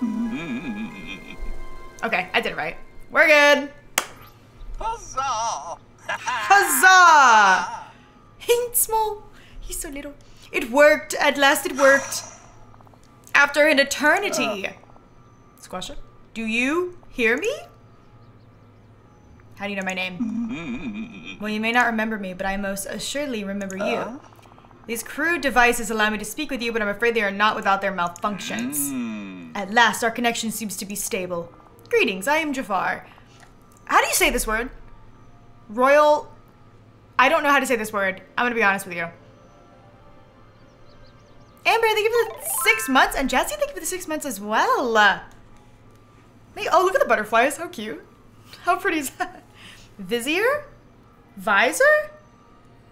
Mm. Okay, I did it right. We're good. Huzzah! Huzzah! He's small. He's so little. It worked. At last it worked. After an eternity. Uh. Squasha, do you hear me? How do you know my name? Mm. Well, you may not remember me, but I most assuredly remember you. Uh. These crude devices allow me to speak with you, but I'm afraid they are not without their malfunctions. Mm. At last, our connection seems to be stable. Greetings, I am Jafar. How do you say this word? Royal. I don't know how to say this word. I'm gonna be honest with you. Amber, thank you for the six months, and Jesse, thank you for the six months as well. Hey, oh, look at the butterflies. How cute. How pretty is that? Vizier? Visor?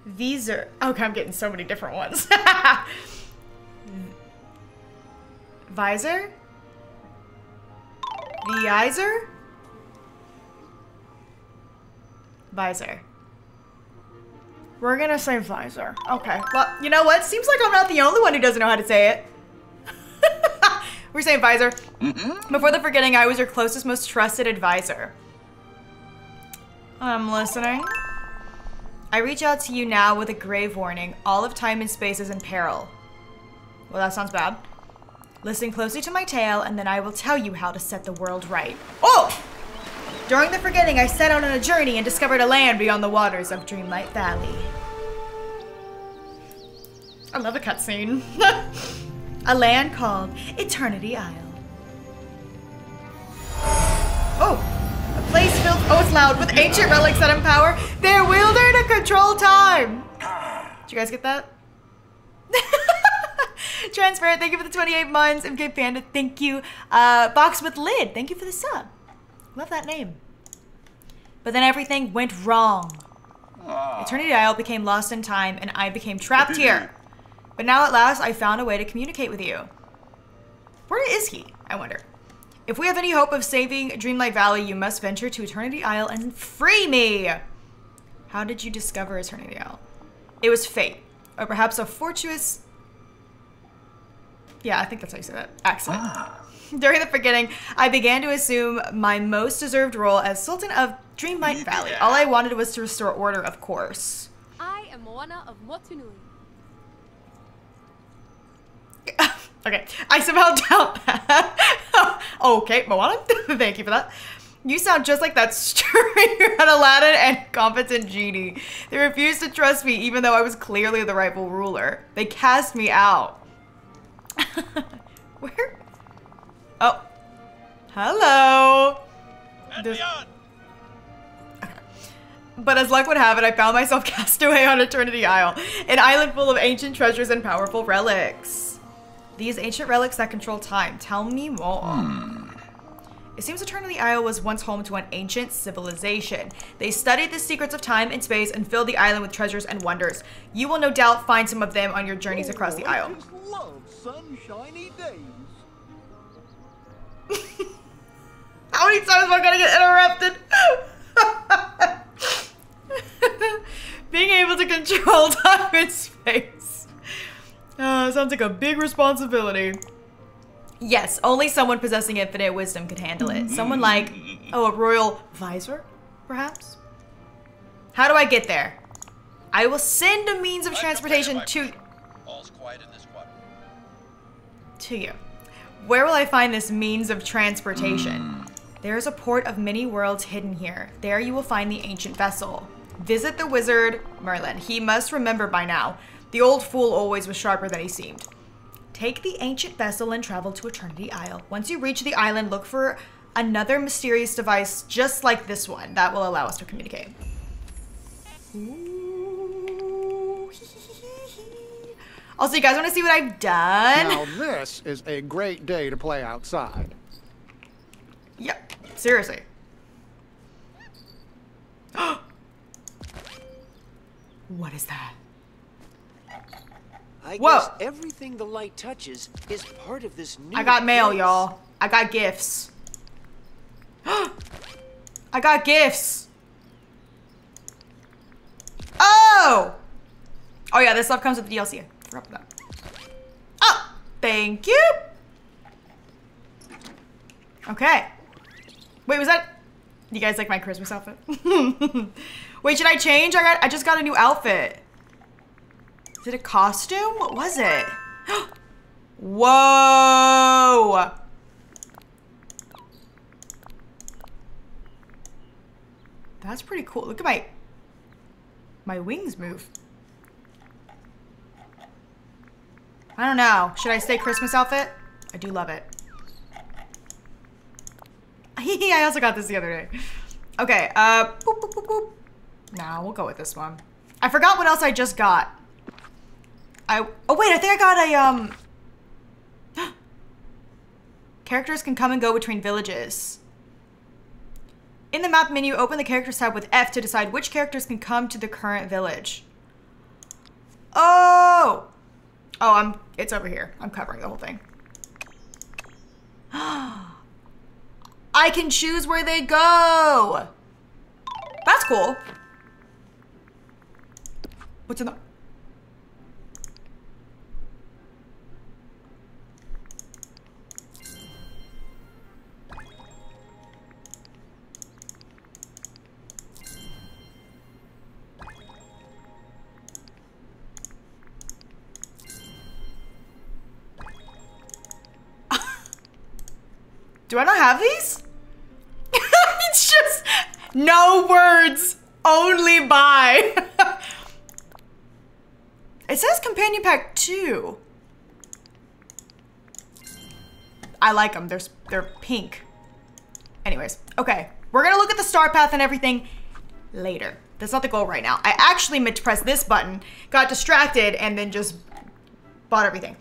Visor. Okay, I'm getting so many different ones. Visor? Visor? Visor. We're gonna say visor. Okay. Well, you know what? Seems like I'm not the only one who doesn't know how to say it. We're saying visor. Before the forgetting, I was your closest, most trusted advisor. I'm listening. I reach out to you now with a grave warning. All of time and space is in peril. Well, that sounds bad. Listen closely to my tale, and then I will tell you how to set the world right. Oh! During the forgetting, I set out on a journey and discovered a land beyond the waters of Dreamlight Valley. I love a cutscene. a land called Eternity Isle. Oh, a place filled, oh, it's loud, with ancient relics that empower their wielder to control time. Did you guys get that? Transparent, thank you for the 28 months. MK Panda, thank you. Uh, Box with Lid, thank you for the sub. Love that name. But then everything went wrong. Eternity Isle became lost in time, and I became trapped here. But now at last, I found a way to communicate with you. Where is he, I wonder? If we have any hope of saving Dreamlight Valley, you must venture to Eternity Isle and free me! How did you discover Eternity Isle? It was fate. Or perhaps a fortuitous... Yeah, I think that's how you say that. Accident. Ah. During the forgetting, I began to assume my most deserved role as Sultan of Dreamlight Valley. All I wanted was to restore order, of course. I am Moana of Motunui. okay, I somehow doubt that. okay, Moana, thank you for that. You sound just like that straight out Aladdin and competent genie. They refused to trust me even though I was clearly the rightful ruler. They cast me out. Where? Oh. Hello. There's- But as luck would have it, I found myself cast away on Eternity Isle, an island full of ancient treasures and powerful relics. These ancient relics that control time. Tell me more. It seems Eternity Isle was once home to an ancient civilization. They studied the secrets of time and space and filled the island with treasures and wonders. You will no doubt find some of them on your journeys across the I isle. Sunshiny days. How many times am I gonna get interrupted? Being able to control time and space. Uh, sounds like a big responsibility. Yes, only someone possessing infinite wisdom could handle it. Someone like, oh, a royal visor, perhaps? How do I get there? I will send a means of transportation to All's quiet in this. To you. Where will I find this means of transportation? Hmm. There is a port of many worlds hidden here. There you will find the ancient vessel. Visit the wizard Merlin. He must remember by now. The old fool always was sharper than he seemed. Take the ancient vessel and travel to Eternity Isle. Once you reach the island, look for another mysterious device just like this one that will allow us to communicate. Ooh. Also, you guys want to see what I've done? Now this is a great day to play outside. Yep, seriously. what is that? I Whoa. guess everything the light touches is part of this new I got mail, y'all. I got gifts. I got gifts. Oh! Oh yeah, this stuff comes with the DLC. About that. Oh, thank you. Okay. Wait, was that? You guys like my Christmas outfit? Wait, should I change? I got. I just got a new outfit. Is it a costume? What was it? Whoa! That's pretty cool. Look at my my wings move. I don't know. Should I stay Christmas outfit? I do love it. I also got this the other day. Okay, uh, boop, boop, boop, boop. Nah, we'll go with this one. I forgot what else I just got. I, oh wait, I think I got a, um, characters can come and go between villages. In the map menu, open the characters tab with F to decide which characters can come to the current village. Oh! Oh, I'm, it's over here. I'm covering the whole thing. I can choose where they go. That's cool. What's in the... Do I not have these? it's just no words, only buy. it says companion pack 2. I like them. They're, they're pink. Anyways, okay. We're to look at the star path and everything later. That's not the goal right now. I actually meant to press this button, got distracted, and then just bought everything.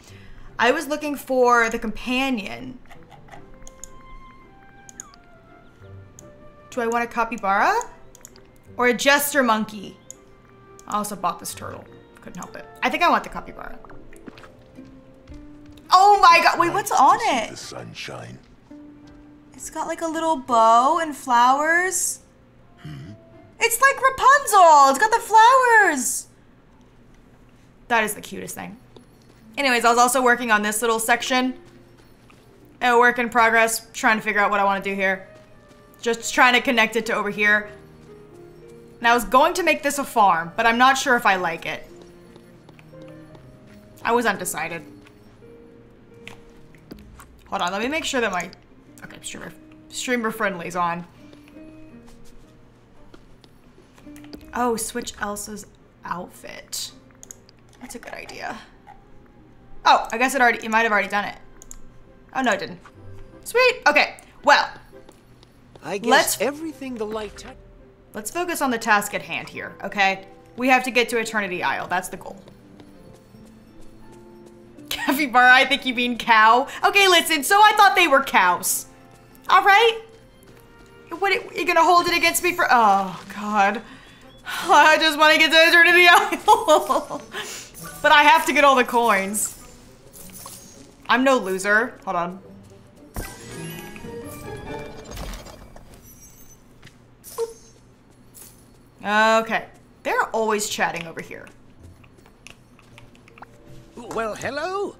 I was looking for the companion. Do I want a capybara? Or a jester monkey? I also bought this turtle. Couldn't help it. I think I want the capybara. Oh my god, wait, what's on it? The sunshine. It's got like a little bow and flowers. Hmm? It's like Rapunzel. It's got the flowers. That is the cutest thing. Anyways, I was also working on this little section. A work in progress, trying to figure out what I want to do here. Just trying to connect it to over here. And I was going to make this a farm, but I'm not sure if I like it. I was undecided. Hold on, let me make sure that my... Okay, streamer, streamer friendly's on. Oh, switch Elsa's outfit. That's a good idea. Oh, I guess it already, it might have already done it. Oh, no, it didn't. Sweet. Okay, well. I guess Let's- everything the light touch. Let's focus on the task at hand here, okay? We have to get to Eternity Isle. That's the goal. Capybara, I think you mean cow. Okay, listen, so I thought they were cows. All right? What, are you gonna hold it against me for- Oh, God. I just want to get to Eternity Isle. but I have to get all the coins. I'm no loser. Hold on. Okay. They're always chatting over here. Well, hello.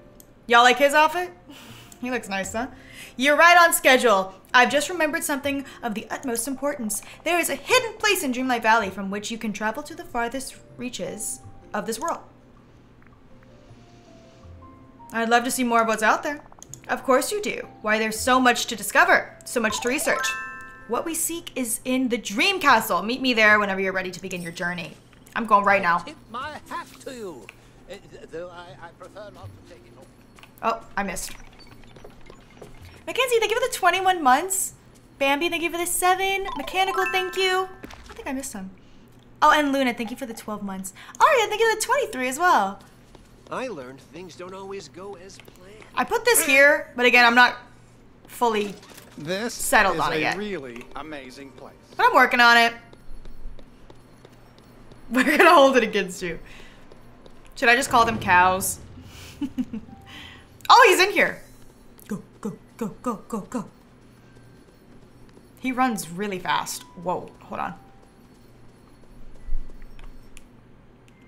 Y'all like his outfit? He looks nice, huh? You're right on schedule. I've just remembered something of the utmost importance. There is a hidden place in Dreamlight Valley from which you can travel to the farthest reaches of this world. I'd love to see more of what's out there. Of course you do. Why, there's so much to discover, so much to research. What we seek is in the Dream Castle. Meet me there whenever you're ready to begin your journey. I'm going right now. Tip my hat to you. Uh, though I, I prefer not to take it off. Oh, I missed. Mackenzie, thank you for the 21 months. Bambi, thank you for the 7. Mechanical, thank you. I think I missed some. Oh, and Luna, thank you for the 12 months. Aria, thank you for the 23 as well. I learned things don't always go as planned. I put this here, but again, I'm not fully, This Settled is on it a yet. really amazing place. but I'm working on it. We're gonna hold it against you. Should I just call them cows? oh, he's in here. Go, go, go, go, go, go. He runs really fast. Whoa, hold on.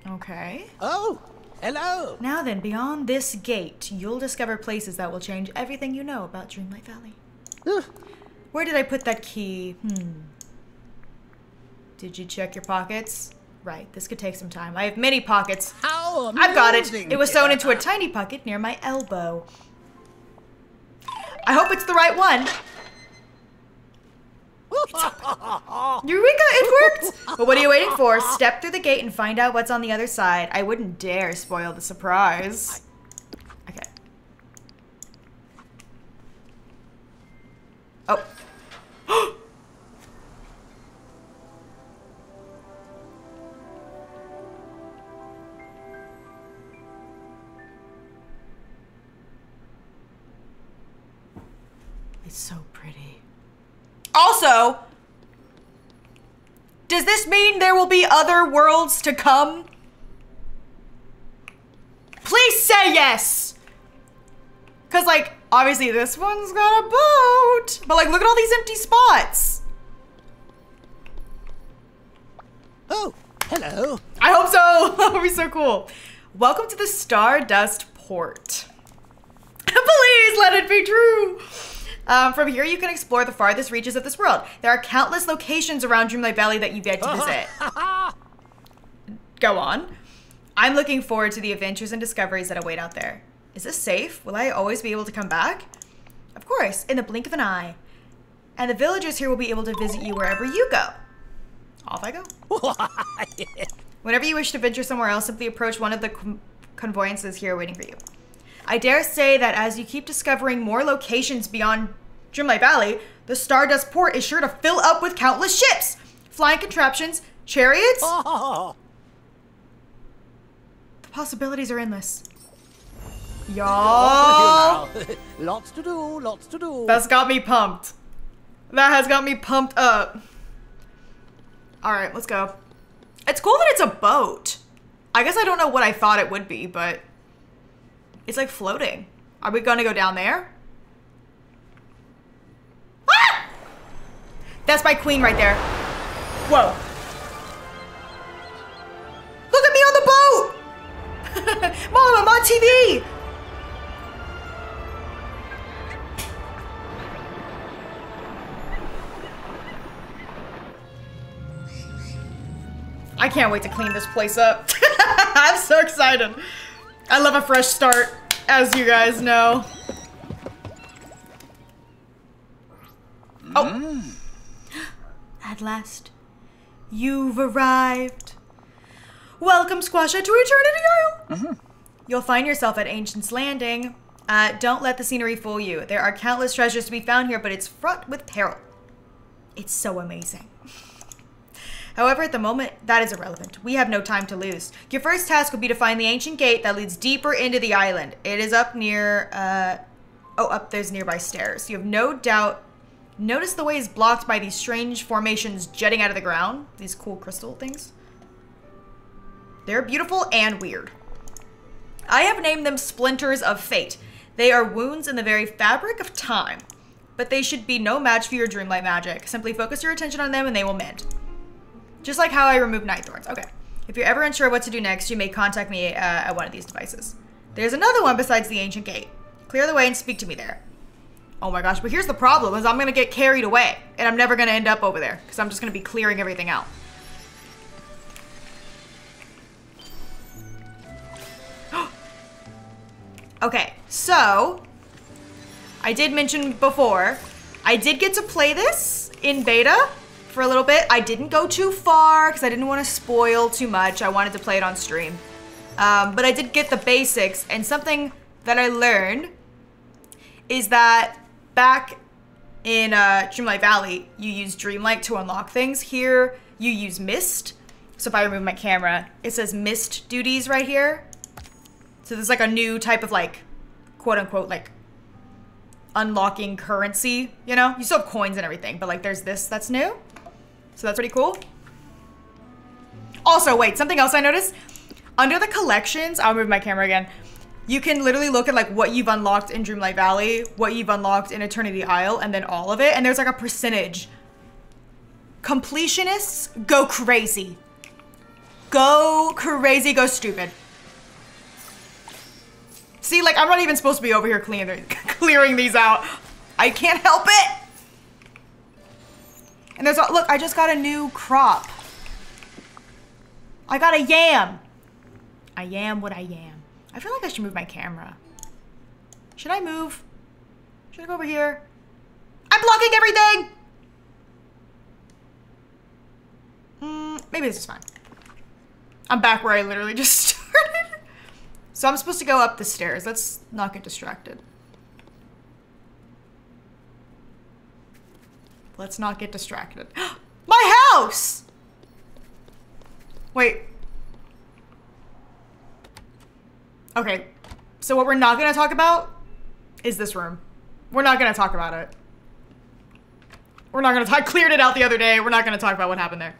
Okay. Oh, hello. Now then, beyond this gate, you'll discover places that will change everything you know about Dreamlight Valley. Where did I put that key? Hmm. Did you check your pockets? Right, this could take some time. I have many pockets. How I've got it. It was sewn into a tiny pocket near my elbow. I hope it's the right one. Eureka, it worked! But what are you waiting for? Step through the gate and find out what's on the other side. I wouldn't dare spoil the surprise. Okay. Oh. It's so pretty. Also, does this mean there will be other worlds to come? Please say yes! Because, like, obviously this one's got a boat. But, like, look at all these empty spots. Oh, hello. I hope so. that would be so cool. Welcome to the Stardust Port. Please let it be true. Um, from here, you can explore the farthest reaches of this world. There are countless locations around Dreamlight Valley that you've yet to visit. Go on. I'm looking forward to the adventures and discoveries that await out there. Is this safe? Will I always be able to come back? Of course, in the blink of an eye. And the villagers here will be able to visit you wherever you go. Off I go. Whenever you wish to venture somewhere else, simply approach one of the con- convoyances here waiting for you. I dare say that as you keep discovering more locations beyond Dreamlight Valley, the Stardust Port is sure to fill up with countless ships, flying contraptions, chariots. Oh, The possibilities are endless. Y'all, with you now. lots to do, lots to do. that's got me pumped. That has got me pumped up. All right, let's go. It's cool that it's a boat. I guess I don't know what I thought it would be, but it's like floating. Are we gonna go down there? Ah! That's my queen right there. Whoa. Look at me on the boat! Mom, I'm on TV! I can't wait to clean this place up. I'm so excited. I love a fresh start, as you guys know. Oh. At last, you've arrived. Welcome, Squasha, to Eternity Isle. You'll find yourself at Ancient's Landing. Uh, don't let the scenery fool you. There are countless treasures to be found here, but it's fraught with peril. It's so amazing. However, at the moment, that is irrelevant. We have no time to lose. Your first task will be to find the ancient gate that leads deeper into the island. It is up near, uh, oh, up there's nearby stairs. You have no doubt noticed the way is blocked by these strange formations jutting out of the ground. These cool crystal things. They're beautiful and weird. I have named them Splinters of Fate. They are wounds in the very fabric of time, but they should be no match for your dreamlight magic. Simply focus your attention on them and they will mend. Just like how I removed night thorns. Okay. If you're ever unsure what to do next, you may contact me uh, at one of these devices. There's another one besides the ancient gate. Clear the way and speak to me there. Oh my gosh, but here's the problem is I'm gonna get carried away and I'm never gonna end up over there because I'm just gonna be clearing everything out. okay, so I did mention before, I did get to play this in beta for a little bit. I didn't go too far because I didn't want to spoil too much. I wanted to play it on stream. Um, but I did get the basics, and something that I learned is that back in uh, Dreamlight Valley, you use Dreamlight to unlock things. Here, you use Mist. So if I remove my camera, it says Mist duties right here. So there's like a new type of like, quote unquote, like unlocking currency, you know? You still have coins and everything, but like there's this that's new. So that's pretty cool. Also, wait, something else I noticed. Under the collections, I'll move my camera again. You can literally look at like what you've unlocked in Dreamlight Valley, what you've unlocked in Eternity Isle, and then all of it. And there's like a percentage. Completionists go crazy. Go crazy, go stupid. See, like I'm not even supposed to be over here clearing clearing these out. I can't help it. And there's a, look, I just got a new crop. I got a yam. I am what I am. I feel like I should move my camera. Should I move? Should I go over here? I'm blocking everything! Mm, maybe this is fine. I'm back where I literally just started. so I'm supposed to go up the stairs. Let's not get distracted. Let's not get distracted. My house! Wait. Okay. So what we're not to talk about is this room. We're not to talk about it. We're not to talk. Cleared it out the other day. We're not to talk about what happened there.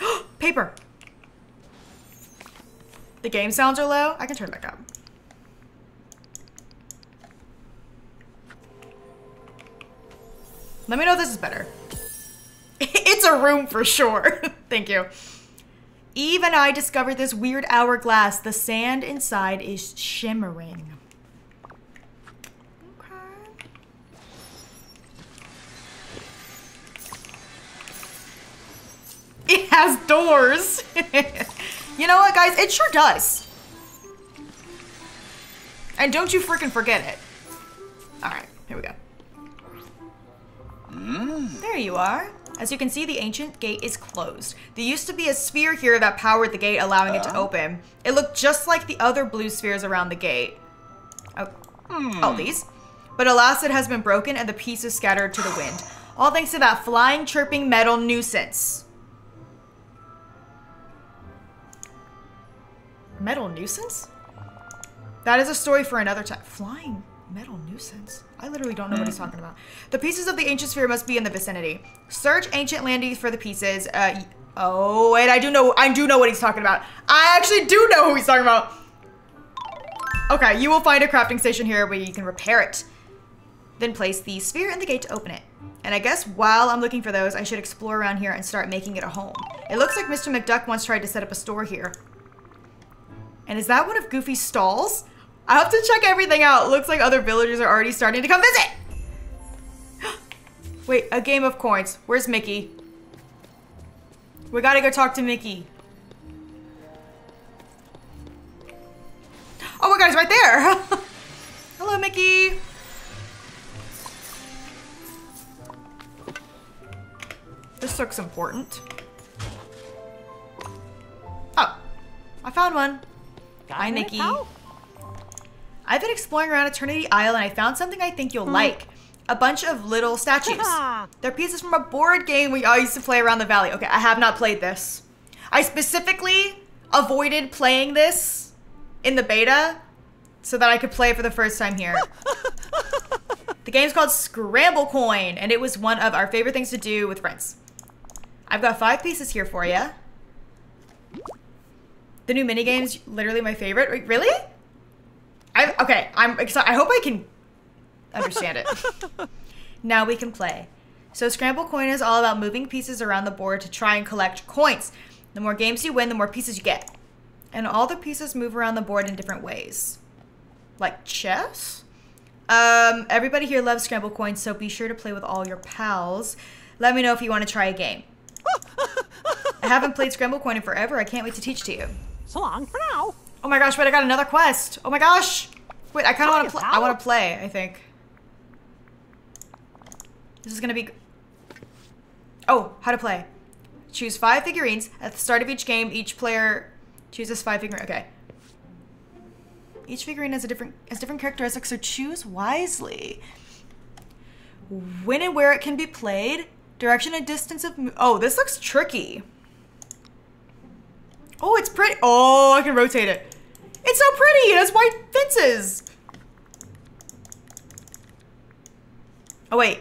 Paper. The game sounds are low. I can turn back up. Let me know this is better. it's a room for sure. Thank you. Eve and I discovered this weird hourglass. The sand inside is shimmering. Okay. It has doors. you know what, guys? It sure does. And don't you freaking forget it. All right, here we go. Mm. There you are. As you can see, the ancient gate is closed. There used to be a sphere here that powered the gate, allowing it to uh-huh. open. It looked just like the other blue spheres around the gate. Oh, hmm. all these. But alas, it has been broken and the pieces scattered to the wind. All thanks to that flying, chirping metal nuisance. Metal nuisance? That is a story for another time. Flying metal nuisance? I literally don't know what he's talking about. The pieces of the ancient sphere must be in the vicinity. Search ancient landings for the pieces. Uh, oh, wait, I do know, I do know what he's talking about. I actually do know who he's talking about. Okay, you will find a crafting station here where you can repair it. Then place the sphere in the gate to open it. And I guess while I'm looking for those, I should explore around here and start making it a home. It looks like Mr. McDuck once tried to set up a store here. And is that one of Goofy's stalls? I have to check everything out. Looks like other villagers are already starting to come visit. Wait, a game of coins. Where's Mickey? We gotta go talk to Mickey. Oh my god, he's right there. Hello, Mickey. This looks important. Oh, I found one. Hi, Nikki. I've been exploring around Eternity Isle and I found something I think you'll hmm. like. A bunch of little statues. They're pieces from a board game we all used to play around the valley. Okay, I have not played this. I specifically avoided playing this in the beta so that I could play it for the first time here. the game's called Scramble Coin and it was one of our favorite things to do with friends. I've got five pieces here for you. The new minigame's literally my favorite. Wait, Really? I okay. I'm excited. I hope I can understand it. now we can play. So Scramble Coin is all about moving pieces around the board to try and collect coins. The more games you win, the more pieces you get. And all the pieces move around the board in different ways. Like chess? Um, everybody here loves Scramble Coins, so be sure to play with all your pals. Let me know if you want to try a game. I haven't played Scramble Coin in forever. I can't wait to teach to you. So long for now. Oh my gosh, wait, I got another quest. Oh my gosh. Wait, I kind of want to play. I want to play, I think. This is going to be... Oh, how to play. Choose five figurines. At the start of each game, each player chooses five figurines. Okay. Each figurine has a different has different characteristics, so choose wisely. When and where it can be played. Direction and distance of... Oh, this looks tricky. Oh, it's pretty. Oh, I can rotate it. It's so pretty. It has white fences. Oh, wait.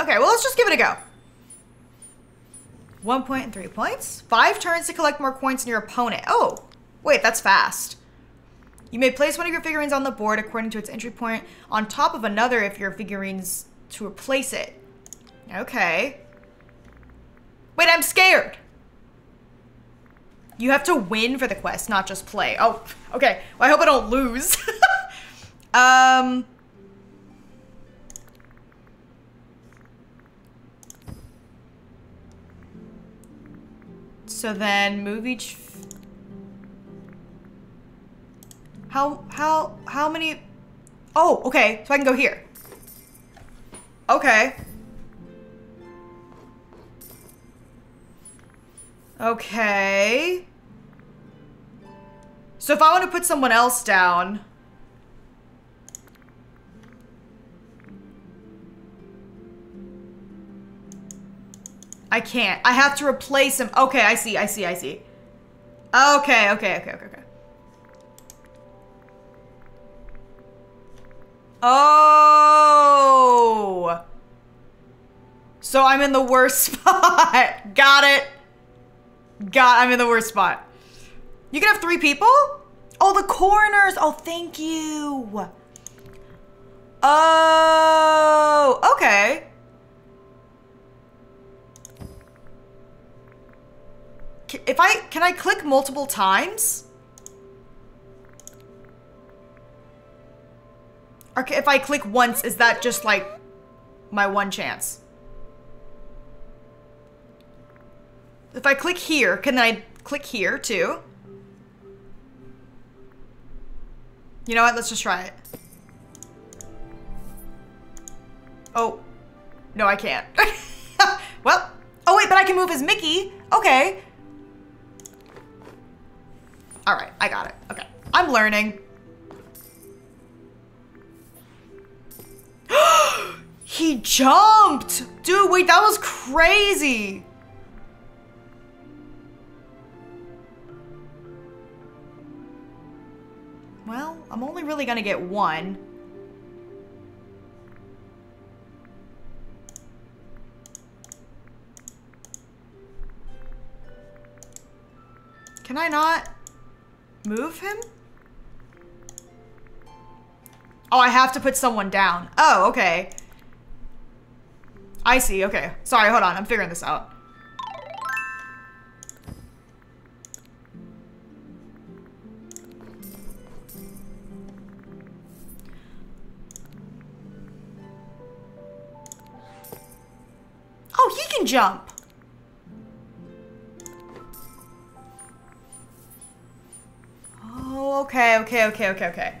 Okay, well, let's just give it a go. One point and three points. Five turns to collect more coins than your opponent. Oh, wait, that's fast. You may place one of your figurines on the board according to its entry point on top of another if your figurines to replace it. Okay. Wait, I'm scared. You have to win for the quest, not just play. Oh, okay. Well, I hope I don't lose. um. So then move each. How how how many? Oh, okay. So I can go here. Okay. Okay. So if I want to put someone else down. I can't. I have to replace him. Okay, I see, I see, I see. Okay, okay, okay, okay, okay. Oh. So I'm in the worst spot. Got it. Got I'm in the worst spot. You can have three people? Oh, the corners. Oh, thank you. Oh, okay. If I, can I click multiple times? Or ca- if I click once, is that just like my one chance? If I click here, can I click here too? You know what? Let's just try it. Oh. No, I can't. well. Oh, wait, but I can move as Mickey. Okay. All right, I got it. Okay. I'm learning. he jumped! Dude, wait, that was crazy. I'm only really gonna get one. Can I not move him? Oh, I have to put someone down. Oh, okay. I see, okay. Sorry, hold on, I'm figuring this out. Oh, he can jump. Oh, okay, okay, okay, okay, okay.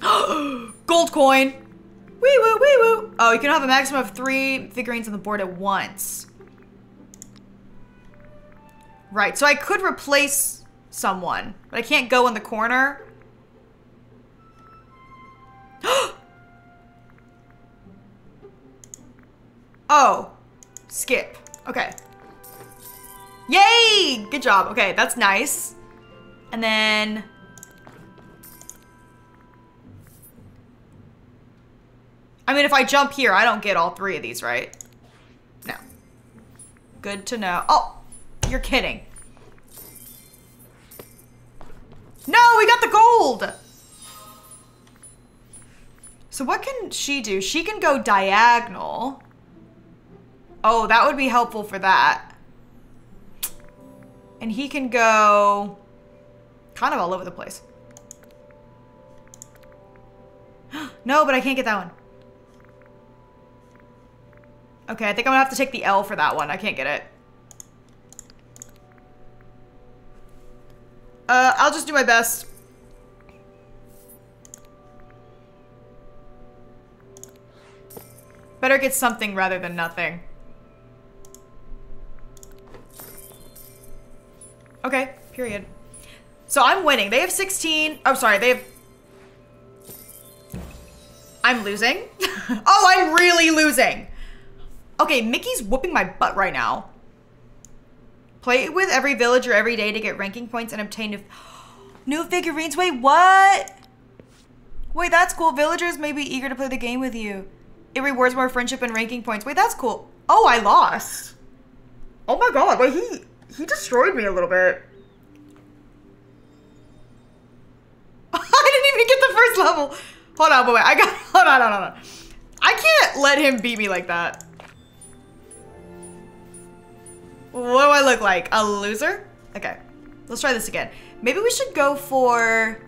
Gold coin. Wee woo, wee woo. Oh, you can have a maximum of three figurines on the board at once. Right, so I could replace someone, but I can't go in the corner. oh, skip. Okay. Yay! Good job. Okay, that's nice. And then... I mean, if I jump here, I don't get all three of these, right? No. Good to know. Oh, you're kidding. No, we got the gold! So what can she do? She can go diagonal. Oh, that would be helpful for that. And he can go kind of all over the place. no, but I can't get that one. Okay, I think I'm gonna have to take the L for that one. I can't get it. Uh, I'll just do my best. Better get something rather than nothing. Okay, period. So I'm winning. They have 16. Oh, sorry. They have... I'm losing? oh, I'm really losing. Okay, Mickey's whooping my butt right now. Play with every villager every day to get ranking points and obtain new, new figurines. Wait, what? Wait, that's cool. Villagers may be eager to play the game with you. It rewards more friendship and ranking points. Wait, that's cool. Oh, I lost. Oh my god, wait, he he destroyed me a little bit. I didn't even get the first level. Hold on, wait, wait. I got hold on, hold on, hold on. I can't let him beat me like that. What do I look like? A loser? Okay. Let's try this again. Maybe we should go for...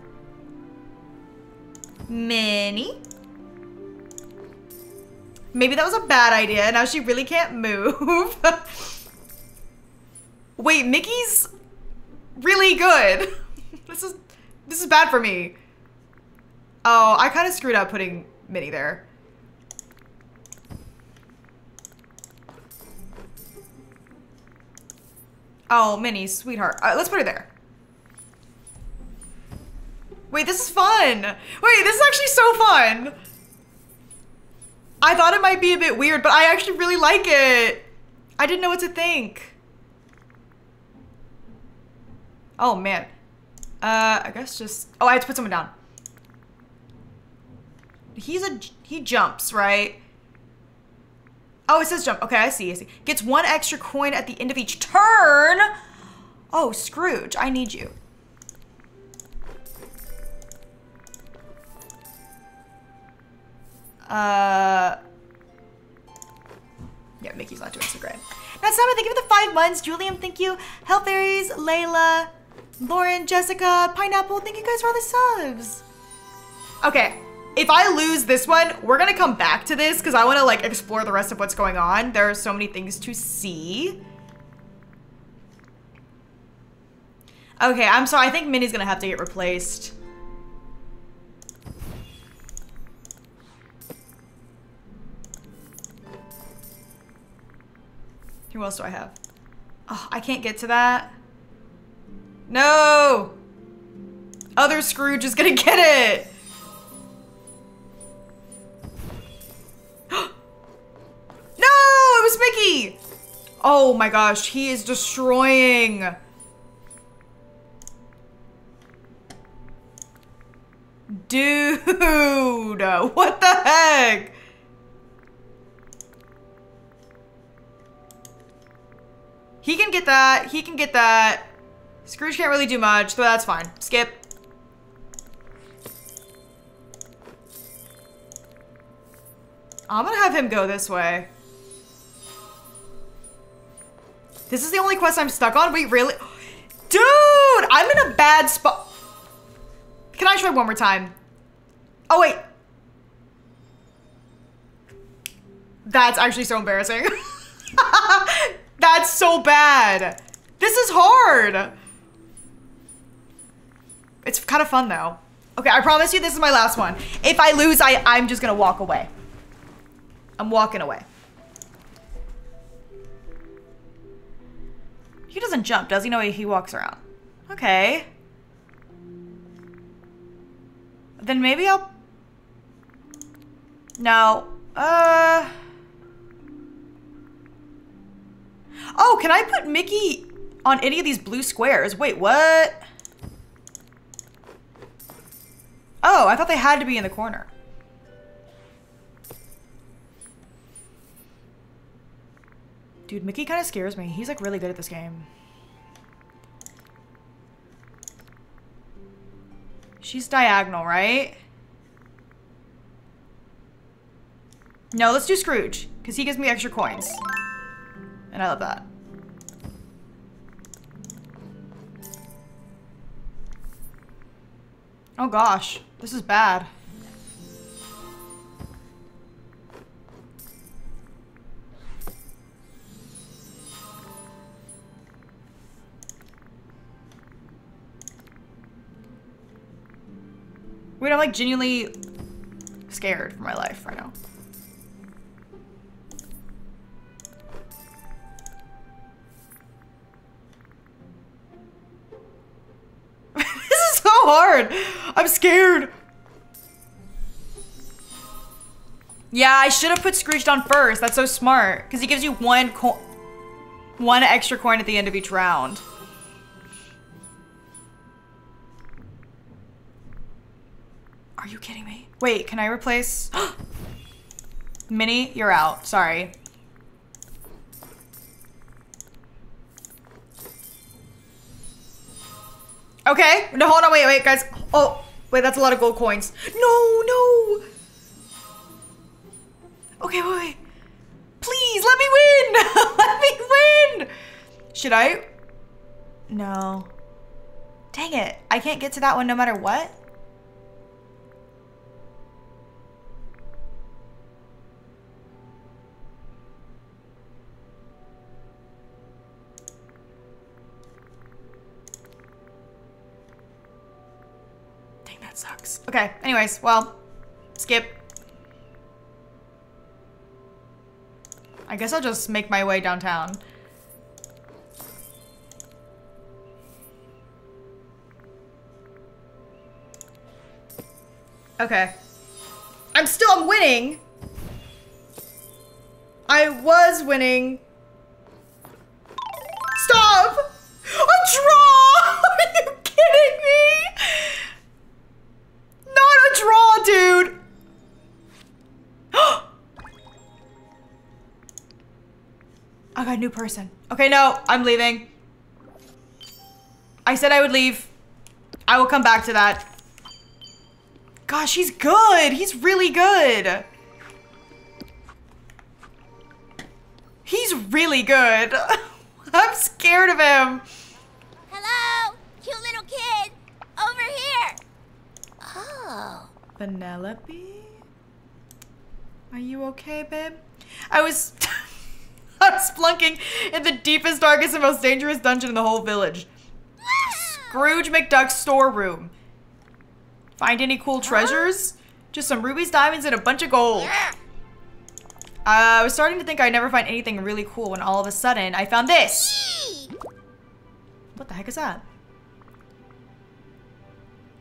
Minnie? Maybe that was a bad idea. Now she really can't move. Wait, Mickey's really good. This is this is bad for me. Oh, I kind of screwed up putting Minnie there. Oh, Minnie, sweetheart. Let's put her there. Wait, this is fun. Wait, this is actually so fun. I thought it might be a bit weird, but I actually really like it. I didn't know what to think. Oh, man. Uh, I guess just... Oh, I have to put someone down. He's a... He jumps, right? Oh, it says jump. Okay, I see, I see. Gets one extra coin at the end of each turn. Oh, Scrooge, I need you. Uh... Yeah, Mickey's not doing so great. Now, Simon, thank you for the five months. Julian, thank you. Hell Fairies, Layla, Lauren, Jessica, Pineapple, thank you guys for all the subs. Okay, if I lose this one, we're gonna come back to this because I want to like explore the rest of what's going on. There are so many things to see. Okay, I'm sorry. I think Minnie's gonna have to get replaced. Who else do I have? Oh, I can't get to that. No! Other Scrooge is gonna get it! no! It was Mickey! Oh my gosh, he is destroying. Dude, what the heck? He can get that. He can get that. Scrooge can't really do much, but that's fine. Skip. I'm gonna have him go this way. This is the only quest I'm stuck on? Wait, really? Dude! I'm in a bad spot. Can I try one more time? Oh, wait. That's actually so embarrassing. That's so bad. This is hard. It's kind of fun though. Okay, I promise you this is my last one. If I lose, I, I'm just gonna walk away. I'm walking away. He doesn't jump, does he? No, he walks around. Okay. Then maybe I'll... No. Uh... Oh, can I put Mickey on any of these blue squares? Wait, what? Oh, I thought they had to be in the corner. Dude, Mickey kind of scares me. He's like really good at this game. She's diagonal, right? No, let's do Scrooge, because he gives me extra coins. And I love that. Oh gosh, this is bad. Wait, I'm like genuinely scared for my life right now. Hard. I'm scared. Yeah, I should have put Scrooge on first. That's so smart. Because he gives you one coin, one extra coin at the end of each round. Are you kidding me? Wait, can I replace... Minnie, you're out. Sorry. Okay. No, hold on. Wait, wait, guys. Oh, wait, that's a lot of gold coins. No, no. Okay, wait, wait. Please, let me win. let me win. Should I? No. Dang it. I can't get to that one no matter what. Sucks. Okay, anyways, well, skip. I guess I'll just make my way downtown. Okay. I'm still, I'm winning. I was winning. Stop! A draw! Are you kidding me? Draw, dude. I got a new person. Okay, no, I'm leaving. I said I would leave. I will come back to that. Gosh, he's good. He's really good. He's really good. I'm scared of him. Hello, cute little kid, over here. Oh. Vanellope? Are you okay, babe? I was... I was spelunking in the deepest, darkest, and most dangerous dungeon in the whole village. Scrooge McDuck's storeroom. Find any cool treasures? Just some rubies, diamonds, and a bunch of gold. Uh, I was starting to think I'd never find anything really cool when all of a sudden I found this. What the heck is that?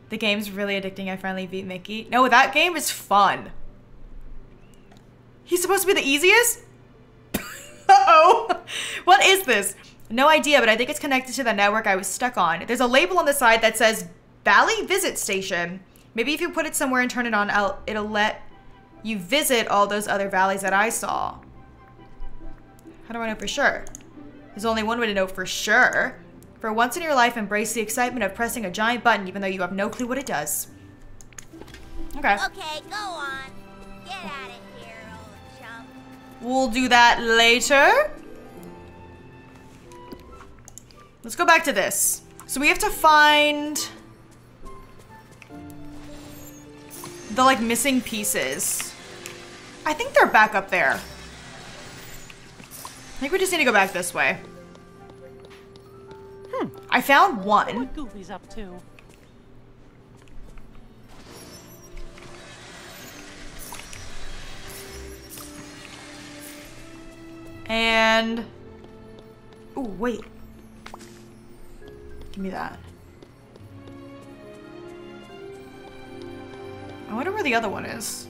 The game's really addicting. I finally beat Mickey. No, that game is fun. He's supposed to be the easiest? Uh-oh. What is this? No idea, but I think it's connected to the network I was stuck on. There's a label on the side that says Valley Visit Station. Maybe if you put it somewhere and turn it on, I'll, it'll let you visit all those other valleys that I saw. How do I know for sure? There's only one way to know for sure. For once in your life, embrace the excitement of pressing a giant button even though you have no clue what it does. Okay. Okay, go on. Get out of here, old chump. We'll do that later. Let's go back to this. So we have to find the like missing pieces. I think they're back up there. I think we just need to go back this way. Hmm. I found one. What Goofy's up to? And... Oh, wait. Give me that. I wonder where the other one is.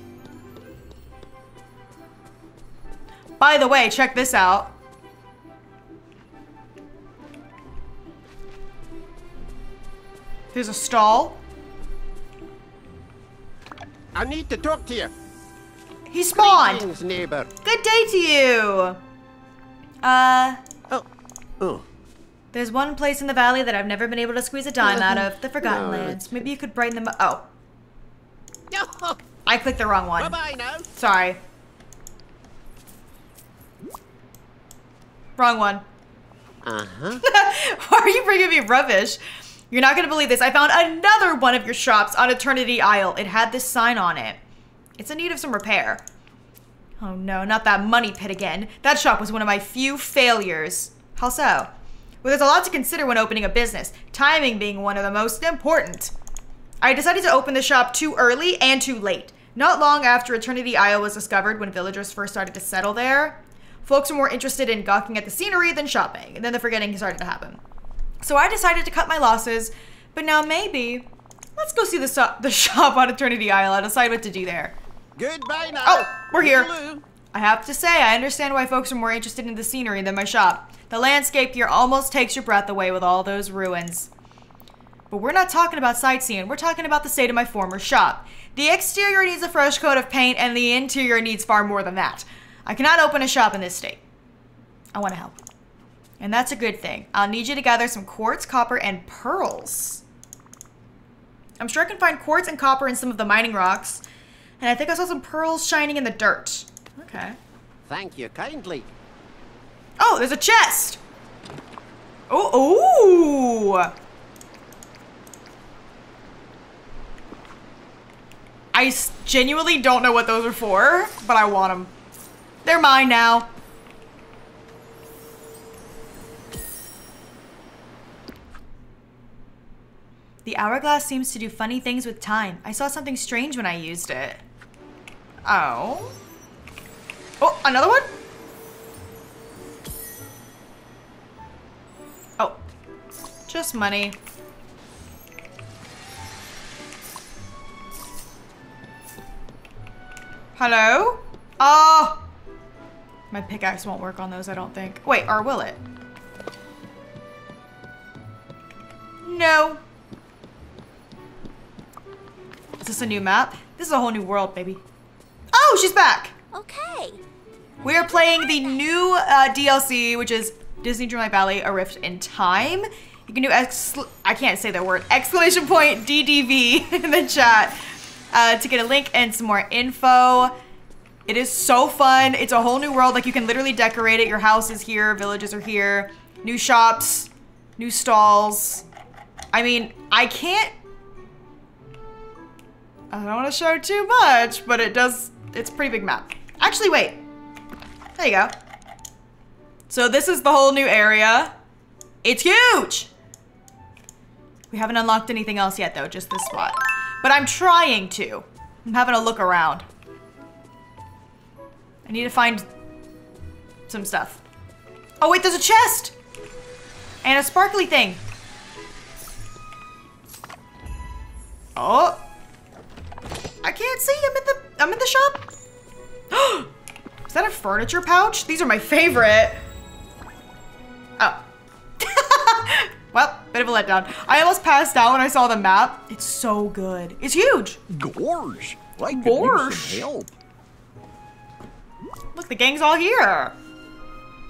By the way, check this out. There's a stall. I need to talk to you. He spawned. Greetings, neighbor. Good day to you. Uh, Oh. Oh. there's one place in the valley that I've never been able to squeeze a dime out of. The Forgotten No, Lands. Maybe you could brighten them up. Oh. I clicked the wrong one. Bye-bye now. Sorry. Wrong one. Uh-huh. Why are you bringing me rubbish? You're not gonna believe this. I found another one of your shops on Eternity Isle. It had this sign on it. It's in need of some repair. Oh no, not that money pit again. That shop was one of my few failures. How so? Well, there's a lot to consider when opening a business, timing being one of the most important. I decided to open the shop too early and too late. Not long after Eternity Isle was discovered when villagers first started to settle there, folks were more interested in gawking at the scenery than shopping, and then the forgetting started to happen. So I decided to cut my losses, but now maybe let's go see the, so- the shop on Eternity Isle and decide what to do there. Goodbye now. Oh, we're here. I have to say, I understand why folks are more interested in the scenery than my shop. The landscape here almost takes your breath away with all those ruins. But we're not talking about sightseeing, we're talking about the state of my former shop. The exterior needs a fresh coat of paint, and the interior needs far more than that. I cannot open a shop in this state. I want to help. And that's a good thing. I'll need you to gather some quartz, copper, and pearls. I'm sure I can find quartz and copper in some of the mining rocks. And I think I saw some pearls shining in the dirt. Okay. Thank you kindly. Oh, there's a chest! Oh, ooh. I genuinely don't know what those are for, but I want them. They're mine now. The hourglass seems to do funny things with time. I saw something strange when I used it. Oh. Oh, another one? Oh. Just money. Hello? Oh! My pickaxe won't work on those, I don't think. Wait, or will it? No. This a new map? This is a whole new world, baby. Oh, she's back! Okay. We are playing the new uh, DLC, which is Disney Dreamlight Valley: A Rift in Time. You can do excl- I can't say that word exclamation point DDV in the chat uh, to get a link and some more info. It is so fun. It's a whole new world. Like you can literally decorate it. Your house is here. Villages are here. New shops, new stalls. I mean, I can't. I don't want to show too much, but it does. It's a pretty big map. Actually, wait. There you go. So this is the whole new area. It's huge. We haven't unlocked anything else yet though, just this spot. But I'm trying to. I'm having a look around. I need to find some stuff. Oh wait, there's a chest! And a sparkly thing. Oh. I can't see, I'm in the, I'm in the shop. Is that a furniture pouch? These are my favorite. Oh. well, bit of a letdown. I almost passed out when I saw the map. It's so good. It's huge. Gorge. I could Gorge. help. Look, the gang's all here.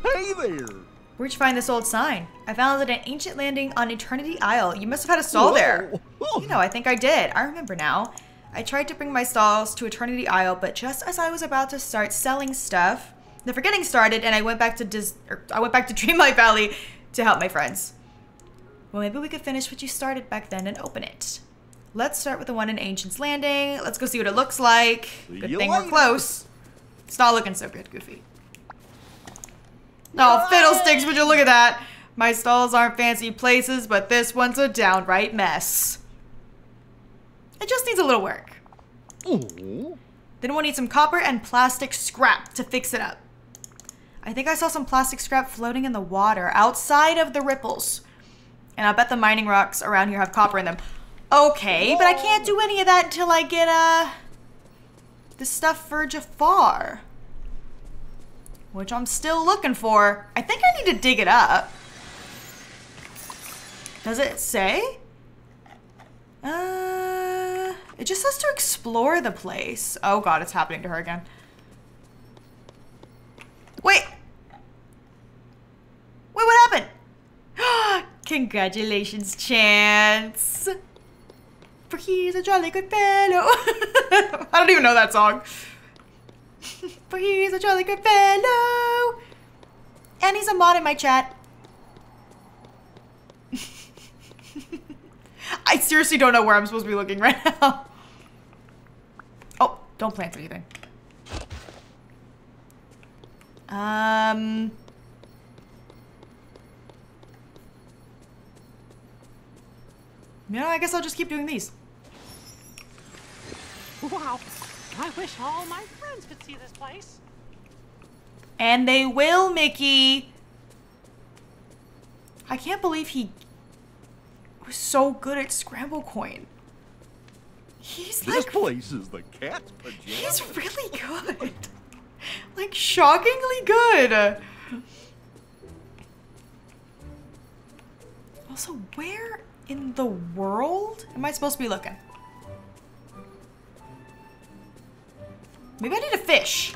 Hey there. Where'd you find this old sign? I found it at an ancient landing on Eternity Isle. You must have had a stall there. You know, I think I did. I remember now. I tried to bring my stalls to Eternity Isle, but just as I was about to start selling stuff, the forgetting started, and I went back to Dis- or I went back to Dreamlight Valley to help my friends. Well, maybe we could finish what you started back then and open it. Let's start with the one in Ancient's Landing. Let's go see what it looks like. Good you thing we're close. It's not looking so good, Goofy. Oh, fiddlesticks, would you look at that? My stalls aren't fancy places, but this one's a downright mess. It just needs a little work. Oh. Then we'll need some copper and plastic scrap to fix it up. I think I saw some plastic scrap floating in the water outside of the ripples. And I bet the mining rocks around here have copper in them. Okay, but I can't do any of that until I get, uh, the stuff for Jafar. Which I'm still looking for. I think I need to dig it up. Does it say? Uh, it just says to explore the place. Oh god, it's happening to her again. Wait. Wait, what happened? Congratulations, Chance. For he's a jolly good fellow. I don't even know that song. For he's a jolly good fellow. And he's a mod in my chat. I seriously don't know where I'm supposed to be looking right now. Oh, don't plant anything. Um. You know, I guess I'll just keep doing these. Wow. I wish all my friends could see this place. And they will, Mickey. I can't believe he was so good at Scramble Coin. He's This like, place is the cat's pajamas. he's really good. like, shockingly good. Also, where in the world am I supposed to be looking? Maybe I need a fish.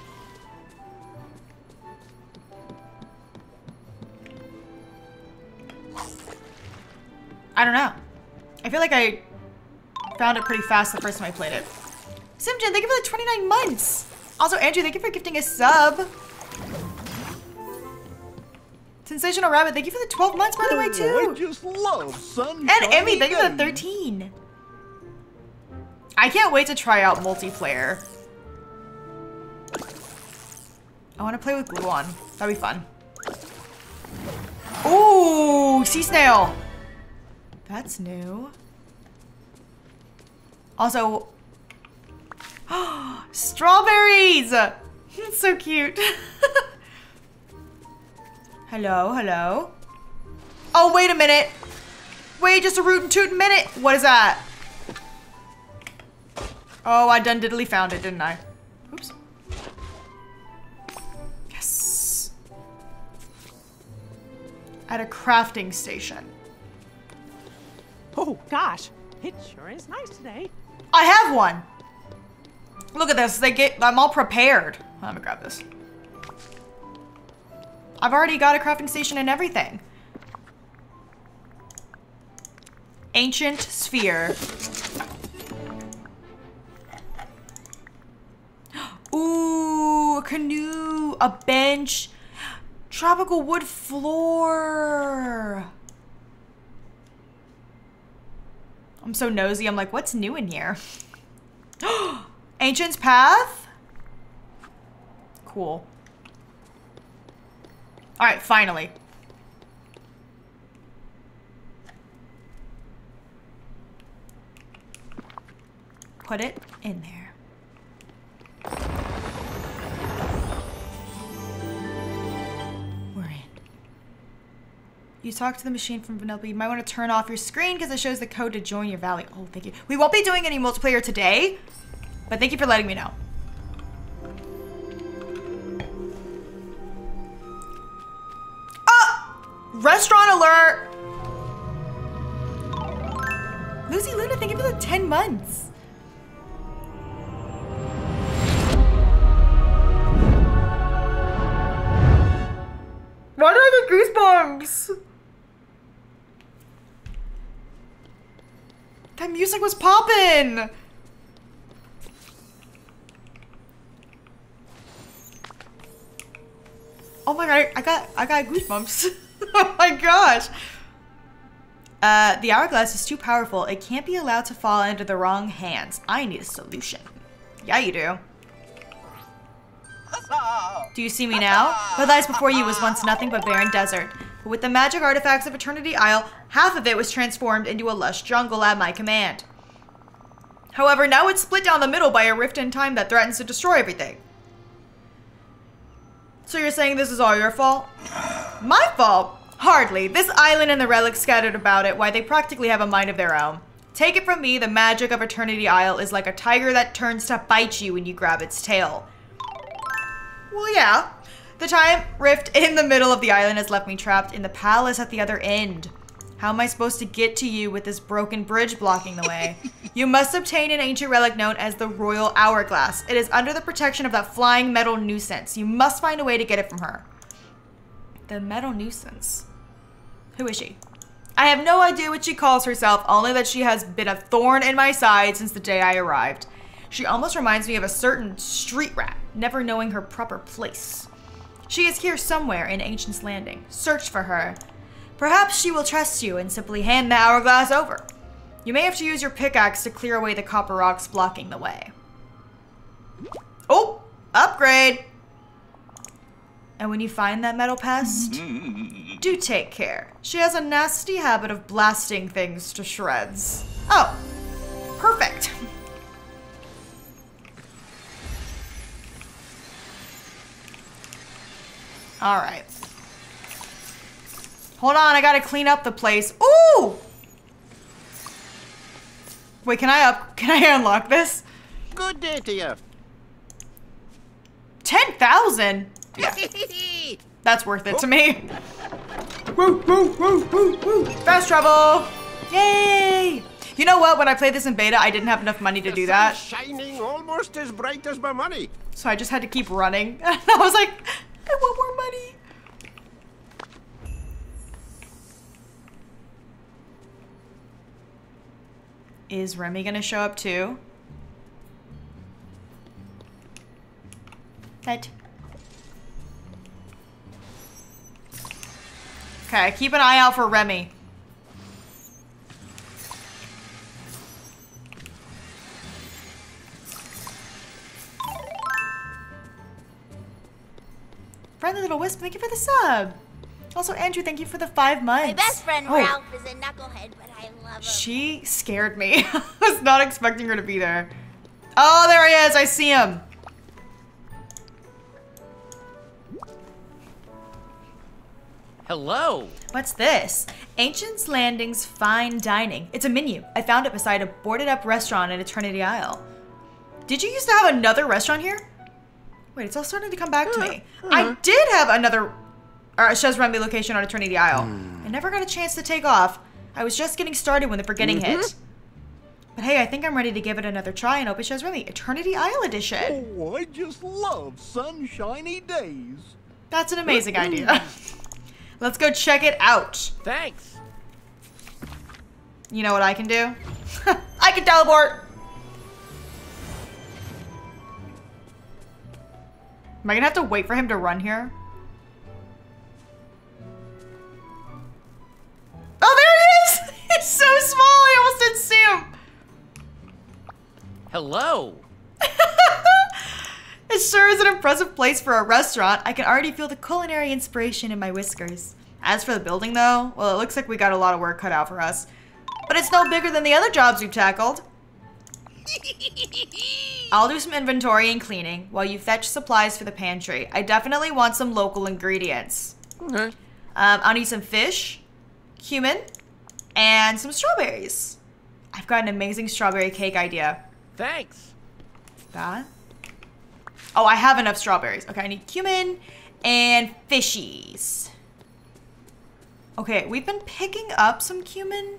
I don't know. I feel like I found it pretty fast the first time I played it. Simjin, thank you for the 29 months. Also, Andrew, thank you for gifting a sub. Sensational Rabbit, thank you for the 12 months, by the way, too! I just love sun. And Emmy, thank you for the 13. I can't wait to try out multiplayer. I want to play with Gluon. That'd be fun. Ooh, sea snail. That's new. Also, strawberries. That's so cute. hello, hello. Oh, wait a minute. Wait, just a root and toot minute. What is that? Oh, I done diddly found it, didn't I? Oops. Yes. At a crafting station. Oh gosh, it sure is nice today. I have one. Look at this. They get. I'm all prepared. Let me grab this. I've already got a crafting station and everything. Ancient sphere. Ooh, a canoe, a bench, tropical wood floor. I'm so nosy. I'm like, what's new in here? Ancient's Path? Cool. All right, finally. Put it in there. You talk to the machine from Vanellope. You might want to turn off your screen because it shows the code to join your valley. Oh, thank you. We won't be doing any multiplayer today, but thank you for letting me know. Ah! Restaurant alert! Lucy Luna, thank you for the 10 months. Why do I get goosebumps? That music was poppin'! Oh my god, I got I got goosebumps. oh my gosh. Uh, the hourglass is too powerful. It can't be allowed to fall into the wrong hands. I need a solution. Yeah, you do. Do you see me now? What lies before you was once nothing but barren desert. But with the magic artifacts of Eternity Isle, half of it was transformed into a lush jungle at my command. However, now it's split down the middle by a rift in time that threatens to destroy everything. So you're saying this is all your fault? My fault? Hardly. This island and the relics scattered about it, why they practically have a mind of their own. Take it from me, the magic of Eternity Isle is like a tiger that turns to bite you when you grab its tail. Well, yeah. The time rift in the middle of the island has left me trapped in the palace at the other end. How am I supposed to get to you with this broken bridge blocking the way? you must obtain an ancient relic known as the Royal Hourglass. It is under the protection of that flying metal nuisance. You must find a way to get it from her. The metal nuisance. Who is she? I have no idea what she calls herself, only that she has been a thorn in my side since the day I arrived. She almost reminds me of a certain street rat, never knowing her proper place. She is here somewhere in Ancient's Landing. Search for her. Perhaps she will trust you and simply hand the hourglass over. You may have to use your pickaxe to clear away the copper rocks blocking the way. Oh, upgrade. And when you find that metal pest, do take care. She has a nasty habit of blasting things to shreds. Oh, perfect. All right. Hold on, I gotta clean up the place. Ooh! Wait, can I up? Can I unlock this? Good day to you. Ten thousand. Yeah, that's worth it to me. Woo, woo, woo, woo, woo. Fast travel! Yay! You know what? When I played this in beta, I didn't have enough money to do that, Shining almost as bright as my money. so I just had to keep running. I was like, I want more money. Is Remy gonna show up too? That. Okay, keep an eye out for Remy. Friendly little wisp, thank you for the sub. Also, Andrew, thank you for the five months. My best friend Oh, Ralph is a knucklehead, but I love him. She scared me. I was not expecting her to be there. Oh, there he is. I see him. Hello. What's this? Ancient's Landing's Fine Dining. It's a menu. I found it beside a boarded up restaurant at Eternity Isle. Did you used to have another restaurant here? Wait, it's all starting to come back to me. Uh-huh. I did have another uh, Chez Remy location on Eternity Isle. Hmm. I never got a chance to take off. I was just getting started when the forgetting mm-hmm. hit. But hey, I think I'm ready to give it another try and open Chez Remy Eternity Isle edition. Oh, I just love sunshiny days. That's an amazing mm-hmm. idea. Let's go check it out. Thanks. You know what I can do? I can teleport! Am I gonna have to wait for him to run here? Oh, there he is! He's so small, I almost didn't see him! Hello. It sure is an impressive place for a restaurant. I can already feel the culinary inspiration in my whiskers. As for the building, though, well, it looks like we got a lot of work cut out for us. But it's no bigger than the other jobs we've tackled. I'll do some inventory and cleaning while you fetch supplies for the pantry. I definitely want some local ingredients. Okay. Um, I'll need some fish, cumin, and some strawberries. I've got an amazing strawberry cake idea. Thanks. That. Oh, I have enough strawberries. Okay, I need cumin and fishies. Okay, we've been picking up some cumin.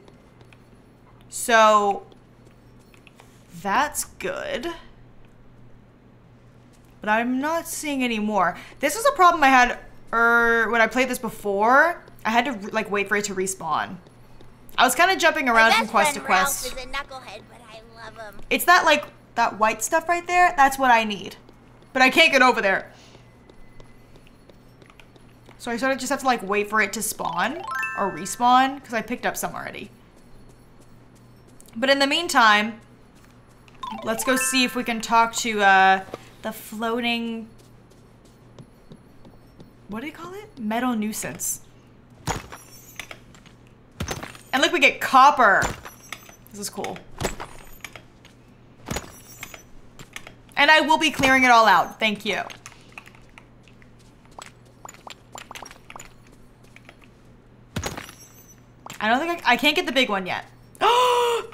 So that's good. But I'm not seeing any more. This was a problem I had er, when I played this before. I had to like wait for it to respawn. I was kind of jumping around from quest to quest. is a knucklehead, but I love him. It's that like that white stuff right there. That's what I need. But I can't get over there. So I sort of just have to like wait for it to spawn or respawn because I picked up some already. But in the meantime, let's go see if we can talk to uh, the floating. What do you call it? Metal nuisance. And look, we get copper. This is cool. And I will be clearing it all out. Thank you. I don't think I, I can't get the big one yet.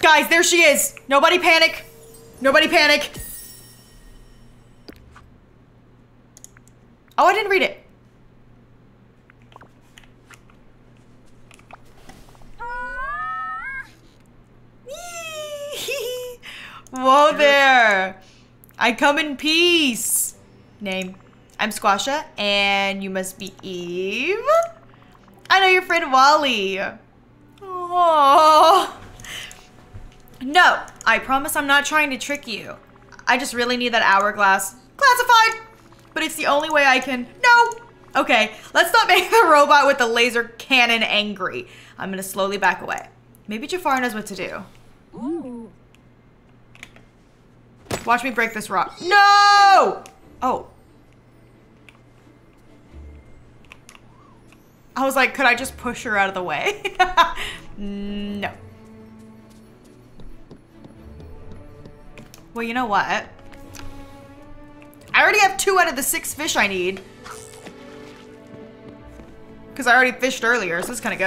Guys, there she is. Nobody panic. Nobody panic. Oh, I didn't read it. Whoa there. I come in peace. Name. I'm Squasha, and you must be Eve. I know your friend WALL-E. Oh. No, I promise I'm not trying to trick you. I just really need that hourglass classified. But it's the only way I can. No. Okay, let's not make the robot with the laser cannon angry. I'm gonna slowly back away. Maybe Jafar knows what to do. Ooh. Watch me break this rock. No! Oh. I was like, could I just push her out of the way? no. Well, you know what? I already have two out of the six fish I need. Because I already fished earlier, so this is kind of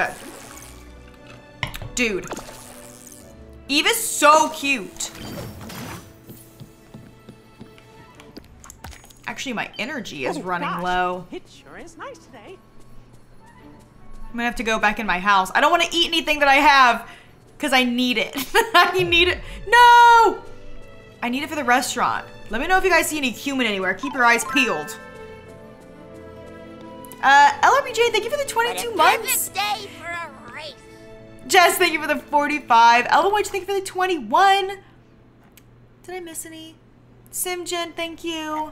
good. Dude. Eve is so cute. Actually, my energy is Oh, running gosh, low. It sure is nice today. I'm gonna have to go back in my house. I don't want to eat anything that I have because I need it. I need it. No! I need it for the restaurant. Let me know if you guys see any cumin anywhere. Keep your eyes peeled. Uh, LRBJ, thank you for the What 22 a months. day for a race. Jess, thank you for the 45. Elwitch, thank you for the 21. Did I miss any? Simgen, thank you.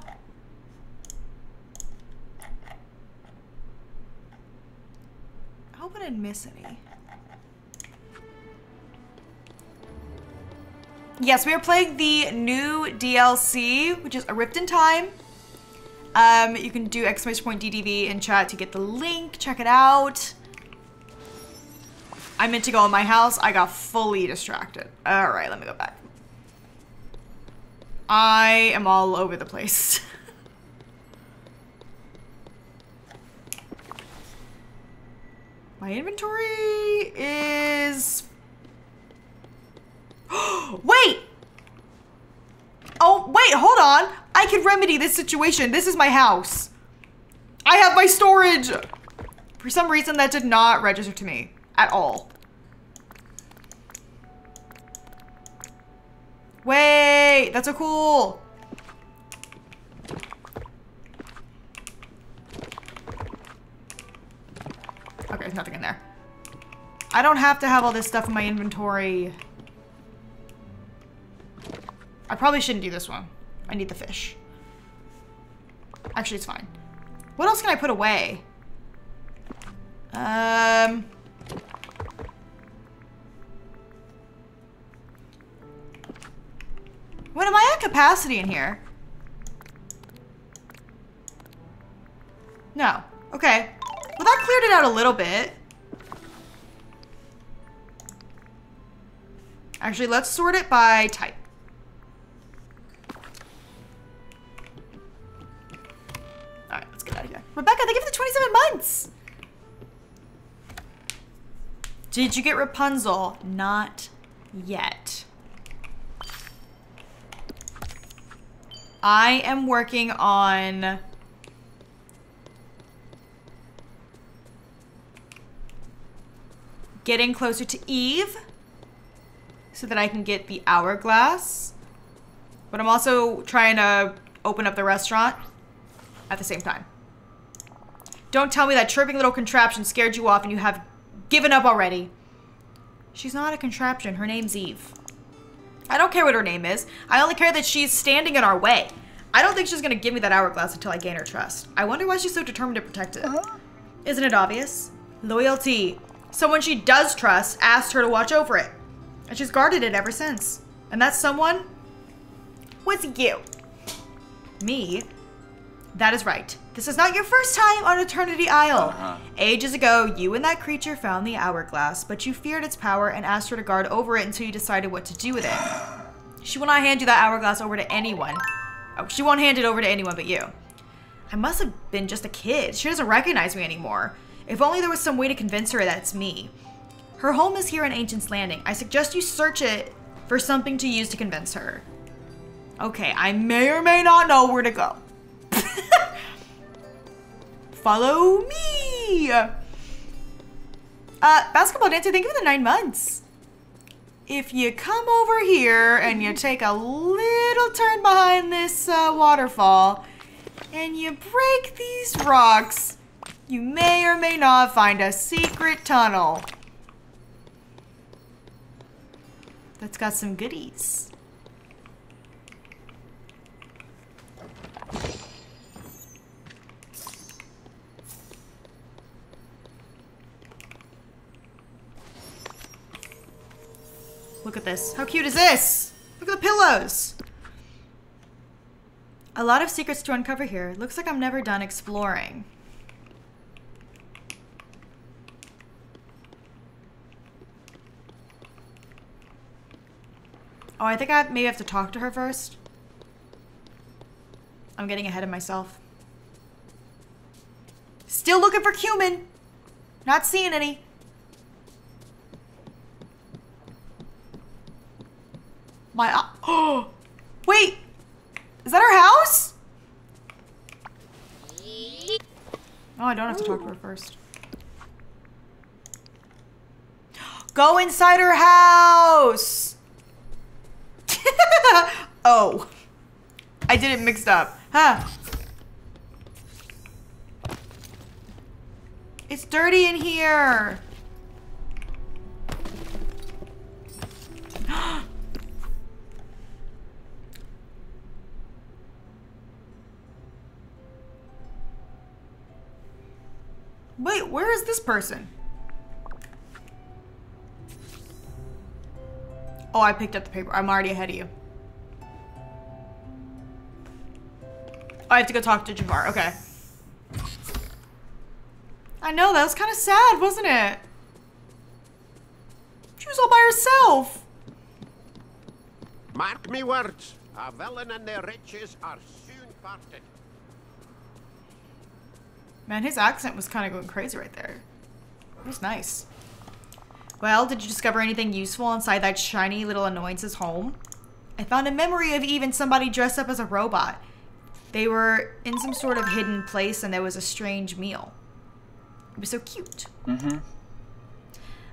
I hope I didn't miss any. Yes, we are playing the new DLC, which is A Rift in Time. Um, you can do exclamation point DDV in chat to get the link. Check it out. I meant to go in my house. I got fully distracted. All right, let me go back. I am all over the place. My inventory is... wait! Oh, wait, hold on. I can remedy this situation. This is my house. I have my storage. For some reason, that did not register to me at all. Wait, that's so cool. Okay, there's nothing in there. I don't have to have all this stuff in my inventory. I probably shouldn't do this one. I need the fish. Actually, it's fine. What else can I put away? Um... What am I at capacity in here? No. Okay. Well, that cleared it out a little bit. Actually, let's sort it by type. Get out of here. Rebecca, thank you for the 27 months! Did you get Rapunzel? Not yet. I am working on getting closer to Eve so that I can get the hourglass. But I'm also trying to open up the restaurant at the same time. Don't tell me that chirping little contraption scared you off and you have given up already. She's not a contraption. Her name's Eve. I don't care what her name is. I only care that she's standing in our way. I don't think she's gonna give me that hourglass until I gain her trust. I wonder why she's so determined to protect it. Uh-huh. Isn't it obvious? Loyalty. Someone she does trust asked her to watch over it. And she's guarded it ever since. And that someone was you. Me? That is right. This is not your first time on Eternity Isle. Uh-huh. Ages ago, you and that creature found the hourglass, but you feared its power and asked her to guard over it until you decided what to do with it. She will not hand you that hourglass over to anyone. Oh, she won't hand it over to anyone but you. I must have been just a kid. She doesn't recognize me anymore. If only there was some way to convince her that it's me. Her home is here in Ancient's Landing. I suggest you search it for something to use to convince her. Okay, I may or may not know where to go. Follow me! Uh, Basketball Dancer, thank you for the nine months. If you come over here and you take a little turn behind this uh, waterfall and you break these rocks, you may or may not find a secret tunnel. That's got some goodies. Look at this. How cute is this? Look at the pillows. A lot of secrets to uncover here. Looks like I'm never done exploring. Oh, I think I maybe have to talk to her first. I'm getting ahead of myself. Still looking for cumin. Not seeing any. My oh wait, is that our house? Oh, I don't have to talk to her first. Go inside her house. oh, I did it mixed up. Huh? It's dirty in here. Wait, where is this person? Oh, I picked up the paper. I'm already ahead of you. Oh, I have to go talk to Jafar. Okay. I know, that was kind of sad, wasn't it? She was all by herself. Mark me words. A villain and their riches are soon parted. Man, his accent was kind of going crazy right there. It was nice. Well, did you discover anything useful inside that shiny little annoyance's home? I found a memory of even somebody dressed up as a robot. They were in some sort of hidden place and there was a strange meal. It was so cute. Mm-hmm.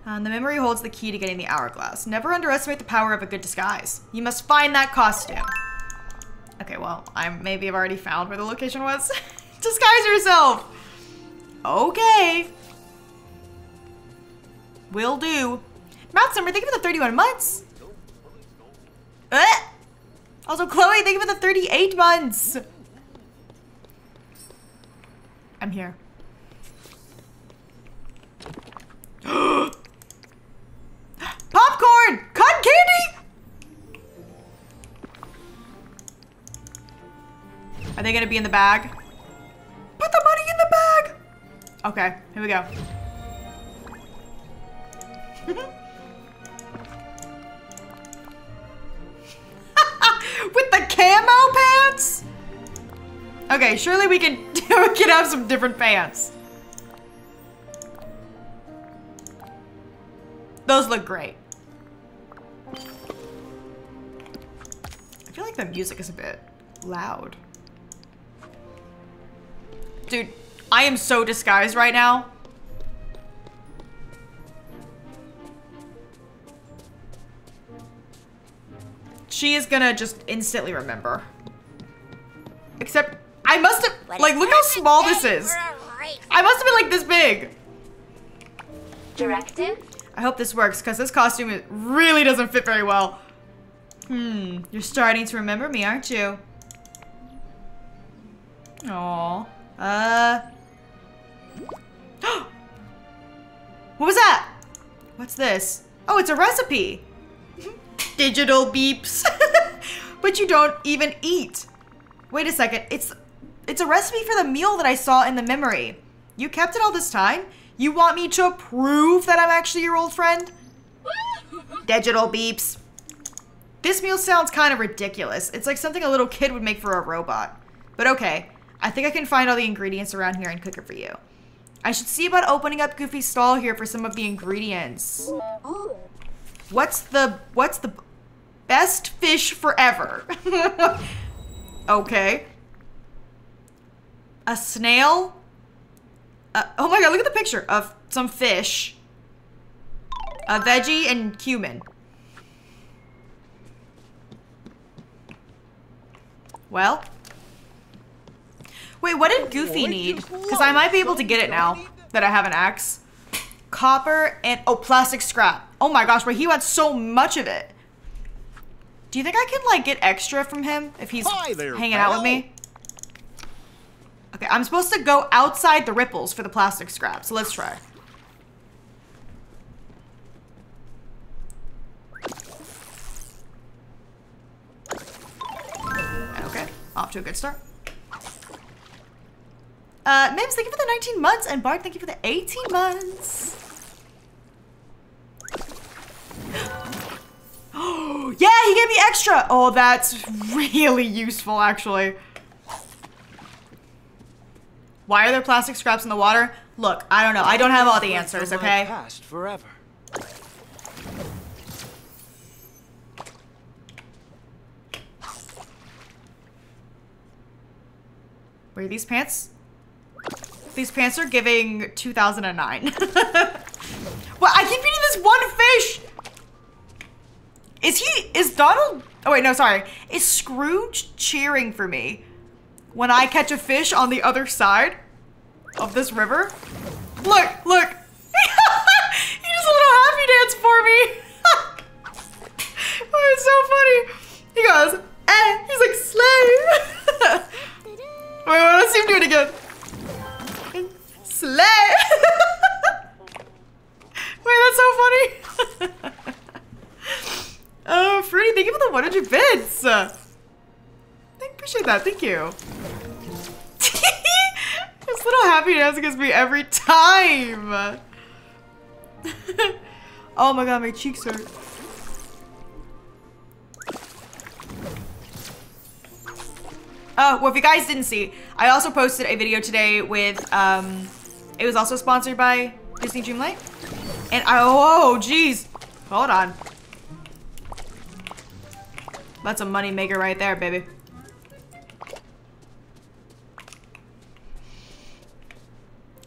Um, the memory holds the key to getting the hourglass. Never underestimate the power of a good disguise. You must find that costume. Okay, well, I maybe have already found where the location was. Disguise yourself! Okay. Will do. Matt Summer, thank you for the 31 months. Uh, also, Chloe, thank you for the 38 months. I'm here. Popcorn! Cotton candy! Are they gonna be in the bag? Put the money in the bag! Okay, here we go. With the camo pants? Okay, surely we can we can have some different pants. Those look great. I feel like the music is a bit loud. Dude, I am so disguised right now. She is gonna just instantly remember. Except, I must have, like, look how small this is. for a race. I must have been like this big. Directive? I hope this works, because this costume really doesn't fit very well. Hmm, you're starting to remember me, aren't you? Aww. Uh. What was that? What's this? Oh, it's a recipe. Digital beeps. but you don't even eat. Wait a second. It's it's a recipe for the meal that I saw in the memory. You kept it all this time? You want me to prove that I'm actually your old friend? Digital beeps. This meal sounds kind of ridiculous. It's like something a little kid would make for a robot. But okay, I think I can find all the ingredients around here and cook it for you. I should see about opening up Goofy's stall here for some of the ingredients. What's the what's the best fish forever? okay. A snail? Uh, oh my god, look at the picture of some fish. A veggie and cumin. Well. Wait, what did Goofy need? Because I might be able to get it now that I have an axe. Copper and, oh, plastic scrap. Oh my gosh, but he wants so much of it. Do you think I can, like, get extra from him if he's there, hanging out with me? Okay, I'm supposed to go outside the ripples for the plastic scrap, so let's try. Okay, off to a good start. Uh, Mims, thank you for the 19 months, and Bart, thank you for the 18 months. Oh, yeah, he gave me extra. Oh, that's really useful, actually. Why are there plastic scraps in the water? Look, I don't know. I don't have all the answers, okay? Past forever. Wait, these pants? These pants are giving 2009. well, I keep eating this one fish! Is he, is Donald, oh wait, no, sorry. Is Scrooge cheering for me when I catch a fish on the other side of this river? Look, look. he does a little happy dance for me. oh, it's so funny. He goes, eh, he's like, slay. Wait, wait, let's see him do it again. Slay! Wait, that's so funny. What thank you for the 100 bits? Thank, appreciate that. Thank you. this little happy dance gives me every time. oh my god, my cheeks hurt. Oh, well, if you guys didn't see, I also posted a video today with, um, it was also sponsored by Disney Dreamlight. And I, oh, jeez. Hold on. That's a money maker right there, baby.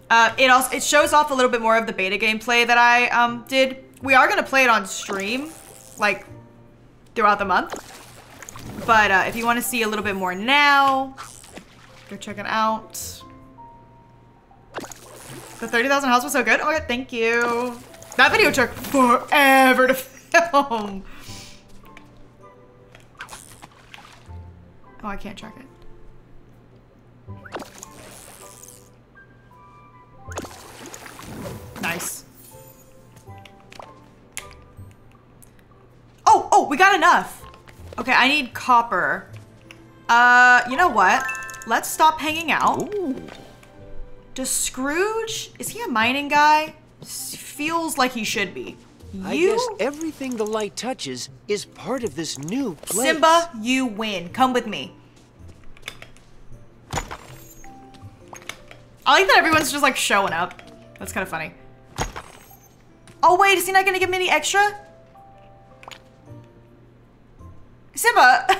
Uh, it also it shows off a little bit more of the beta gameplay that I um, did. We are gonna play it on stream, like throughout the month. But uh, if you want to see a little bit more now, go check it out. The 30,000 house was so good. Oh thank you. That video took forever to film. Oh, I can't track it. Nice. Oh, oh, we got enough. Okay, I need copper. Uh, you know what? Let's stop hanging out. Does Scrooge, is he a mining guy? Feels like he should be. I guess everything the light touches is part of this new place. Simba, you win. Come with me. I like that everyone's just like showing up. That's kind of funny. Oh wait, is he not gonna give me any extra? Simba!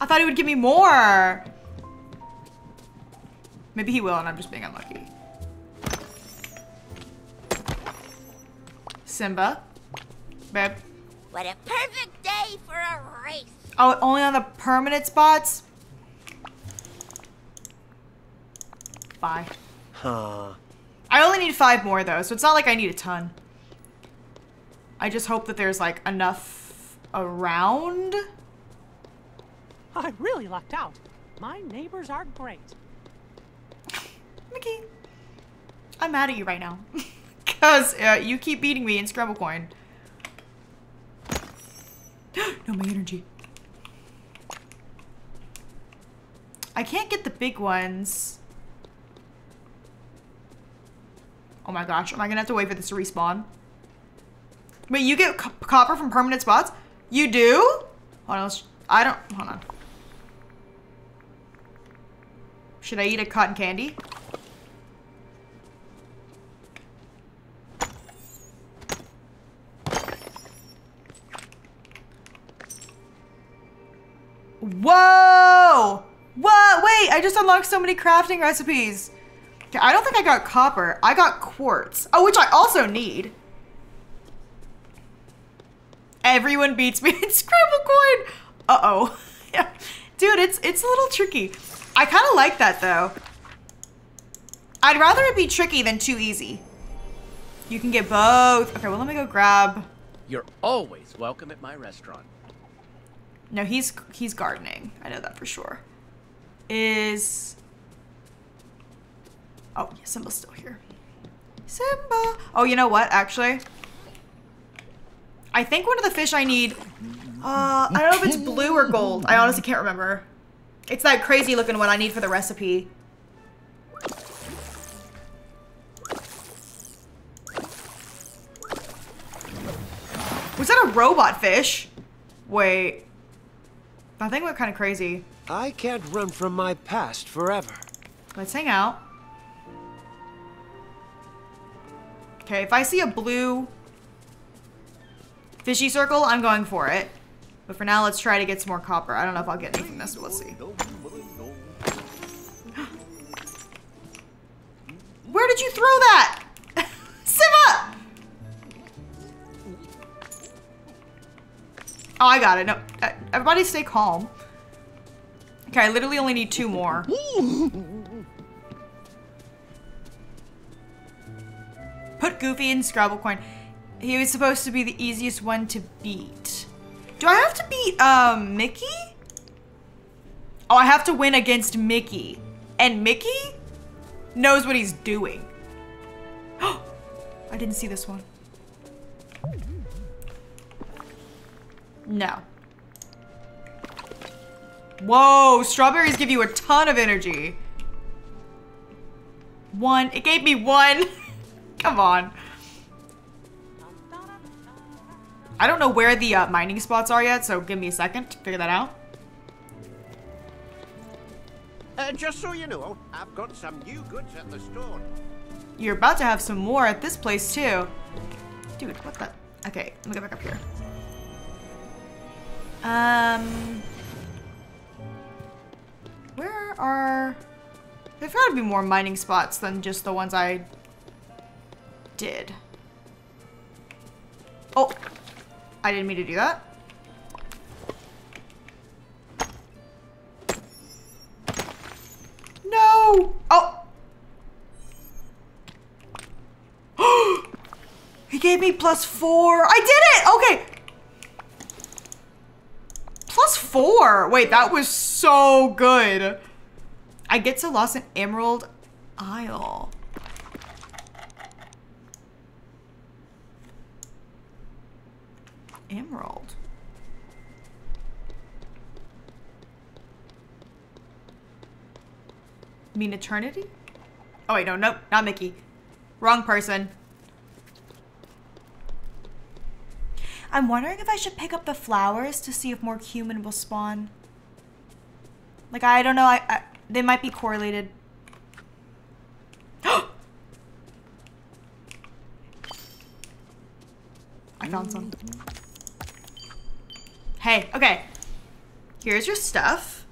I thought he would give me more. Maybe he will and I'm just being unlucky. Simba. Babe. What a perfect day for a race. Oh, only on the permanent spots? Bye. Huh. I only need five more though, so it's not like I need a ton. I just hope that there's like enough around. I really lucked out. My neighbors are great. Mickey, I'm mad at you right now. Because uh, you keep beating me in Scramble Coin. no, my energy. I can't get the big ones. Oh my gosh, am I gonna have to wait for this to respawn? Wait, you get co- copper from permanent spots? You do? Hold on, I don't, hold on. Should I eat a cotton candy? Whoa! What? Wait, I just unlocked so many crafting recipes. Okay, I don't think I got copper. I got quartz. Oh, which I also need. Everyone beats me in Scramble coin. Uh-oh. yeah. Dude, it's it's a little tricky. I kind of like that though. I'd rather it be tricky than too easy. You can get both. Okay, well let me go grab. You're always welcome at my restaurant. No, he's he's gardening. I know that for sure. Is Oh, yeah, Simba's still here. Simba. Oh, you know what? Actually, I think one of the fish I need. Uh, I don't know if it's blue or gold. I honestly can't remember. It's that crazy looking one I need for the recipe. Was that a robot fish? Wait. That we're kind of crazy. I can't run from my past forever. Let's hang out. Okay, if I see a blue fishy circle, I'm going for it. But for now, let's try to get some more copper. I don't know if I'll get anything this, but let's see. Where did you throw that? Oh, I got it. No, uh, everybody stay calm. Okay, I literally only need two more. Put Goofy in Scramble Coin. He was supposed to be the easiest one to beat. Do I have to beat um Mickey? Oh, I have to win against Mickey. And Mickey knows what he's doing. I didn't see this one. No. Whoa, strawberries give you a ton of energy. One. It gave me one. Come on. I don't know where the uh, mining spots are yet, so give me a second to figure that out. Uh, just so you know, I've got some new goods at the store. You're about to have some more at this place, too. Dude, what the? Okay, let me go back up here. Um... Where are... There's gotta be more mining spots than just the ones I did. Oh! I didn't mean to do that. No! Oh! he gave me plus four. I did it! Okay. Plus four. Wait, that was so good. I get to Lost an Emerald Isle. Emerald. Mean eternity? Oh wait, no, nope, not Mickey. Wrong person. I'm wondering if I should pick up the flowers to see if more cumin will spawn. Like, I don't know, I, I they might be correlated. I found some. Hey, okay. Here's your stuff.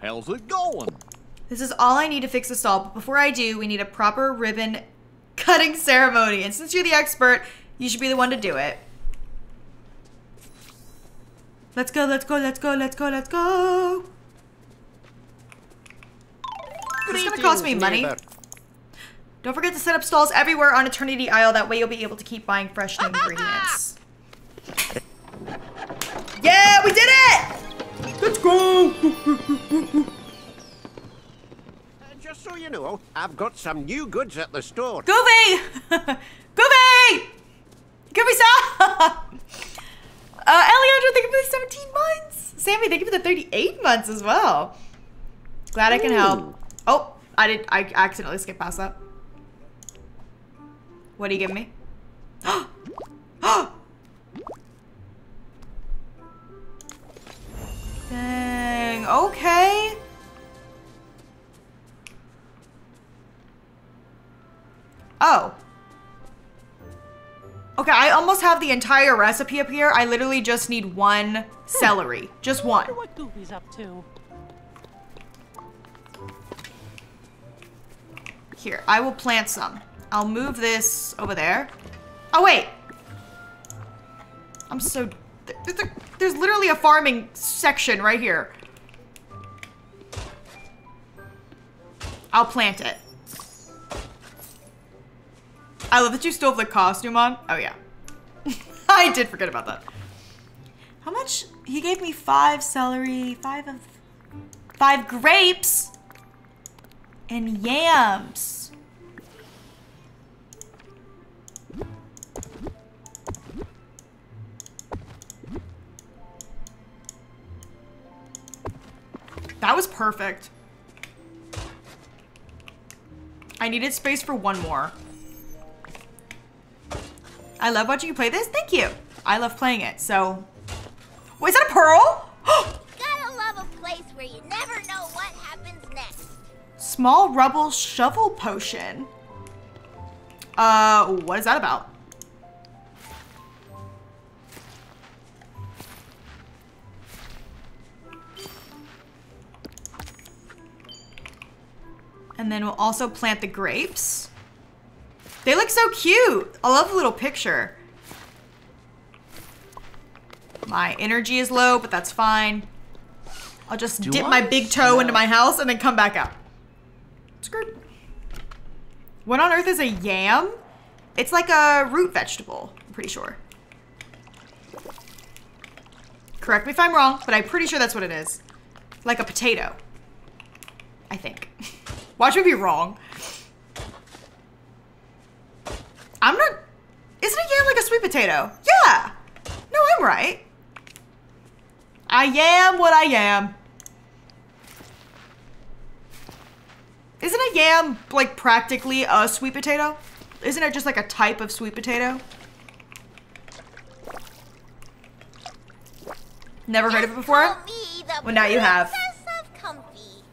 How's it going? This is all I need to fix the stall, but before I do, we need a proper ribbon cutting ceremony. And since you're the expert, you should be the one to do it. Let's go, let's go, let's go, let's go, let's go. This is gonna cost me money. neighbor. Don't forget to set up stalls everywhere on Eternity Isle. That way you'll be able to keep buying fresh new ingredients. Yeah, we did it! Let's go! So you know, I've got some new goods at the store. Goofy! Goofy! Goofy, stop! Uh, Eliandra, thank you for the 17 months. Sammy, thank you for the 38 months as well. Glad I can help. Oh, I did. I accidentally skipped past that. What do you give me? Dang. Okay. Oh. Okay, I almost have the entire recipe up here. I literally just need one celery. Hmm. Just one. What Goofy's up to. Here, I will plant some. I'll move this over there. Oh, wait. I'm so... There's, a, there's literally a farming section right here. I'll plant it. I love that you still have the costume on. Oh, yeah. I did forget about that. How much? He gave me five celery, five of... Five grapes! And yams. That was perfect. I needed space for one more. I love watching you play this. Thank you. I love playing it. So, wait, is that a pearl? Gotta love a place where you never know what happens next. Small rubble shovel potion. Uh, what is that about? And then we'll also plant the grapes. They look so cute. I love the little picture. My energy is low, but that's fine. I'll just Do dip I my big toe into my house and then come back out. Skirt. What on earth is a yam? It's like a root vegetable, I'm pretty sure. Correct me if I'm wrong, but I'm pretty sure that's what it is. Like a potato. I think. Watch me be wrong. I'm not... Isn't a yam like a sweet potato. Yeah. No, I'm right. I am what I am. Isn't a yam like practically a sweet potato? Isn't it just like a type of sweet potato? Never heard of it before? Well, now you have. Princess of Comfy.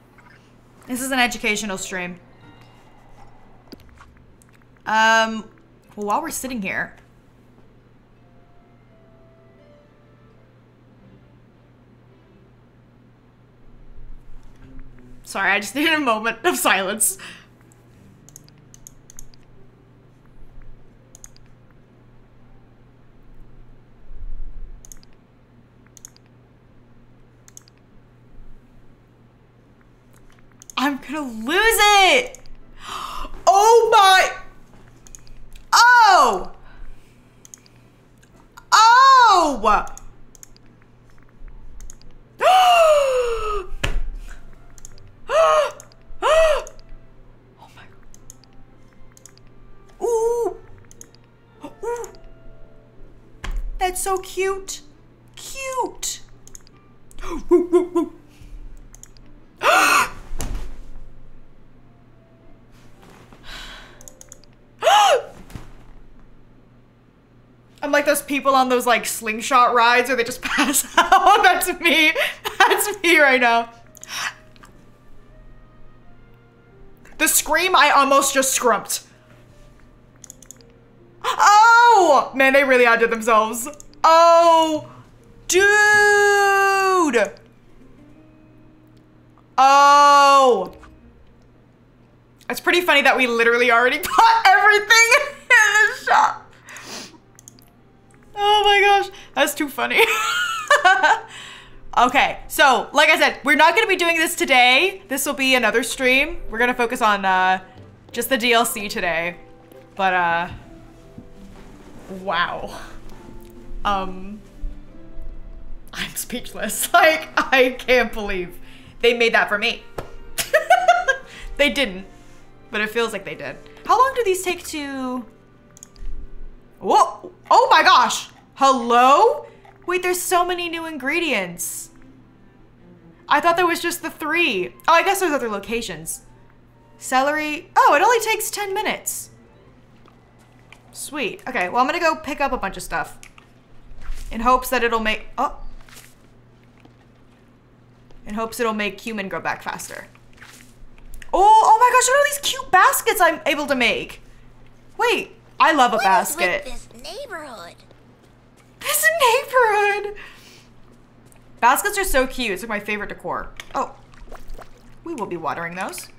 This is an educational stream. Um, well, while we're sitting here. Sorry, I just needed a moment of silence. I'm gonna lose it! Oh my! Oh! Oh! That's so! Cute! Woo, woo, woo. I'm like those people on those like slingshot rides or they just pass out. That's me. That's me right now. The scream I almost just scrumped. Oh! Man, they really outdid themselves. Oh! Dude! Oh! It's pretty funny that we literally already bought everything in the shop. Oh my gosh, that's too funny. okay, so like I said, we're not gonna be doing this today. This will be another stream. We're gonna focus on uh, just the DLC today. But uh, wow. Um, I'm speechless. Like, I can't believe they made that for me. they didn't, but it feels like they did. How long do these take to Whoa! Oh my gosh! Hello? Wait, there's so many new ingredients. I thought there was just the three. Oh, I guess there's other locations. Celery. Oh, it only takes 10 minutes. Sweet. Okay, well, I'm gonna go pick up a bunch of stuff. In hopes that it'll make... Oh. In hopes it'll make cumin grow back faster. Oh, oh my gosh, look at all these cute baskets I'm able to make. Wait, I love a What is basket. with this neighborhood? This neighborhood. Baskets are so cute. It's like my favorite decor. Oh, we will be watering those.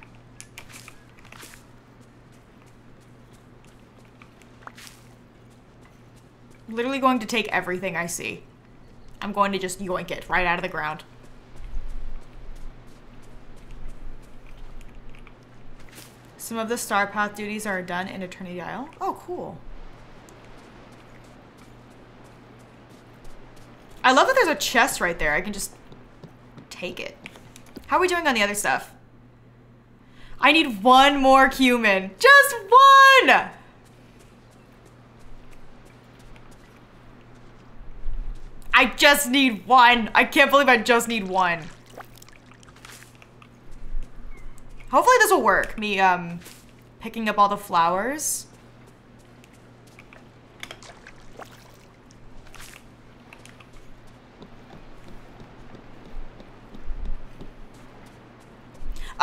Literally going to take everything I see. I'm going to just yoink it right out of the ground. Some of the Star Path duties are done in Eternity Isle. Oh, cool. I love that there's a chest right there. I can just take it. How are we doing on the other stuff? I need one more cumin. Just one! I just need one. I can't believe I just need one. Hopefully this will work. Me, um, picking up all the flowers.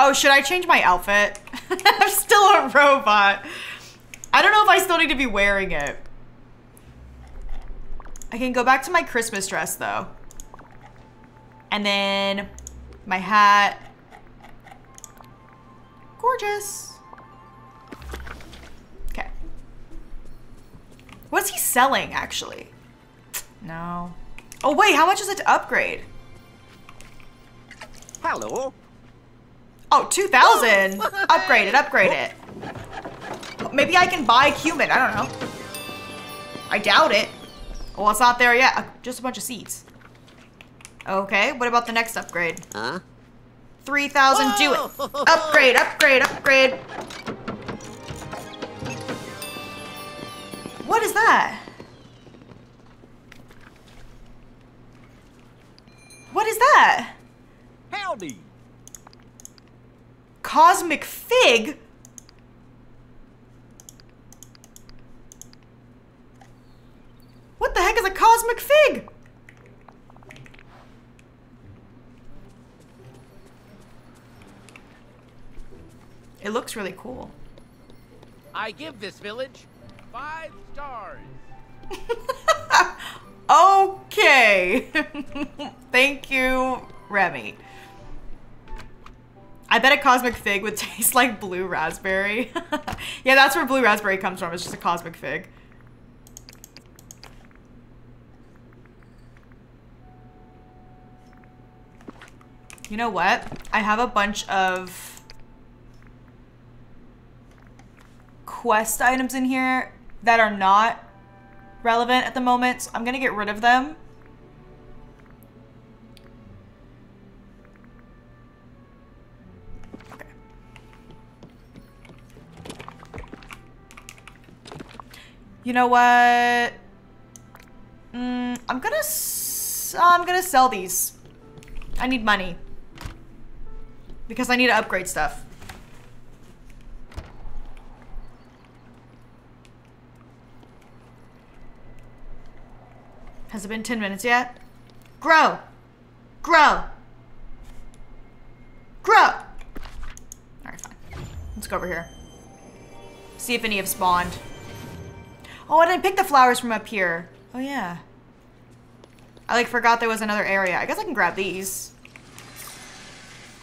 Oh, should I change my outfit? I'm still a robot. I don't know if I still need to be wearing it. I can go back to my Christmas dress though. And then my hat. Gorgeous. Okay. What's he selling actually? No. Oh wait, how much is it to upgrade? Hello. Oh, 2,000. upgrade it, upgrade it. Maybe I can buy cumin. I don't know. I doubt it. Well, it's not there yet. Uh, just a bunch of seeds. Okay, what about the next upgrade? Huh? 3,000, do it. Upgrade, upgrade, upgrade. What is that? What is that? Howdy. Cosmic fig? What the heck is a cosmic fig? It looks really cool. I give this village five stars. Okay. Thank you, Remy. I bet a cosmic fig would taste like blue raspberry. yeah, that's where blue raspberry comes from. It's just a cosmic fig. You know what? I have a bunch of quest items in here that are not relevant at the moment, so I'm gonna get rid of them. You know what? Mm, I'm gonna s I'm gonna sell these. I need money. Because I need to upgrade stuff. Has it been 10 minutes yet? Grow! Grow! Grow! Alright, fine. Let's go over here. See if any have spawned. Oh, I didn't pick the flowers from up here. Oh, yeah. I, like, forgot there was another area. I guess I can grab these.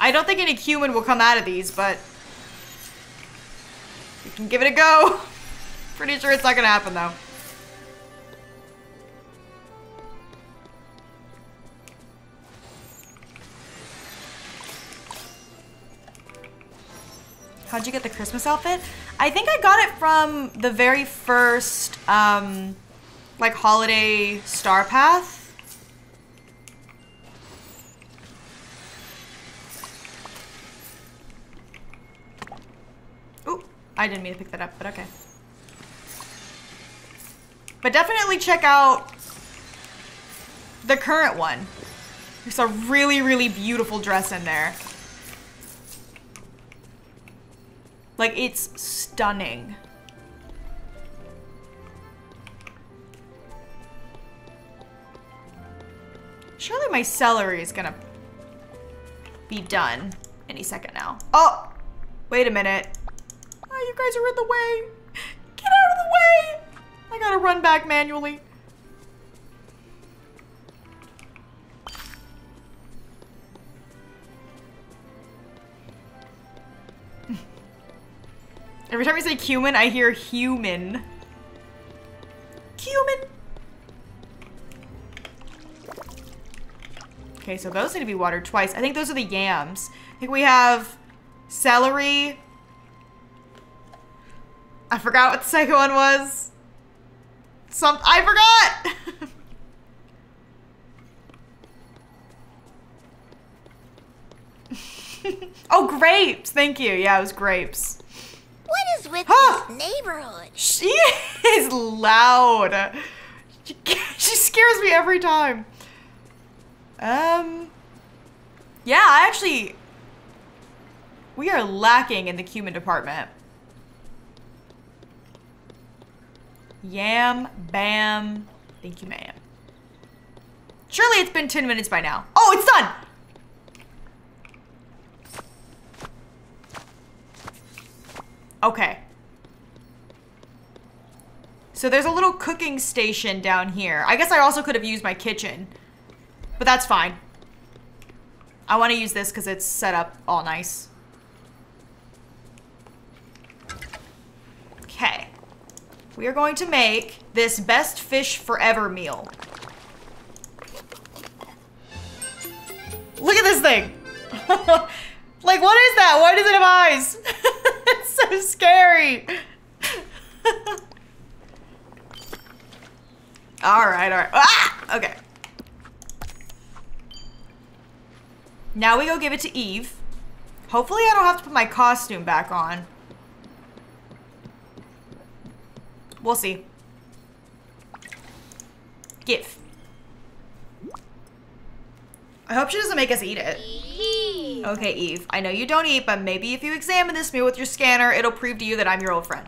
I don't think any cumin will come out of these, but... We can give it a go. Pretty sure it's not gonna happen, though. How'd you get the Christmas outfit? I think I got it from the very first, um, like, holiday star path. Ooh, I didn't mean to pick that up, but okay. But definitely check out the current one. There's a really, really beautiful dress in there. Like, it's stunning. Surely my celery is gonna be done any second now. Oh! Wait a minute. Oh, you guys are in the way. Get out of the way! I gotta run back manually. Every time you say cumin, I hear human. Cumin! Okay, so those need to be watered twice. I think those are the yams. I think we have celery. I forgot what the second one was. Some I forgot! oh, grapes! Thank you. Yeah, it was grapes. What is with this neighborhood? She is loud. She, she scares me every time. Um. Yeah, I actually. We are lacking in the cumin department. Yam, bam. Thank you, ma'am. Surely it's been 10 minutes by now. Oh, it's done! Okay. So there's a little cooking station down here. I guess I also could have used my kitchen. But that's fine. I want to use this because it's set up all nice. Okay. We are going to make this best fish forever meal. Look at this thing. like, what is that? Why does it have eyes? it's so scary. all right, all right. Ah! Okay. Now we go give it to Eve. Hopefully I don't have to put my costume back on. We'll see. Give. I hope she doesn't make us eat it. Eve. Okay, Eve. I know you don't eat, but maybe if you examine this meal with your scanner, it'll prove to you that I'm your old friend.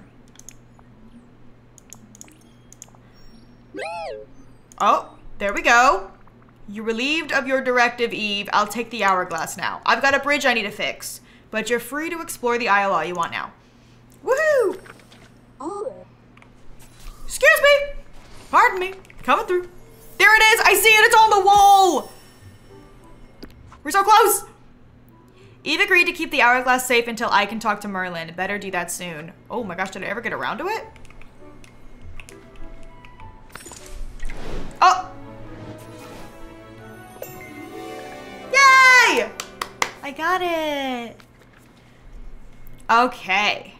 Oh, there we go. You're relieved of your directive, Eve. I'll take the hourglass now. I've got a bridge I need to fix, but you're free to explore the isle all you want now. Woohoo! Excuse me! Pardon me. Coming through. There it is! I see it! It's on the wall! We're so close! Eve agreed to keep the hourglass safe until I can talk to Merlin. Better do that soon. Oh my gosh, did I ever get around to it? Oh! Yay! I got it. Okay.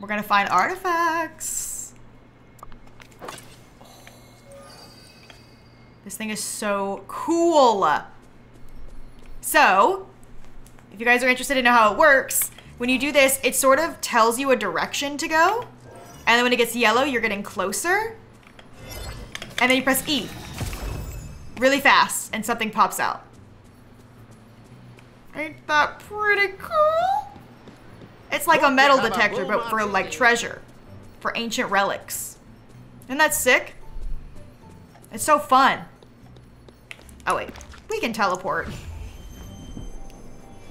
We're gonna find artifacts. This thing is so cool. So, if you guys are interested in how it works, when you do this, it sort of tells you a direction to go. And then when it gets yellow, you're getting closer. And then you press E. Really fast, and something pops out. Ain't that pretty cool? It's like a metal detector, but for like treasure. For ancient relics. Isn't that sick? It's so fun. Oh wait, we can teleport.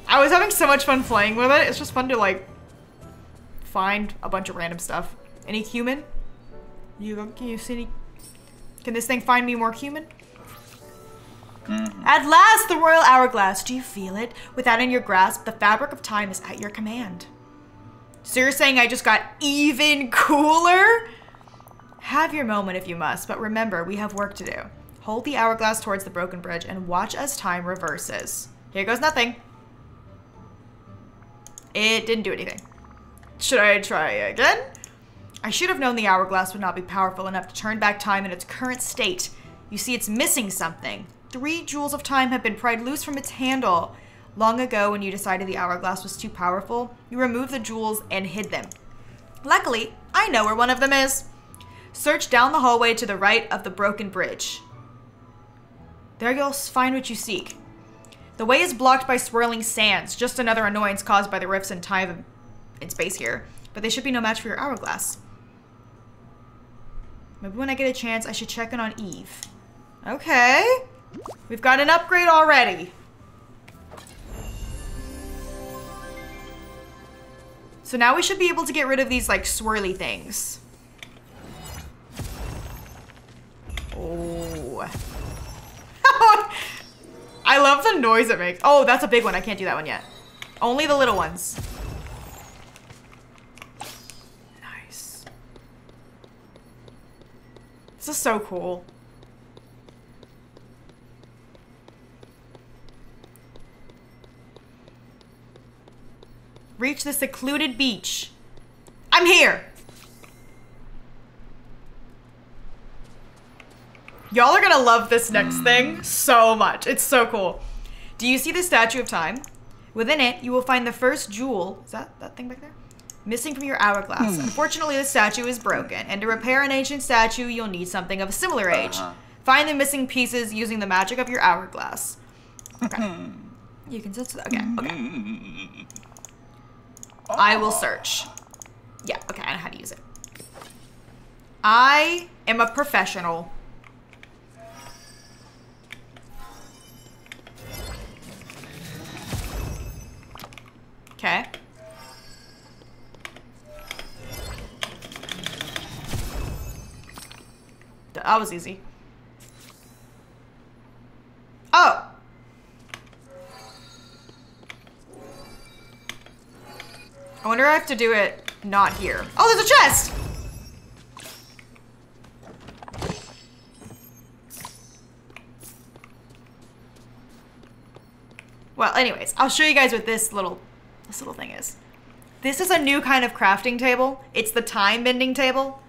I was having so much fun playing with it. It's just fun to like find a bunch of random stuff. Any human? You can you see any? Can this thing find me more human? Mm-hmm. At last, the royal hourglass. Do you feel it? With that in your grasp, the fabric of time is at your command. So you're saying I just got even cooler? Have your moment if you must, but remember, we have work to do. Hold the hourglass towards the broken bridge and watch as time reverses. Here goes nothing. It didn't do anything. Should I try again? I should have known the hourglass would not be powerful enough to turn back time in its current state. You see, it's missing something. Three jewels of time have been pried loose from its handle. Long ago, when you decided the hourglass was too powerful, you removed the jewels and hid them. Luckily, I know where one of them is. Search down the hallway to the right of the broken bridge. There you'll find what you seek. The way is blocked by swirling sands, just another annoyance caused by the rifts in time in space here. But they should be no match for your hourglass. Maybe when I get a chance, I should check in on Eve. Okay. We've got an upgrade already. So now we should be able to get rid of these like swirly things. Oh. oh I love the noise it makes. Oh, that's a big one. I can't do that one yet. Only the little ones. Nice. This is so cool. Reach the secluded beach. I'm here. Y'all are gonna love this next thing so much. It's so cool. Do you see the Statue of Time? Within it, you will find the first jewel. Is that that thing back there? Missing from your hourglass. Hmm. Unfortunately, the statue is broken, and to repair an ancient statue, you'll need something of a similar age. Uh-huh. Find the missing pieces using the magic of your hourglass. Okay. Hmm. You can just okay, hmm. okay. I will search. Yeah, okay, I know how to use it. I am a professional. Okay. That was easy. Oh! I wonder if I have to do it not here. Oh, there's a chest! Well, anyways, I'll show you guys what this little this little thing is. This is a new kind of crafting table. It's the time bending table.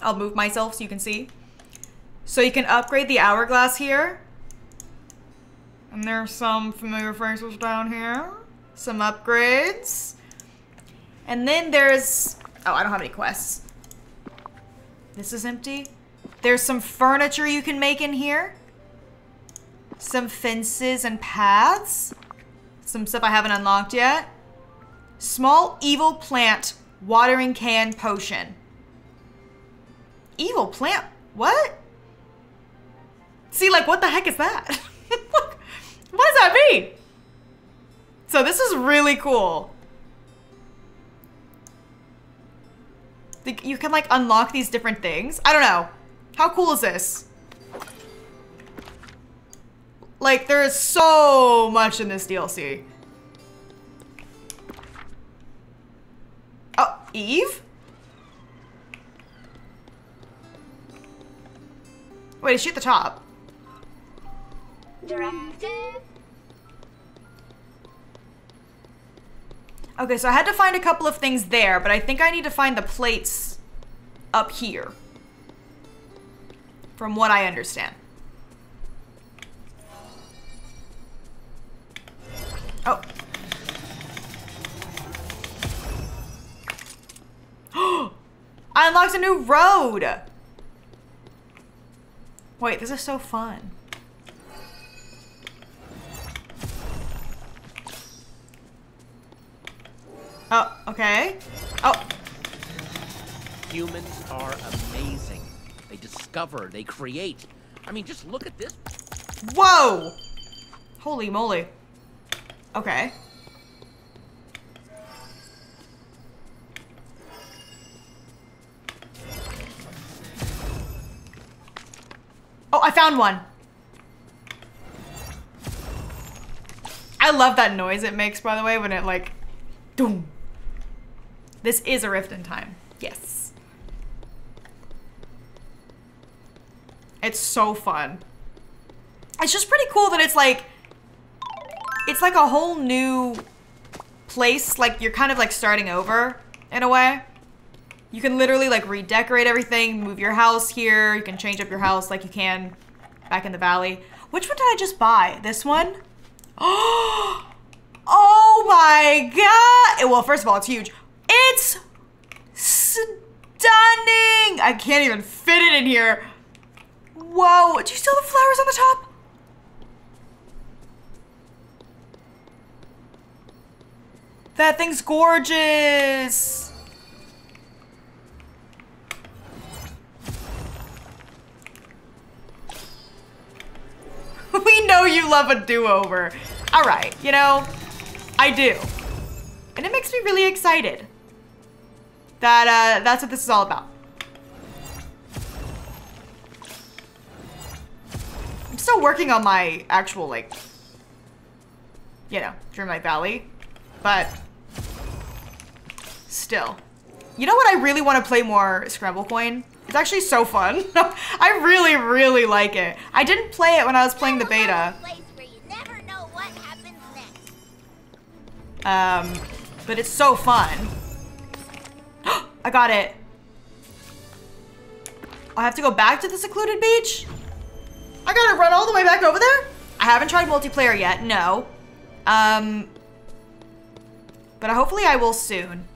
I'll move myself so you can see. So you can upgrade the hourglass here. And there's some familiar faces down here. Some upgrades. And then there's... Oh, I don't have any quests. This is empty. There's some furniture you can make in here. Some fences and paths. Some stuff I haven't unlocked yet. Small evil plant watering can potion. Evil plant? What? See, like, what the heck is that? what does that mean? So this is really cool. You can, like, unlock these different things. I don't know. How cool is this? Like, there is so much in this DLC. Oh, Eve? Wait, is she at the top? Directive. Okay, so I had to find a couple of things there, but I think I need to find the plates up here. From what I understand. Oh. I unlocked a new road! Wait, this is so fun. Oh, okay. Oh, Humans are amazing. They discover, they create. I mean, just look at this. whoa! Holy moly. Okay. Oh, I found one. I love that noise it makes, by the way, when it like, doom. This is a rift in time. Yes. It's so fun. It's just pretty cool that it's like, it's like a whole new place. Like you're kind of like starting over in a way. You can literally like redecorate everything, move your house here. You can change up your house like you can back in the valley. Which one did I just buy? This one? Oh my god! Well, first of all, it's huge. It's stunning! I can't even fit it in here. Whoa, do you still have flowers on the top? That thing's gorgeous. we know you love a do-over. All right, you know, I do. And it makes me really excited that uh, that's what this is all about. I'm still working on my actual, like, you know, Dreamlight Valley, but still. You know what I really want to play more Scramble Coin? It's actually so fun. I really, really like it. I didn't play it when I was playing the beta. Place where you never know what happens next. Um, but it's so fun. I got it. I have to go back to the secluded beach? I gotta run all the way back over there? I haven't tried multiplayer yet, no. Um, but hopefully I will soon.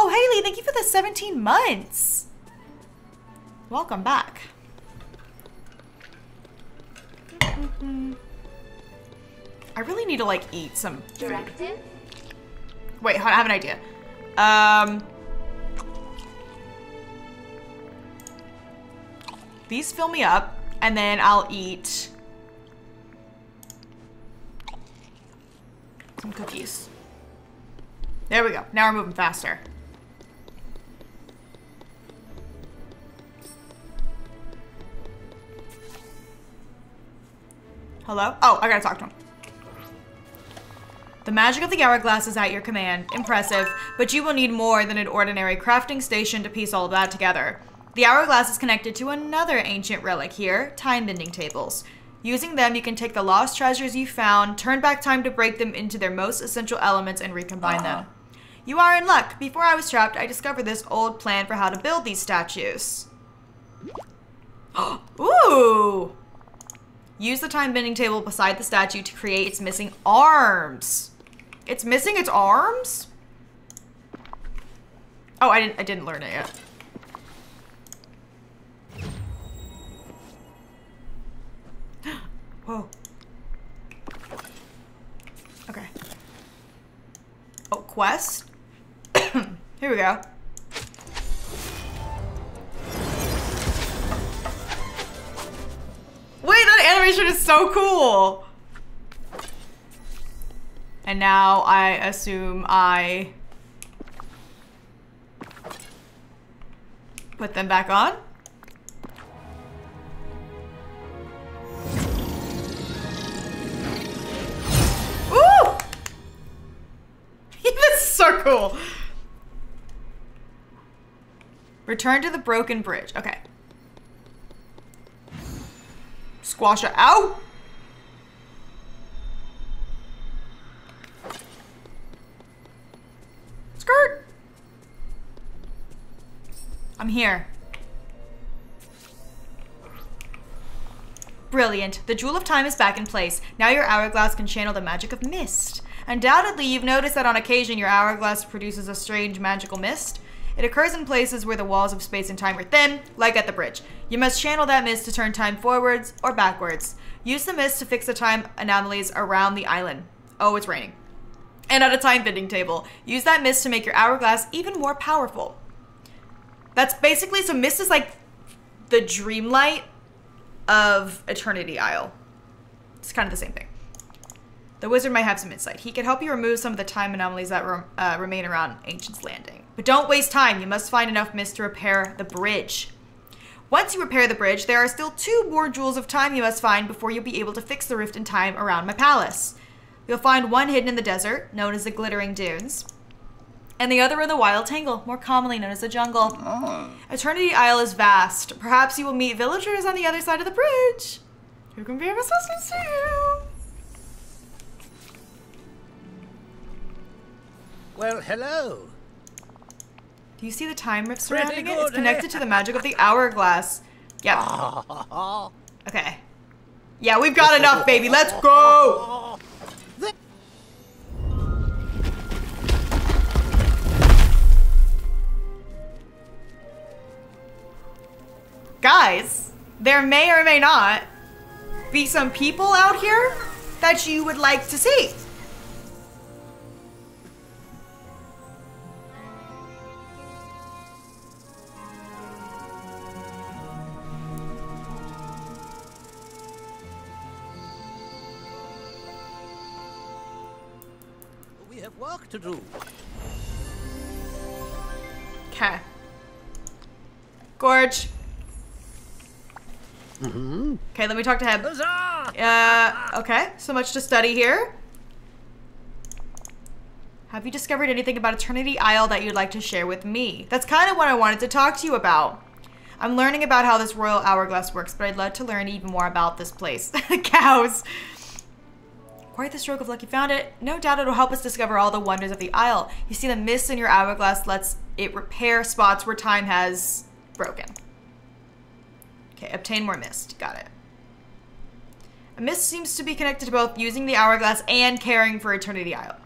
Oh, Haley, thank you for the 17 months. Welcome back. I really need to like eat some food. Directive. Wait, I have an idea. Um, these fill me up, and then I'll eat some cookies. There we go. Now we're moving faster. Hello? Oh, I gotta talk to him. The magic of the hourglass is at your command. Impressive, but you will need more than an ordinary crafting station to piece all of that together. The hourglass is connected to another ancient relic here, time bending tables. Using them, you can take the lost treasures you found, turn back time to break them into their most essential elements, and recombine them. You are in luck. Before I was trapped, I discovered this old plan for how to build these statues. Ooh! Use the time bending table beside the statue to create its missing arms. It's missing its arms? Oh, I didn't I didn't learn it yet. Whoa. Okay. Oh, quest? Here we go. Animation is so cool. And now I assume I put them back on. Ooh! That's so cool. Return to the broken bridge. Okay. Squash it out. Skirt. I'm here. Brilliant. The Jewel of Time is back in place. Now your hourglass can channel the magic of mist. Undoubtedly, you've noticed that on occasion your hourglass produces a strange magical mist. It occurs in places where the walls of space and time are thin, like at the bridge. You must channel that mist to turn time forwards or backwards. Use the mist to fix the time anomalies around the island. Oh, it's raining. And at a time bending table. Use that mist to make your hourglass even more powerful. That's basically, so mist is like the dream light of Eternity Isle. It's kind of the same thing. The wizard might have some insight. He could help you remove some of the time anomalies that re uh, remain around Ancient's Landing. But don't waste time. You must find enough mist to repair the bridge. Once you repair the bridge, there are still two more jewels of time you must find before you'll be able to fix the rift in time around my palace. You'll find one hidden in the desert, known as the Glittering Dunes, and the other in the Wild Tangle, more commonly known as the jungle. Oh. Eternity Isle is vast. Perhaps you will meet villagers on the other side of the bridge. Who can be of assistance to you? Well, hello. Do you see the time rift surrounding it? It's connected eh? to the magic of the hourglass. Yep. Oh, Okay. Yeah, we've got enough, baby. Let's go. Guys, there may or may not be some people out here that you would like to see. Work to do. Okay. Gorge. Mm-hmm. Okay, let me talk to Heb. Huzzah! Uh, okay. So much to study here. Have you discovered anything about Eternity Isle that you'd like to share with me? That's kind of what I wanted to talk to you about. I'm learning about how this royal hourglass works, but I'd love to learn even more about this place. Cows. Quite the stroke of luck you found it. No doubt it'll help us discover all the wonders of the Isle. You see, the mist in your hourglass lets it repair spots where time has broken. Okay, obtain more mist. Got it. A mist seems to be connected to both using the hourglass and caring for Eternity Isle.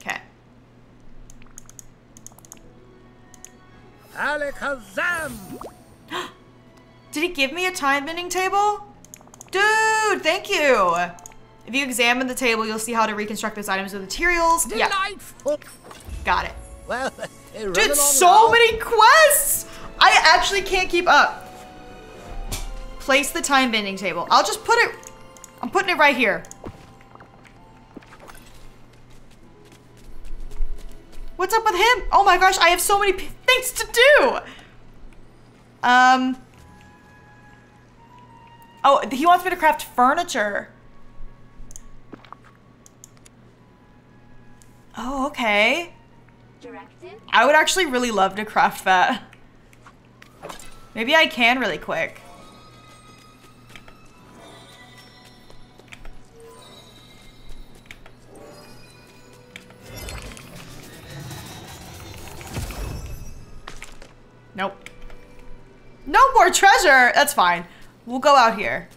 Okay. Alakazam! Did he give me a time bending table? Dude, thank you. If you examine the table, you'll see how to reconstruct those items with materials. Yeah, Delightful. got it. Well, Dude, so now. many quests! I actually can't keep up. Place the time bending table. I'll just put it, I'm putting it right here. What's up with him? Oh my gosh, I have so many things to do. Um. Oh, he wants me to craft furniture. Oh, okay. I would actually really love to craft that. Maybe I can really quick. Nope. No more treasure! That's fine. We'll go out here.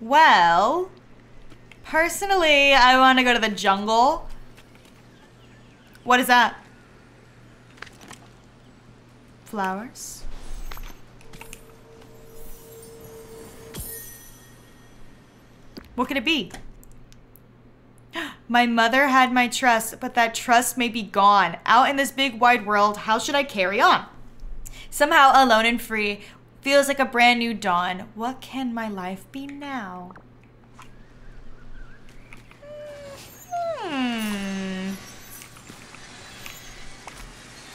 Well, personally, I want to go to the jungle. What is that? Flowers. What could it be? My mother had my trust, but that trust may be gone. Out in this big wide world, how should I carry on? Somehow alone and free feels like a brand new dawn. What can my life be now? Hmm.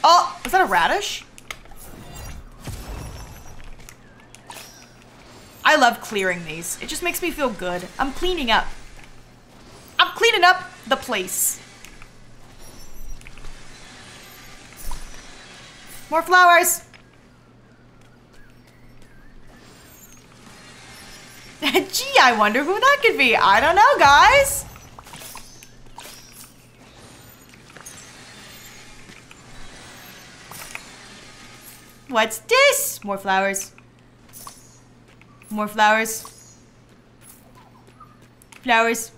Oh, is that a radish? I love clearing these. It just makes me feel good. I'm cleaning up. I'm cleaning up the place. More flowers. Gee, I wonder who that could be. I don't know, guys. What's this? More flowers. More flowers. Flowers.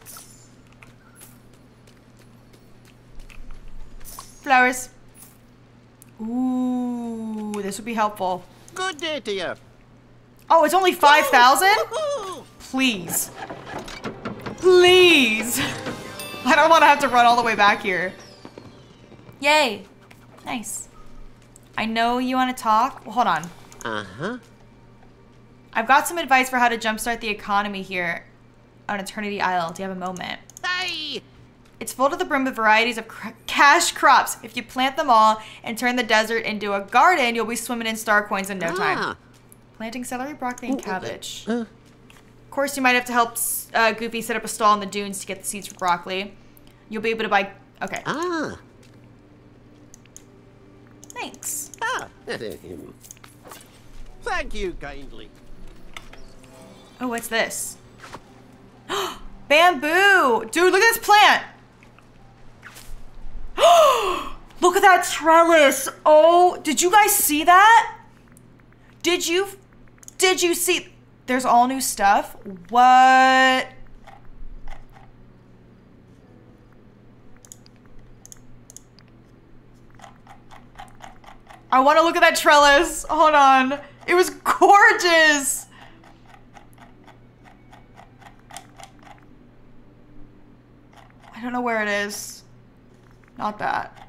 Flowers. Ooh, this would be helpful. Good day to you. Oh, it's only 5,000? Please. Please. I don't want to have to run all the way back here. Yay. Nice. I know you want to talk. Well, hold on. Uh-huh. I've got some advice for how to jumpstart the economy here on Eternity Isle. Do you have a moment? Hey! It's full to the brim with varieties of cr cash crops. If you plant them all and turn the desert into a garden, you'll be swimming in star coins in no time. Ah. Planting celery, broccoli, and cabbage. Uh. Of course, you might have to help uh, Goofy set up a stall in the dunes to get the seeds for broccoli. You'll be able to buy... Okay. Ah. Thanks. Ah. Thank you kindly. Oh, what's this? Bamboo! Dude, look at this plant! look at that trellis! Oh, did you guys see that? Did you... Did you see... There's all new stuff? What? I want to look at that trellis. Hold on. It was gorgeous. I don't know where it is. Not that.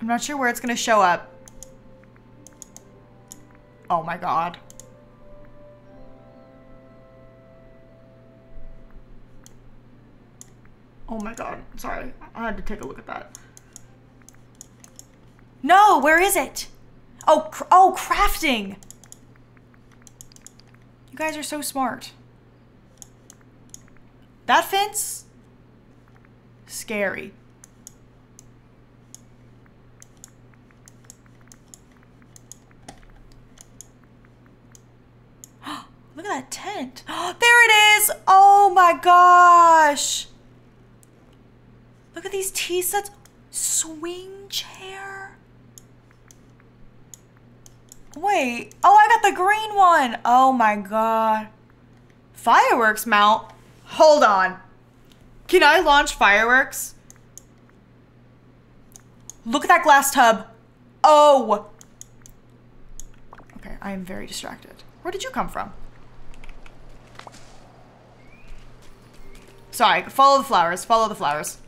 I'm not sure where it's going to show up. Oh my god. Oh my god. Sorry. I had to take a look at that. No, where is it? Oh, cr oh, crafting. You guys are so smart. That fence? Scary. Look at that tent. there it is. Oh my gosh. Look at these tea sets. Swing chair. Wait. Oh, I got the green one. Oh my god. Fireworks mount? Hold on. Can I launch fireworks? Look at that glass tub. Oh. Okay, I am very distracted. Where did you come from? Sorry, follow the flowers. Follow the flowers.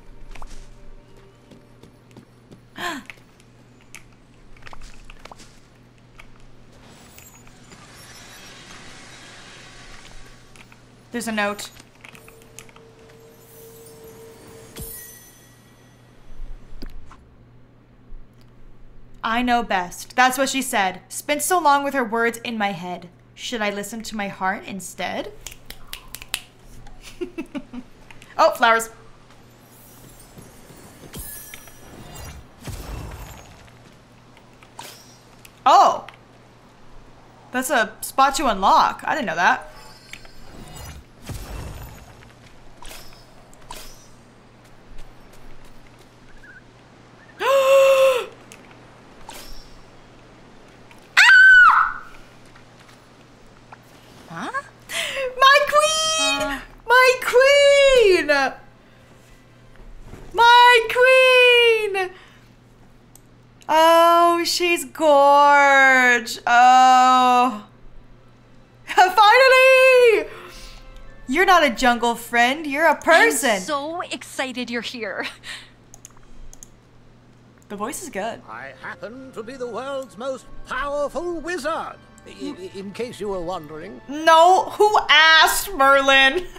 There's a note. I know best. That's what she said. Spent so long with her words in my head. Should I listen to my heart instead? oh, flowers. Oh. That's a spot to unlock. I didn't know that. Huh? My queen! My queen! My queen! Oh, she's gorge. Oh. Finally! You're not a jungle friend, you're a person. I'm so excited you're here. the voice is good. I happen to be the world's most powerful wizard. I- in case you were wondering. No, who asked Merlin?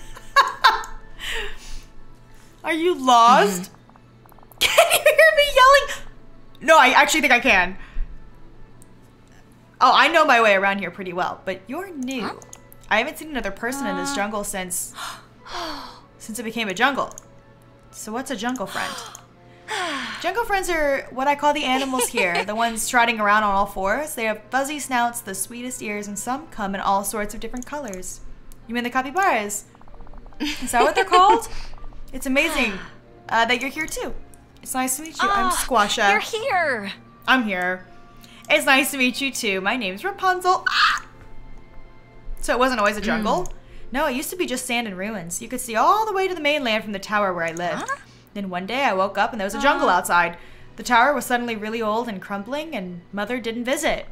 Are you lost? Mm-hmm. Can you hear me yelling? No, I actually think I can. Oh, I know my way around here pretty well, but you're new. I haven't seen another person in this jungle since since it became a jungle. So what's a jungle friend? Jungle friends are what I call the animals here, the ones trotting around on all fours. They have fuzzy snouts, the sweetest ears, and some come in all sorts of different colors. You mean the capybaras? Is that what they're called? It's amazing uh, that you're here too. It's nice to meet you. I'm Ah, Squasha. You're here. I'm here. It's nice to meet you too. My name's Rapunzel. Ah! So it wasn't always a jungle? Mm. No, it used to be just sand and ruins. You could see all the way to the mainland from the tower where I lived. Then one day I woke up and there was a jungle outside. The tower was suddenly really old and crumbling, and Mother didn't visit.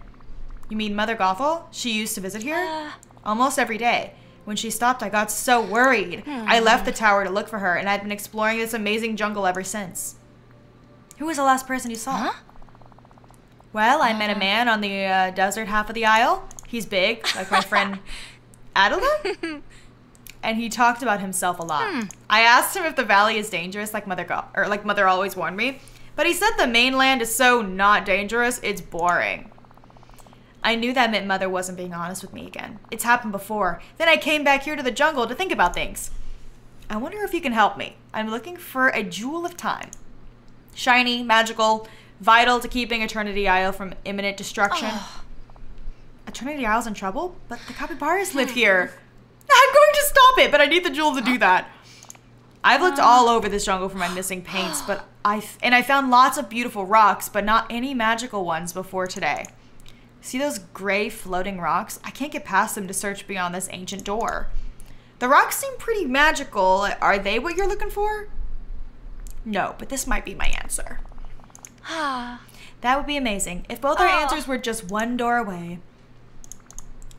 You mean Mother Gothel? She used to visit here? Uh. Almost every day. When she stopped, I got so worried. I hmm. left the tower to look for her, and I've been exploring this amazing jungle ever since. Who was the last person you saw? Huh? Well, I met a uh. man on the uh, desert half of the isle. He's big, like my friend Attila. And he talked about himself a lot. Hmm. I asked him if the valley is dangerous, like Mother Go- or like Mother always warned me. But he said the mainland is so not dangerous, it's boring. I knew that meant Mother wasn't being honest with me again. It's happened before. Then I came back here to the jungle to think about things. I wonder if you can help me. I'm looking for a jewel of time. Shiny, magical, vital to keeping Eternity Isle from imminent destruction. Eternity Isle's in trouble, but the capybaras live here. I'm going to stop it, but I need the jewel to do uh, that. I've looked uh. all over this jungle for my missing paints, but I and I found lots of beautiful rocks, but not any magical ones before today. See those gray floating rocks? I can't get past them to search beyond this ancient door. The rocks seem pretty magical. Are they what you're looking for? No, but this might be my answer. Ah. that would be amazing. If both our Oh. answers were just one door away.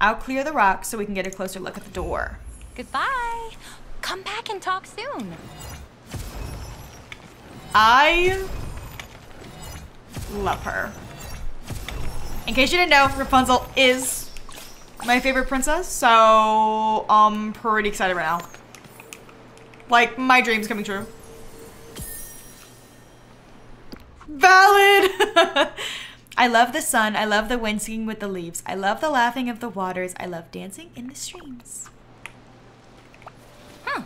I'll clear the rocks so we can get a closer look at the door. Goodbye. Come back and talk soon. I love her. In case you didn't know, Rapunzel is my favorite princess, so I'm pretty excited right now. Like, my dream's coming true. Valid! I love the sun. I love the wind singing with the leaves. I love the laughing of the waters. I love dancing in the streams. Huh?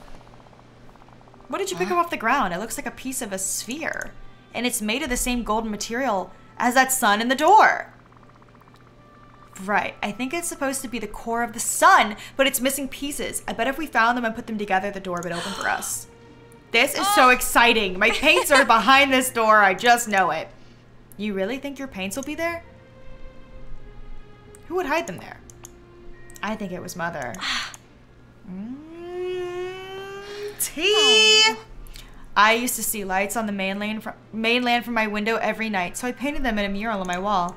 What did you pick up off the ground? It looks like a piece of a sphere. And it's made of the same golden material as that sun in the door. Right. I think it's supposed to be the core of the sun, but it's missing pieces. I bet if we found them and put them together, the door would open for us. This is so exciting. My paints are behind this door. I just know it. You really think your paints will be there? Who would hide them there? I think it was Mother. Mm, tea. I used to see lights on the mainland from, mainland from my window every night, so I painted them in a mural on my wall.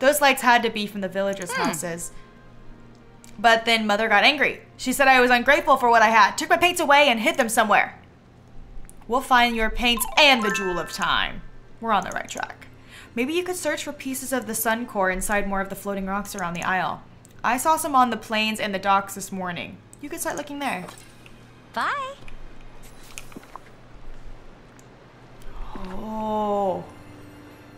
Those lights had to be from the villagers' houses. But then Mother got angry. She said I was ungrateful for what I had, took my paints away, and hid them somewhere. We'll find your paints and the Jewel of Time. We're on the right track. Maybe you could search for pieces of the sun core inside more of the floating rocks around the isle. I saw some on the plains and the docks this morning. You could start looking there. Bye. Oh.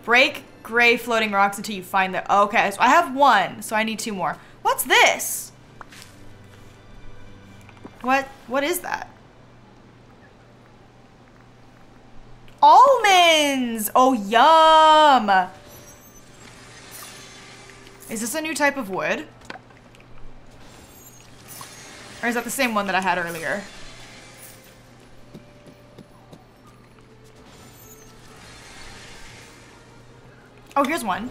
Break gray floating rocks until you find the. Okay, so I have one, so I need two more. What's this? What? What is that? Almonds! Oh, yum! Is this a new type of wood? Or is that the same one that I had earlier? Oh, here's one.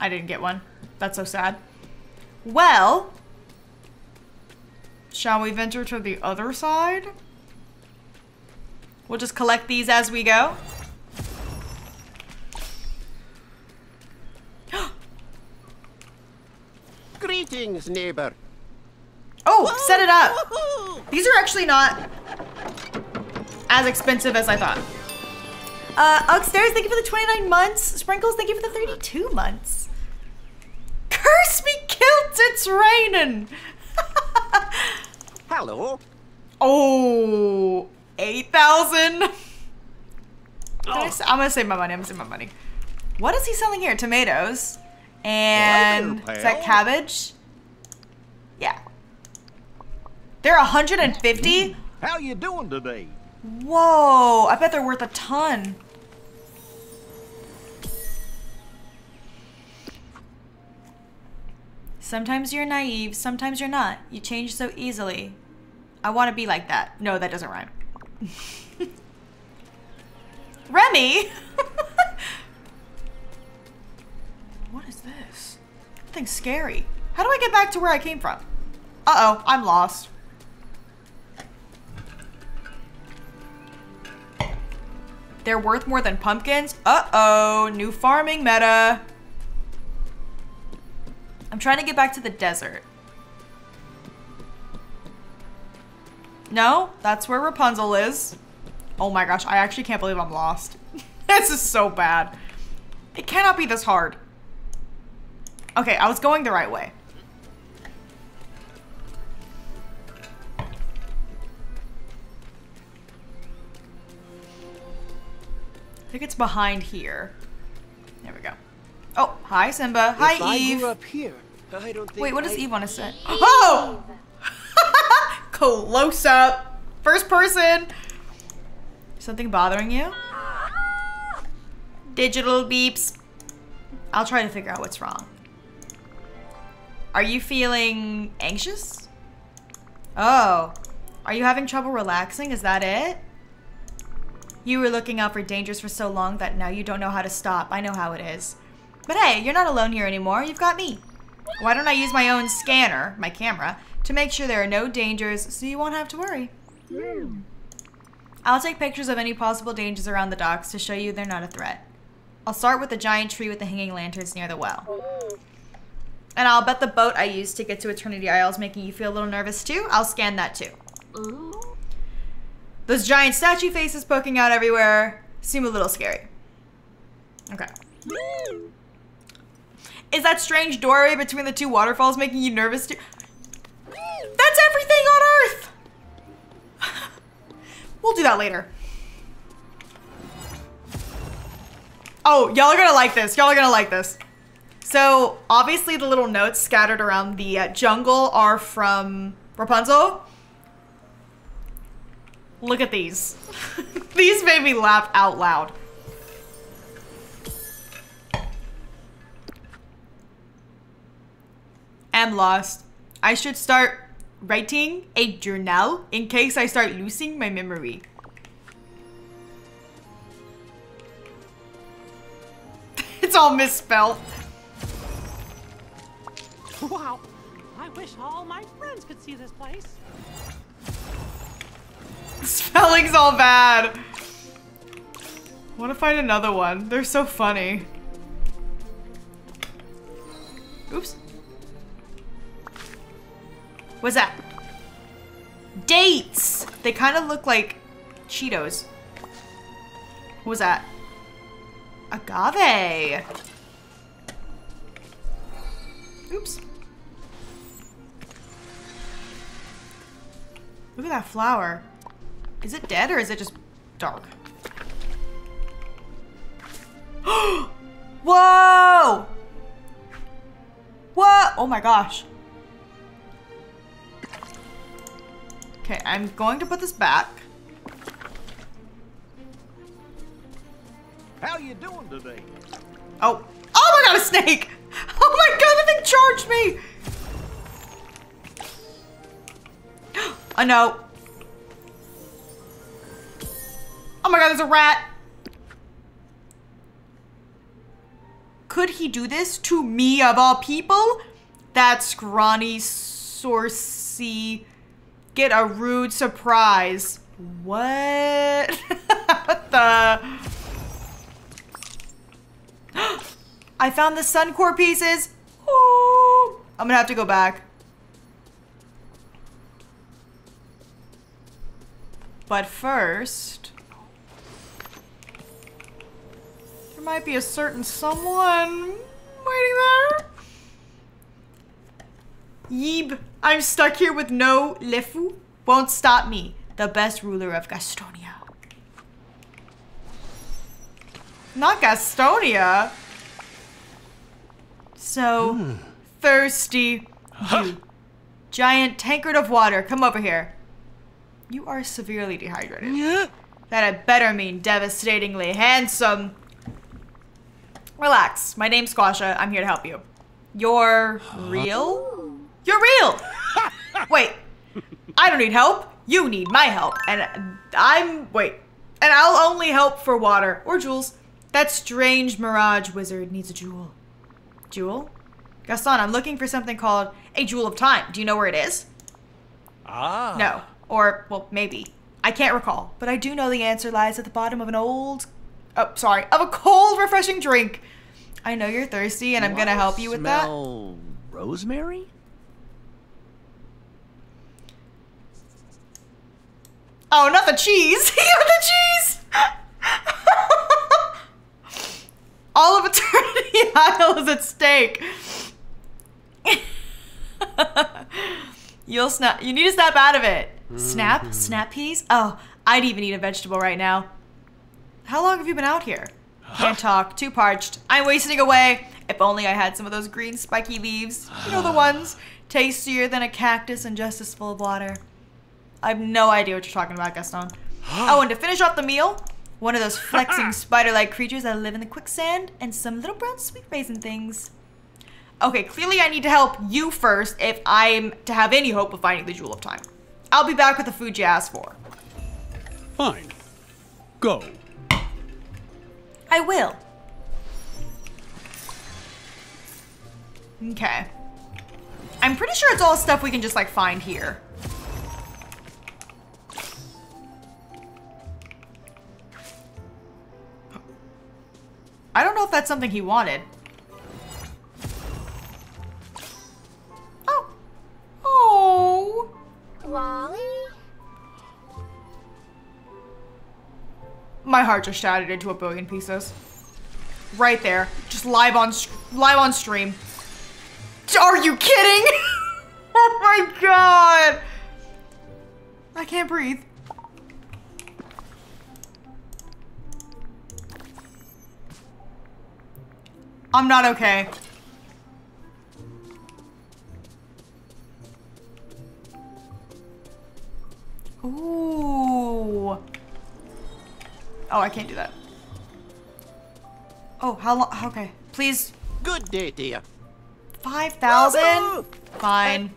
I didn't get one. That's so sad. Well, shall we venture to the other side? We'll just collect these as we go. Greetings, neighbor. Oh, Whoa! set it up. These are actually not as expensive as I thought. Uh, upstairs, thank you for the 29 months. Sprinkles, thank you for the 32 months. Curse me kilt, it's raining. Hello. Oh, 8,000. I'm gonna save my money, I'm gonna save my money. What is he selling here? Tomatoes. And is that cabbage? Yeah. They're 150? How you doing today? Whoa, I bet they're worth a ton. Sometimes you're naive, sometimes you're not. You change so easily. I want to be like that. No, that doesn't rhyme. Remy! what is this? That thing's scary. How do I get back to where I came from? Uh-oh, I'm lost. They're worth more than pumpkins? Uh-oh, new farming meta. I'm trying to get back to the desert. No, that's where Rapunzel is. Oh my gosh, I actually can't believe I'm lost. this is so bad. It cannot be this hard. Okay, I was going the right way. I think it's behind here. There we go. Oh, hi Simba. Hi if I Eve. here, I don't think. Wait, what does I- Eve want to say? Oh! Close up. First person. Something bothering you? Digital beeps. I'll try to figure out what's wrong. Are you feeling anxious? Oh. Are you having trouble relaxing? Is that it? You were looking out for dangers for so long that now you don't know how to stop. I know how it is. But hey, you're not alone here anymore. You've got me. Why don't I use my own scanner, my camera, to make sure there are no dangers so you won't have to worry? Hmm. I'll take pictures of any possible dangers around the docks to show you they're not a threat. I'll start with the giant tree with the hanging lanterns near the well. Oh. And I'll bet the boat I used to get to Eternity Isle is making you feel a little nervous too. I'll scan that too. Oh. Those giant statue faces poking out everywhere seem a little scary. Okay. Hmm. Is that strange doorway between the two waterfalls making you nervous too? That's everything on Earth! we'll do that later. Oh, y'all are gonna like this. Y'all are gonna like this. So, obviously the little notes scattered around the uh, jungle are from Rapunzel. Look at these. these made me laugh out loud. am lost. I should start writing a journal in case I start losing my memory. it's all misspelled. Wow. I wish all my friends could see this place. Spelling's all bad. want to find another one. They're so funny. Oops. What's that? Dates! They kind of look like Cheetos. What was that? Agave. Oops. Look at that flower. Is it dead or is it just dark? Whoa! What? Oh my gosh. Okay, I'm going to put this back. How you doing today? Oh. Oh my god, a snake! Oh my god, the thing charged me! A note. Oh my god, there's a rat! Could he do this to me of all people? That scrawny, saucy, get a rude surprise. What? what the? I found the sun core pieces. Oh. I'm gonna have to go back. But first... There might be a certain someone waiting there. Yeeb, I'm stuck here with no LeFou. Won't stop me, the best ruler of Gastonia. Not Gastonia. So hmm. thirsty. You. Giant tankard of water. Come over here. You are severely dehydrated. That had better mean devastatingly handsome. Relax. My name's Squasha. I'm here to help you. You're real? You're real! Wait. I don't need help. You need my help. And I'm. Wait. And I'll only help for water or jewels. That strange Mirage wizard needs a jewel. Jewel? Gaston, I'm looking for something called a Jewel of Time. Do you know where it is? Ah. No. Or, well, maybe. I can't recall. But I do know the answer lies at the bottom of an old. Oh, sorry. Of a cold, refreshing drink. I know you're thirsty, and I'm gonna help you with that. Rosemary? Oh, not the cheese! The cheese! All of Eternity Isle is at stake. You'll snap. You need to snap out of it. Snap? Mm-hmm. Snap peas? Oh, I'd even eat a vegetable right now. How long have you been out here? Can't talk. Too parched. I'm wasting away. If only I had some of those green spiky leaves. You know the ones tastier than a cactus and just as full of water. I have no idea what you're talking about, Gaston. oh, and to finish off the meal, one of those flexing spider-like creatures that live in the quicksand, and some little brown sweet raisin things. Okay, clearly I need to help you first if I'm to have any hope of finding the Jewel of Time. I'll be back with the food you asked for. Fine. Go. I will. Okay. I'm pretty sure it's all stuff we can just like find here. I don't know if that's something he wanted. Oh. Oh. WALL-E? My heart just shattered into a billion pieces. Right there. Just live on live on stream. Are you kidding? oh my god. I can't breathe. I'm not okay. Ooh. Oh, I can't do that. Oh, how long? Okay. Please. Good day, dear. 5,000? Fine.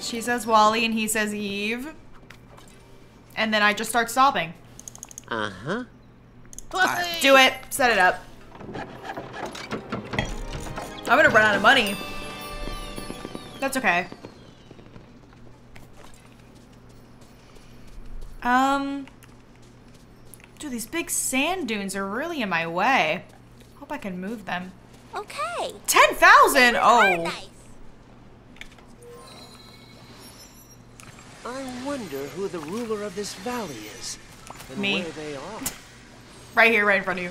She says WALL-E and he says Eve. And then I just start sobbing. Uh-huh. Alright, do it. Set it up. I'm gonna run out of money. That's okay. Um, dude, these big sand dunes are really in my way. Hope I can move them. Okay. 10,000? Are Oh. nice. I wonder who the ruler of this valley is. Me. where they are. Right here, right in front of you.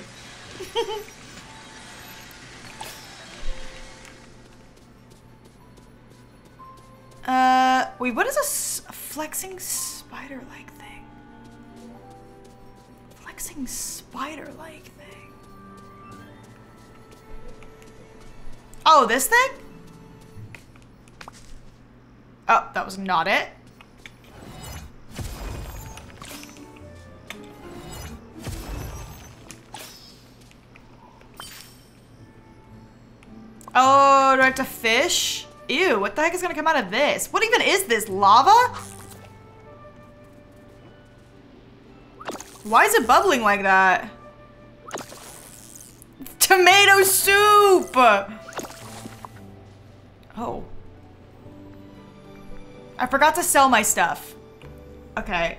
uh, wait, what is a s- flexing spider-like thing? Flexing spider-like thing. Oh, this thing? Oh, that was not it. Oh, do I have to fish? Ew, what the heck is gonna come out of this? What even is this, lava? Why is it bubbling like that? Tomato soup! Oh. I forgot to sell my stuff. Okay.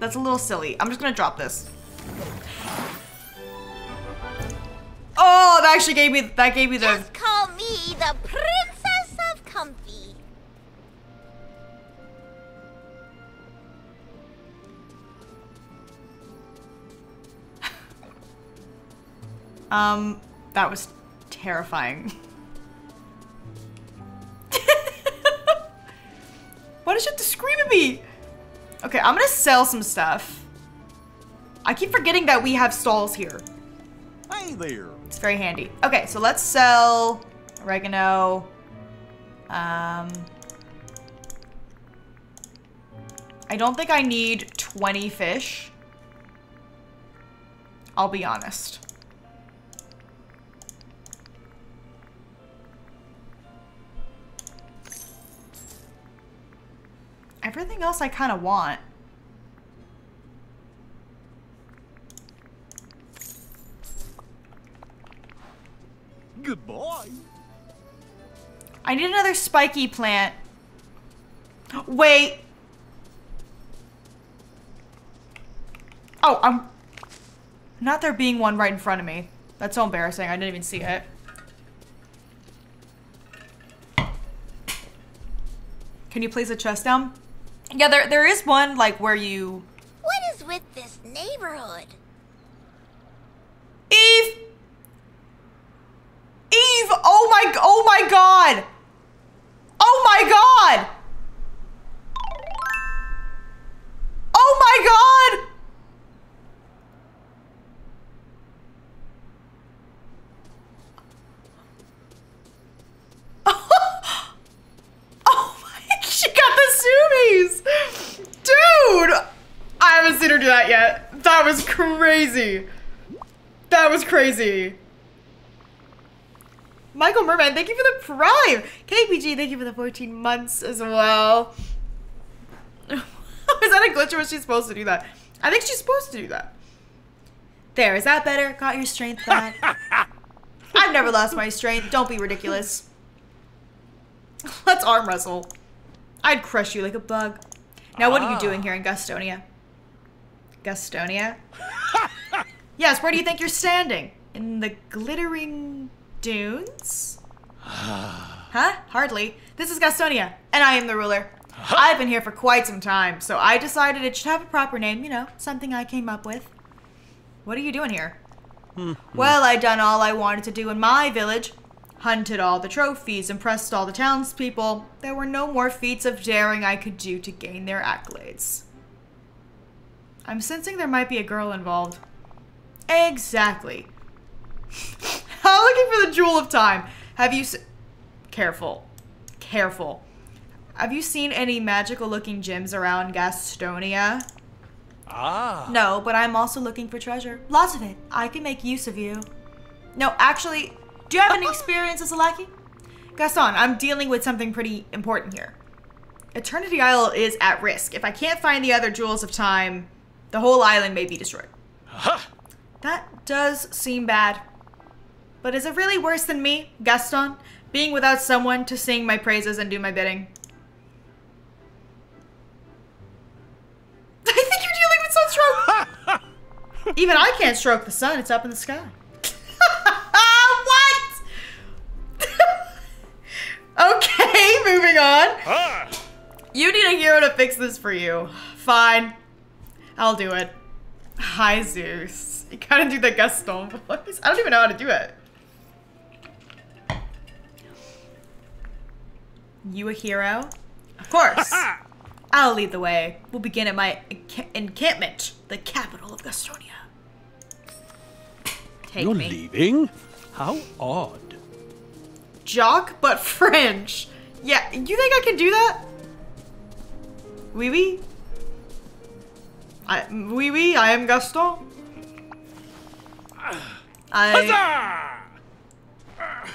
That's a little silly. I'm just gonna drop this. Oh, that actually gave me that gave me the Just call me the Princess of Comfy. Um, that was terrifying. Why does she have to scream at me? Okay, I'm gonna sell some stuff. I keep forgetting that we have stalls here. Hey there. It's very handy. Okay, so let's sell oregano. Um, I don't think I need 20 fish. I'll be honest. Everything else I kind of want. Goodbye. I need another spiky plant. Wait. Oh, I'm... Not there being one right in front of me. That's so embarrassing. I didn't even see it. Can you place a chest down? Yeah, there there is one like where you What is with this neighborhood? Eve! Eve! Oh my oh my god! Oh my god! Oh my god! Oh my she got the zoomies! Dude! I haven't seen her do that yet. That was crazy. That was crazy. Michael Merman, thank you for the prime. KPG, thank you for the 14 months as well. Is that a glitch or was she supposed to do that? I think she's supposed to do that. There, is that better? Got your strength back. I've never lost my strength. Don't be ridiculous. Let's arm wrestle. I'd crush you like a bug. Now, what are you doing ah. here in Gastonia? Gastonia? yes, where do you think you're standing? In the glittering dunes? huh? Hardly. This is Gastonia, and I am the ruler. I've been here for quite some time, so I decided it should have a proper name, you know, something I came up with. What are you doing here? Hmm. Well, I'd done all I wanted to do in my village. Hunted all the trophies, impressed all the townspeople. There were no more feats of daring I could do to gain their accolades. I'm sensing there might be a girl involved. Exactly. I'm looking for the jewel of time. Have you s- Careful. Careful. Have you seen any magical looking gems around Gastonia? Ah. No, but I'm also looking for treasure. Lots of it. I can make use of you. No, actually, do you have any experience as a lackey? Gaston, I'm dealing with something pretty important here. Eternity Isle is at risk. If I can't find the other jewels of time, the whole island may be destroyed. That does seem bad. But is it really worse than me, Gaston, being without someone to sing my praises and do my bidding? I think you're dealing with sunstroke. Even I can't stroke the sun. It's up in the sky. what? okay, moving on. Ah. You need a hero to fix this for you. Fine. I'll do it. Hi, Zeus. You gotta do the Gaston voice. I don't even know how to do it. You a hero? Of course. I'll lead the way. We'll begin at my enca- encampment, the capital of Gastonia. Take You're me. leaving? How odd. Jock, but French. Yeah, you think I can do that? Oui, oui. I, oui, oui, I am Gaston. I. Huzzah!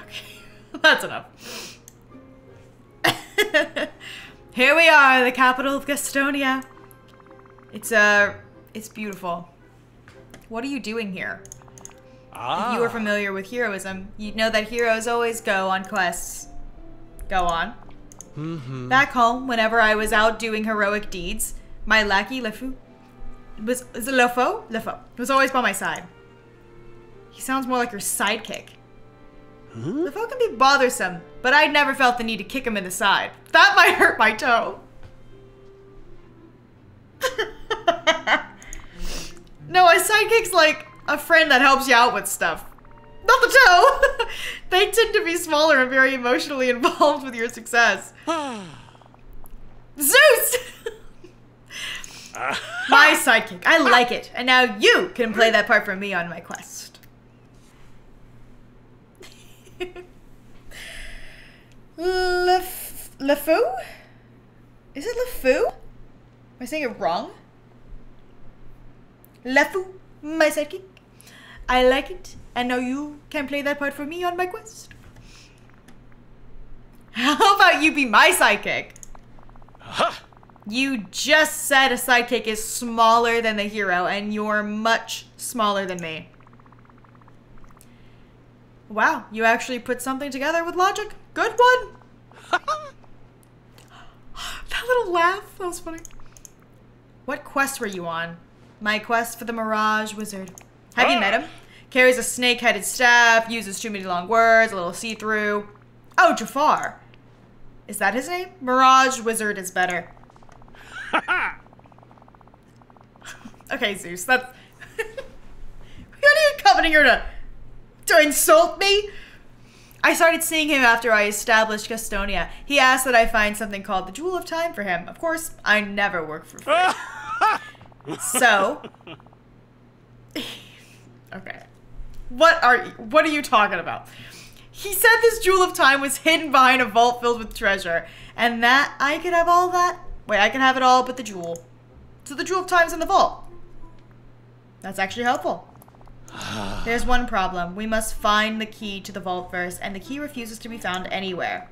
Okay, that's enough. Here we are, the capital of Gastonia. It's uh, it's beautiful. What are you doing here? If you are familiar with heroism, you'd know that heroes always go on quests. Go on. Mm-hmm. Back home, whenever I was out doing heroic deeds, my lackey LeFou was is it LeFou? LeFou was always by my side. He sounds more like your sidekick. The foe can be bothersome, but I'd never felt the need to kick him in the side. That might hurt my toe. no, a sidekick's like a friend that helps you out with stuff. Not the toe! they tend to be smaller and very emotionally involved with your success. Zeus! my sidekick. I like it. And now you can play that part for me on my quest. Lef LeFou? Is it LeFou? Am I saying it wrong? LeFou, my sidekick. I like it. And now you can play that part for me on my quest. How about you be my sidekick? You just said a sidekick is smaller than the hero, and you're much smaller than me. Wow, you actually put something together with logic. Good one. that little laugh, that was funny. What quest were you on? My quest for the Mirage Wizard. Have you oh. met him? Carries a snake-headed staff, uses too many long words, a little see-through. Oh, Jafar. Is that his name? Mirage Wizard is better. okay, Zeus, that's... You're not even coming here to, to insult me? I started seeing him after I established Gastonia. He asked that I find something called the Jewel of Time for him. Of course, I never work for free. so... okay. What are what are you talking about? He said this Jewel of Time was hidden behind a vault filled with treasure, and that I could have all that Wait, I can have it all but the jewel. So the jewel of time's in the vault. That's actually helpful. There's one problem. We must find the key to the vault first, and the key refuses to be found anywhere.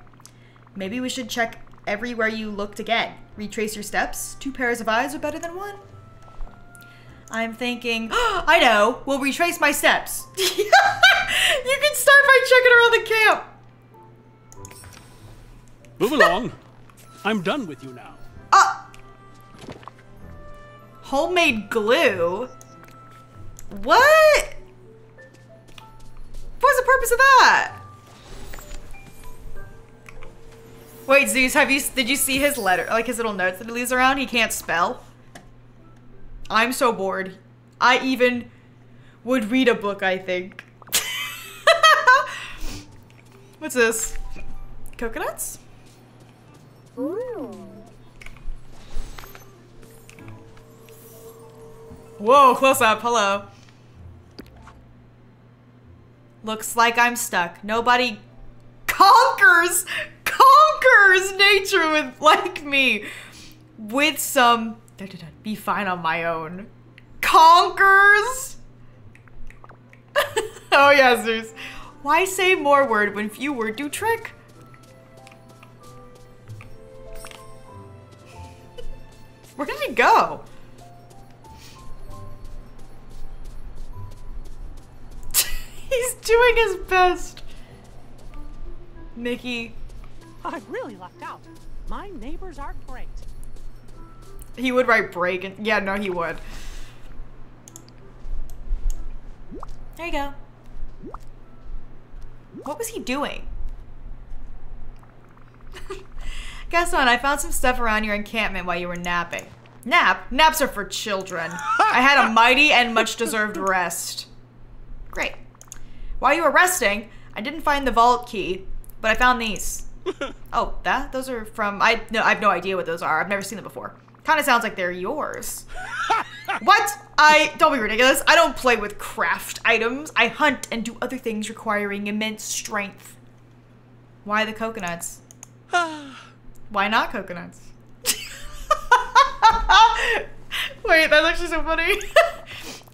Maybe we should check everywhere you looked again. Retrace your steps. Two pairs of eyes are better than one. I'm thinking, I know, we'll retrace my steps. you can start by checking around the camp. Move along. I'm done with you now. Uh, homemade glue? What? What's the purpose of that? Wait, Zeus, have you did you see his letter, like his little notes that he leaves around? He can't spell. I'm so bored. I even would read a book, I think. What's this? Coconuts? Ooh. Whoa, close up. Hello. Looks like I'm stuck. Nobody conquers conquers nature with like me with some da, da, da, be fine on my own. Conquers. oh yeah, Zeus. Why say more word when few word do trick? Where did he go? He's doing his best. Mickey. I really lucked out. My neighbors are great. He would write break and yeah, no, he would. There you go. What was he doing? Guess what? I found some stuff around your encampment while you were napping. Nap? Naps are for children. I had a mighty and much deserved rest. While you were resting, I didn't find the vault key, but I found these. oh, that? Those are from... I no, I have no idea what those are. I've never seen them before. Kind of sounds like they're yours. what? I... Don't be ridiculous. I don't play with craft items. I hunt and do other things requiring immense strength. Why the coconuts? Why not coconuts? Wait, that's actually so funny.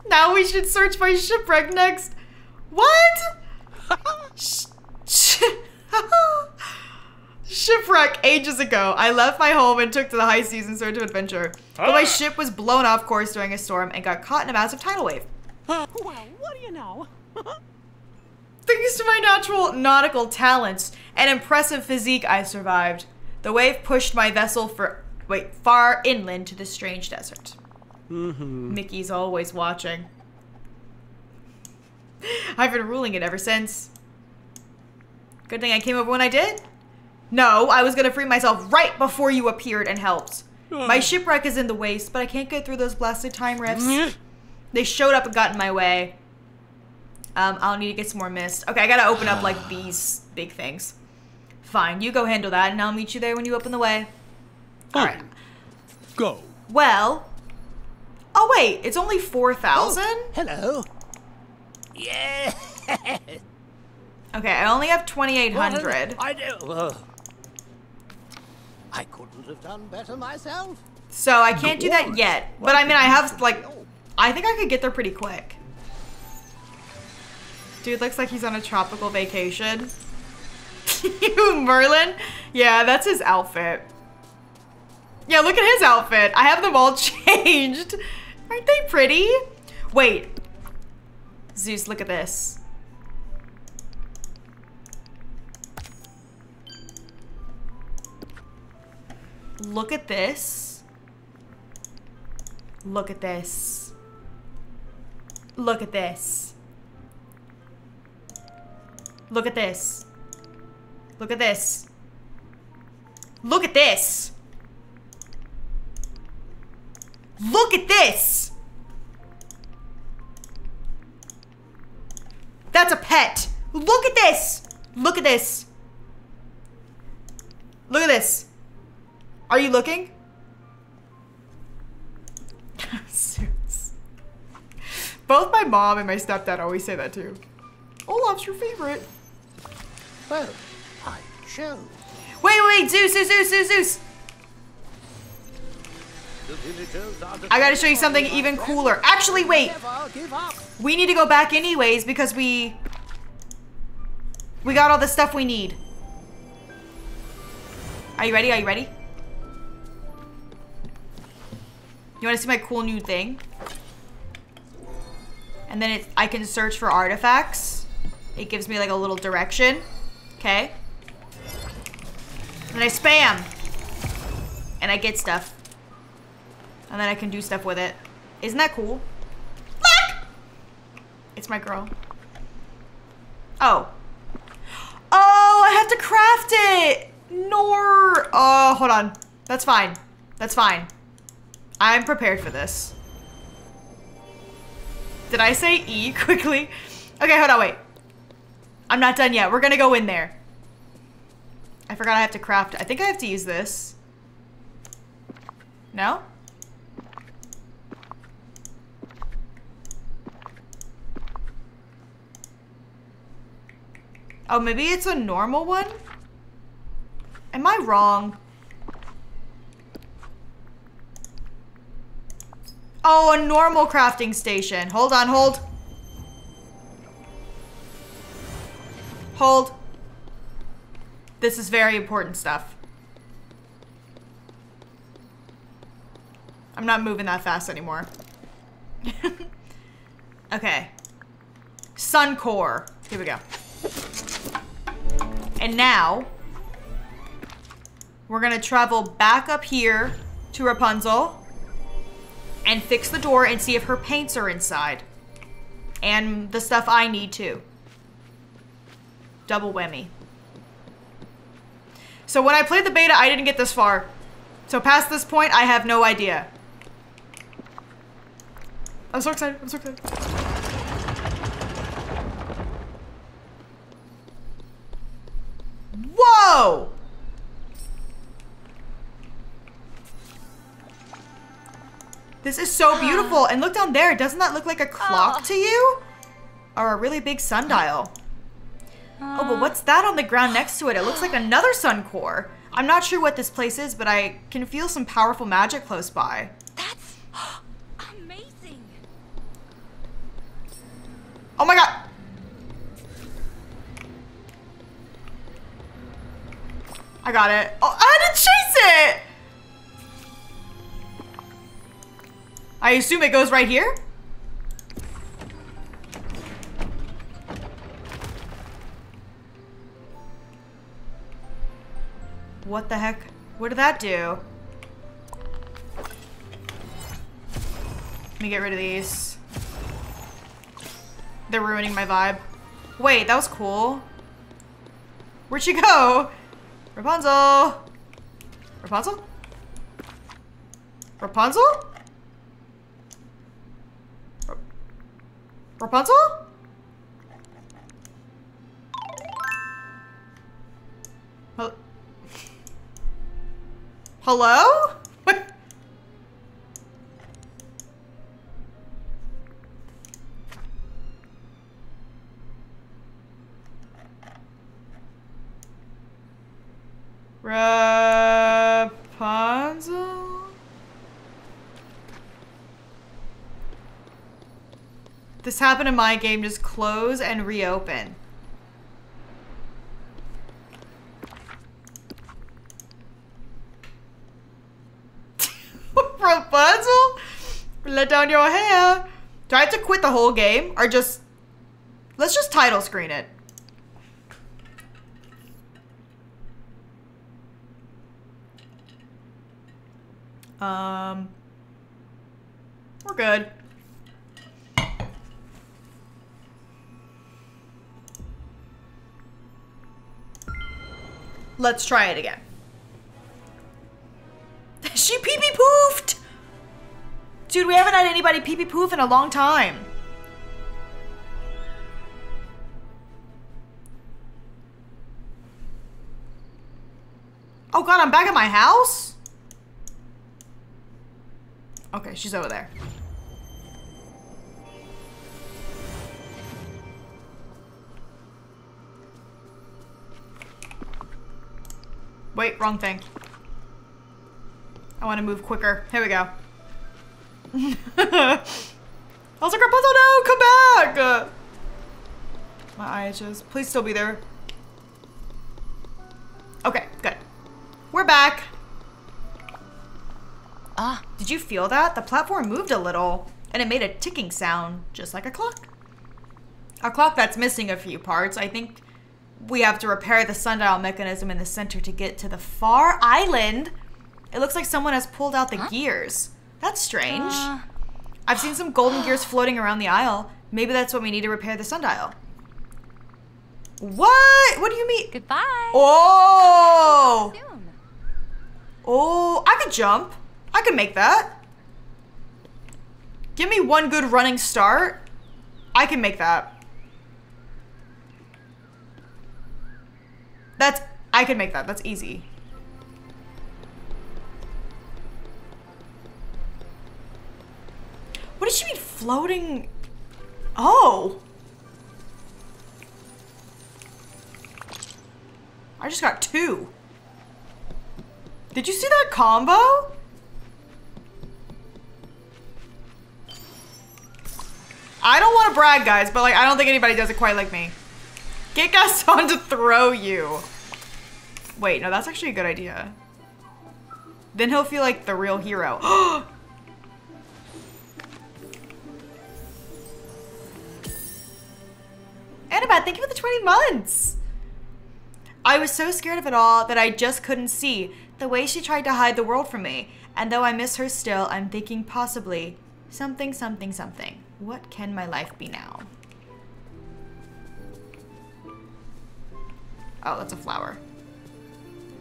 now we should search my shipwreck next. What? Shipwreck ages ago. I left my home and took to the high seas in search of adventure. But my ship was blown off course during a storm and got caught in a massive tidal wave. well, what do you know? Thanks to my natural nautical talents and impressive physique, I survived. The wave pushed my vessel for wait far inland to the strange desert. Mm-hmm. Mickey's always watching. I've been ruling it ever since. Good thing I came over when I did. No, I was gonna free myself right before you appeared and helped. My shipwreck is in the waste, but I can't get through those blasted time rifts. they showed up and got in my way. Um, I'll need to get some more mist. Okay, I gotta open up like these big things. Fine, you go handle that, and I'll meet you there when you open the way. All right. Go. Well. Oh wait, it's only four thousand. Hello. Yeah. Okay, I only have twenty eight hundred. I do. Uh, I couldn't have done better myself. So I can't do that yet. But I mean, I have like, I think I could get there pretty quick. Dude looks like he's on a tropical vacation. you, Merlin? Yeah, that's his outfit. Yeah, look at his outfit. I have them all changed. Aren't they pretty? Wait. Zeus, look at this. Look at this. Look at this. Look at this. Look at this. Look at this. Look at this. Look at this. That's a pet. Look at this. Look at this. Look at this. Are you looking? Both my mom and my stepdad always say that too. Olaf's your favorite. Well, I show. Wait, wait, Zeus, Zeus, Zeus, Zeus, Zeus. I gotta show you something even cooler. Actually, wait. We need to go back anyways because we... We got all the stuff we need. Are you ready? Are you ready? You want to see my cool new thing? And then it, I can search for artifacts. It gives me like a little direction. Okay. And I spam. And I get stuff. And then I can do stuff with it. Isn't that cool? Look! It's my girl. Oh. Oh, I have to craft it! Nor. Oh, hold on. That's fine. That's fine. I'm prepared for this. Did I say E quickly? Okay, hold on, wait. I'm not done yet. We're gonna go in there. I forgot I have to craft. I think I have to use this. No? Oh, maybe it's a normal one? Am I wrong? Oh, a normal crafting station. Hold on, hold. Hold. This is very important stuff. I'm not moving that fast anymore. okay. Sun core. Here we go. And now, we're gonna travel back up here to Rapunzel and fix the door and see if her paints are inside. And the stuff I need too. Double whammy. So when I played the beta, I didn't get this far. So past this point, I have no idea. I'm so excited. I'm so excited. Whoa! This is so beautiful. And look down there. Doesn't that look like a clock oh. to you? Or a really big sundial? Oh, but uh. what's that on the ground next to it? It looks like another sun core. I'm not sure what this place is, but I can feel some powerful magic close by. That's amazing. Oh my god! I got it. Oh, I had to chase it! I assume it goes right here? What the heck? What did that do? Let me get rid of these. They're ruining my vibe. Wait, that was cool. Where'd she go? Rapunzel! Rapunzel? Rapunzel? Rapunzel? Hel- Hello? Rapunzel? This happened in my game. Just close and reopen. Rapunzel? Let down your hair. Do I have to quit the whole game? Or just... Let's just title screen it. Um... We're good. Let's try it again. she pee pee poofed! Dude, we haven't had anybody pee pee poof in a long time. Oh god, I'm back at my house? Okay, she's over there. Wait, wrong thing. I want to move quicker. Here we go. I was like, Rapunzel, no, come back! My eye itches. Please still be there. Okay, good. We're back. Ah, did you feel that? The platform moved a little, and it made a ticking sound, just like a clock. A clock that's missing a few parts. I think we have to repair the sundial mechanism in the center to get to the far island. It looks like someone has pulled out the gears. That's strange. I've seen some golden gears floating around the aisle. Maybe that's what we need to repair the sundial. What? What do you mean? Goodbye. Oh! Oh, I could jump. I can make that. Give me one good running start. I can make that. That's, I can make that. That's easy. What does she mean floating? Oh. I just got two. Did you see that combo? I don't want to brag, guys, but like I don't think anybody does it quite like me. Get Gaston to throw you. Wait, no, that's actually a good idea. Then he'll feel like the real hero. Annabeth, thank you for the 20 months. I was so scared of it all that I just couldn't see the way she tried to hide the world from me. And though I miss her still, I'm thinking possibly something, something, something. What can my life be now? Oh, that's a flower.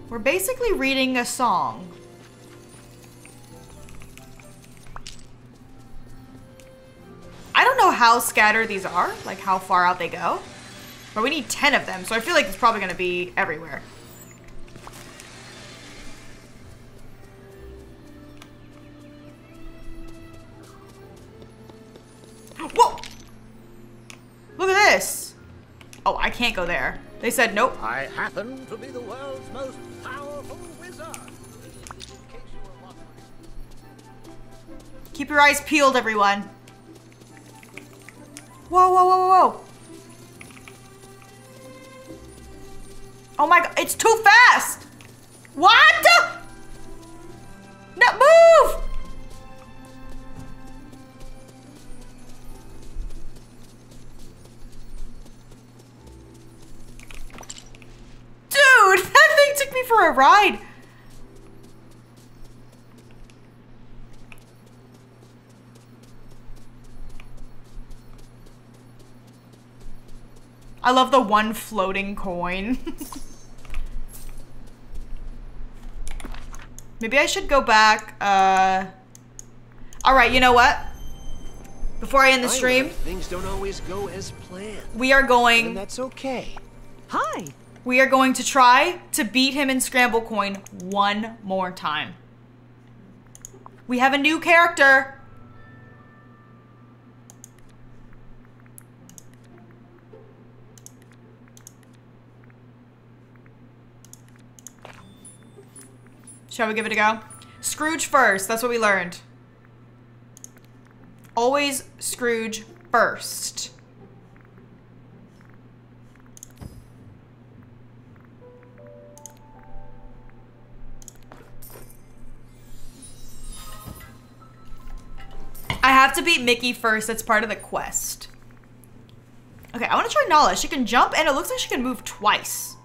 We're basically reading a song. I don't know how scattered these are, like how far out they go. But we need 10 of them, so I feel like it's probably to be everywhere. Whoa! Look at this! Oh, I can't go there. They said nope. I happen to be the world's most powerful wizard. In case you were wondering. Keep your eyes peeled, everyone. Whoa, whoa, whoa, whoa, whoa. Oh my god, it's too fast! What? No, move! Dude, that thing took me for a ride. I love the one floating coin. Maybe I should go back. Uh, all right, you know what? Before I end the stream, learned Things don't always go as planned. we are going. And that's okay. Hi. We are going to try to beat him in Scramble Coin one more time. We have a new character. Shall we give it a go? Scrooge first. That's what we learned. Always Scrooge first. I have to beat Mickey first. That's part of the quest. Okay, I want to try Nala. She can jump, and it looks like she can move twice.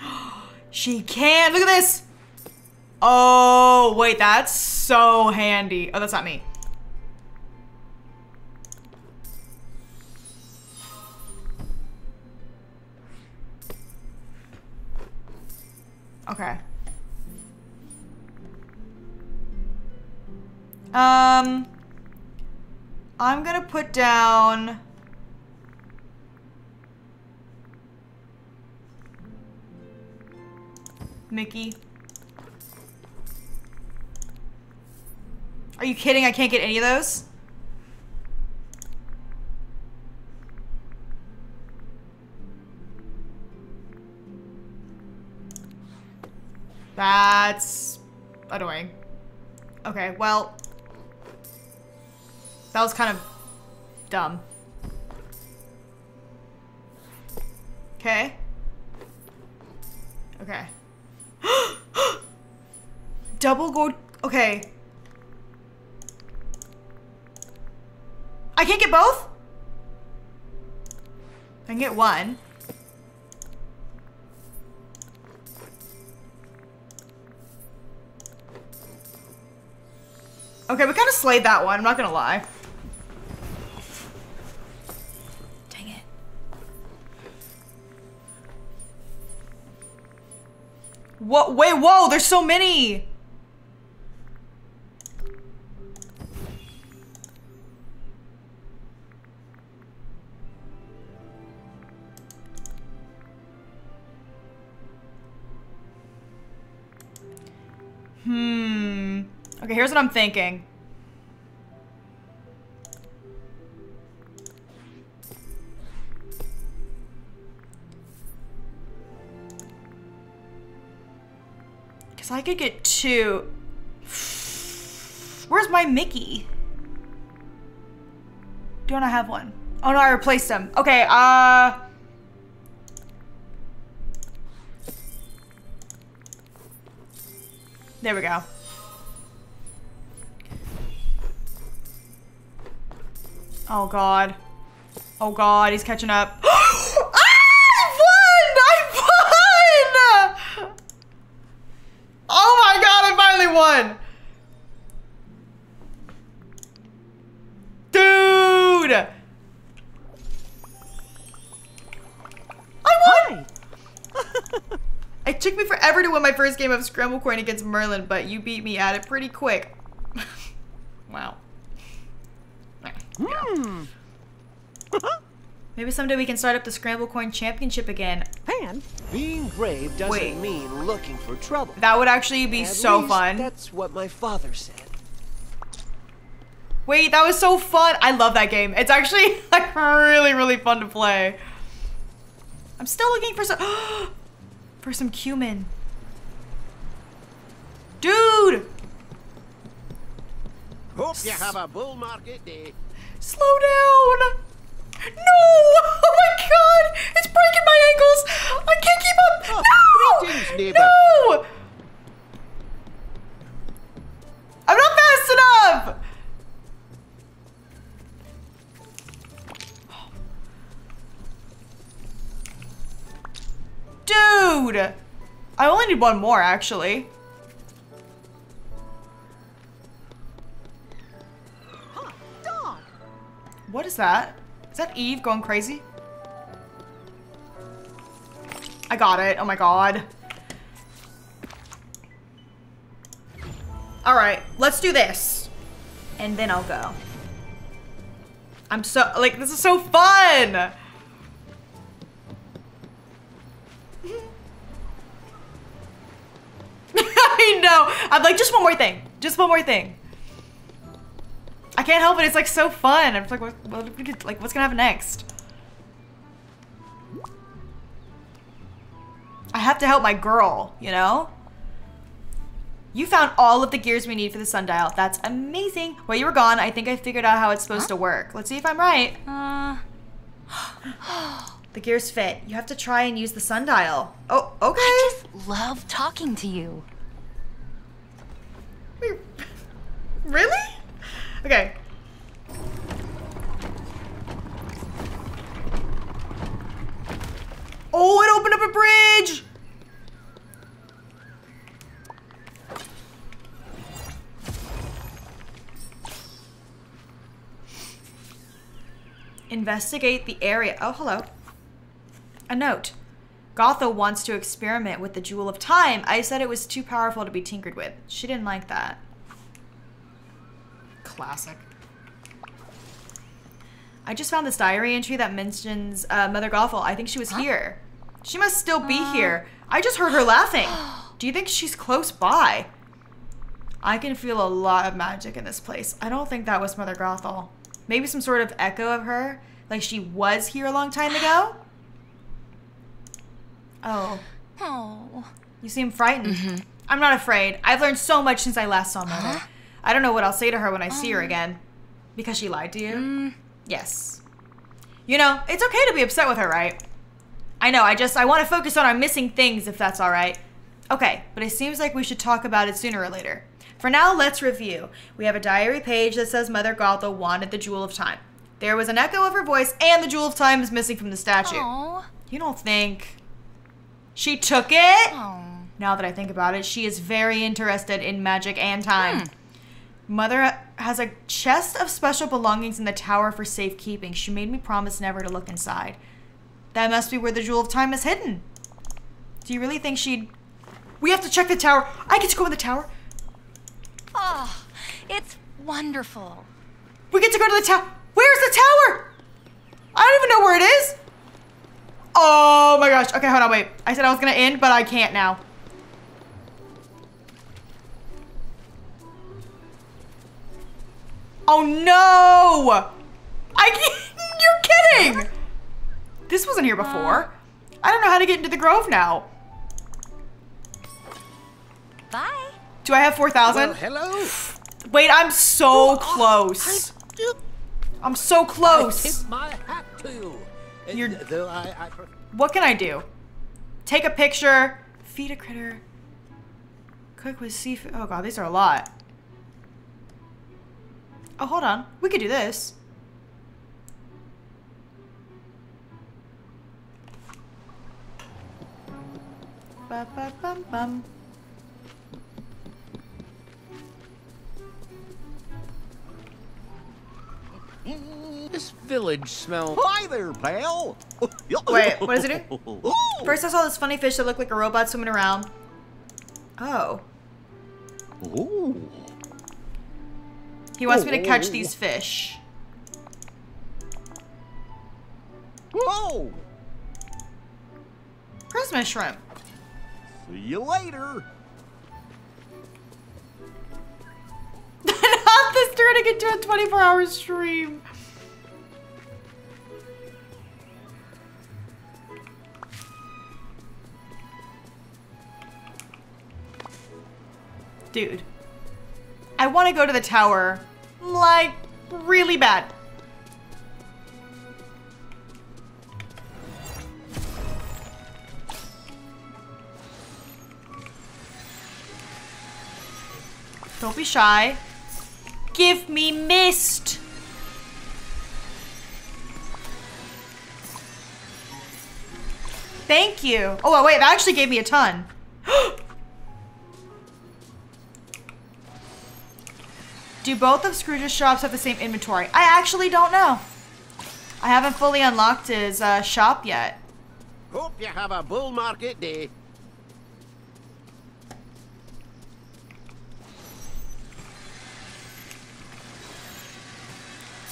she can. Look at this. Oh, wait, that's so handy. Oh, that's not me. Okay. Um, I'm gonna put down. Mickey. Are you kidding? I can't get any of those? That's annoying. Okay, well. That was kind of dumb. Okay. Okay. Double gold. Okay. I can't get both? I can get one. Okay, we kind of slayed that one. I'm not gonna lie. Dang it. What? Wait, whoa, there's so many. Okay, here's what I'm thinking. Because I could get two. Where's my Mickey? Don't I have one? Oh no, I replaced him. Okay, uh... There we go. Oh god. Oh god, he's catching up. ah! I won! I won! Oh my god, I finally won! Dude! I won! it took me forever to win my first game of Scramble Coin against Merlin, but you beat me at it pretty quick. wow. Hmm. Maybe someday we can start up the Scramble Coin Championship again. Pan? Being brave doesn't Wait. mean looking for trouble. That would actually be At so least fun. That's what my father said. Wait, that was so fun. I love that game. It's actually like really, really fun to play. I'm still looking for some for some cumin. Dude! Hope you have a bull market day. Slow down! No! Oh my god! It's breaking my ankles! I can't keep up! Oh, no! greetings. No! I'm not fast enough! Dude! I only need one more, actually. What is that? Is that Eve going crazy? I got it. Oh my god. Alright, let's do this. And then I'll go. I'm so, like, this is so fun! I know. I'm like, just one more thing. Just one more thing. I can't help it. It's like so fun. I'm just like, what, what like, what's gonna happen next? I have to help my girl, you know? You found all of the gears we need for the sundial. That's amazing. While you were gone, I think I figured out how it's supposed huh? to work. Let's see if I'm right. Uh. the gears fit. You have to try and use the sundial. Oh, okay. I just love talking to you. Really? Okay. Oh, it opened up a bridge! Investigate the area. Oh, hello. A note. Gothel wants to experiment with the Jewel of Time. I said it was too powerful to be tinkered with. She didn't like that. Classic. I just found this diary entry that mentions uh, Mother Gothel. I think she was huh? here. She must still be uh... here. I just heard her laughing. Do you think she's close by? I can feel a lot of magic in this place. I don't think that was Mother Gothel. Maybe some sort of echo of her, like she was here a long time ago? Oh. Oh. You seem frightened. Mm -hmm. I'm not afraid. I've learned so much since I last saw Mother. Huh? I don't know what I'll say to her when I see her oh. again. Because she lied to you? Mm. Yes. You know, it's okay to be upset with her, right? I know, I just, I want to focus on our missing things if that's alright. Okay, but it seems like we should talk about it sooner or later. For now, let's review. We have a diary page that says Mother Gothel wanted the Jewel of Time. There was an echo of her voice, and the Jewel of Time is missing from the statue. Aww. You don't think she took it? Aww. Now that I think about it, she is very interested in magic and time. Hmm. Mother has a chest of special belongings in the tower for safekeeping. She made me promise never to look inside. That must be where the Jewel of Time is hidden. Do you really think she'd... We have to check the tower. I get to go in the tower. Oh, it's wonderful. We get to go to the tower. Where's the tower? I don't even know where it is. Oh my gosh. Okay, hold on, wait. I said I was gonna end, but I can't now. Oh no! I can't, you're kidding! This wasn't here before. I don't know how to get into the grove now. Bye. Do I have 4,000? Well, hello. Wait, I'm so oh, close. I'm so close. I tip my hat to you. You're, Though I, I... What can I do? Take a picture. Feed a critter. Cook with seafood. Oh god, these are a lot. Oh, hold on. We could do this. Ba, ba, bum, bum. This village smells. Hi there, pal. Wait, what does it do? First, I saw this funny fish that looked like a robot swimming around. Oh. Ooh. He wants me to catch these fish. Whoa! Christmas shrimp. See you later. Not this turning into a 24 hour stream. Dude. I want to go to the tower, like, really bad. Don't be shy. Give me mist. Thank you. Oh, wait, that actually gave me a ton. Do both of Scrooge's shops have the same inventory? I actually don't know. I haven't fully unlocked his uh, shop yet. Hope you have a bull market day.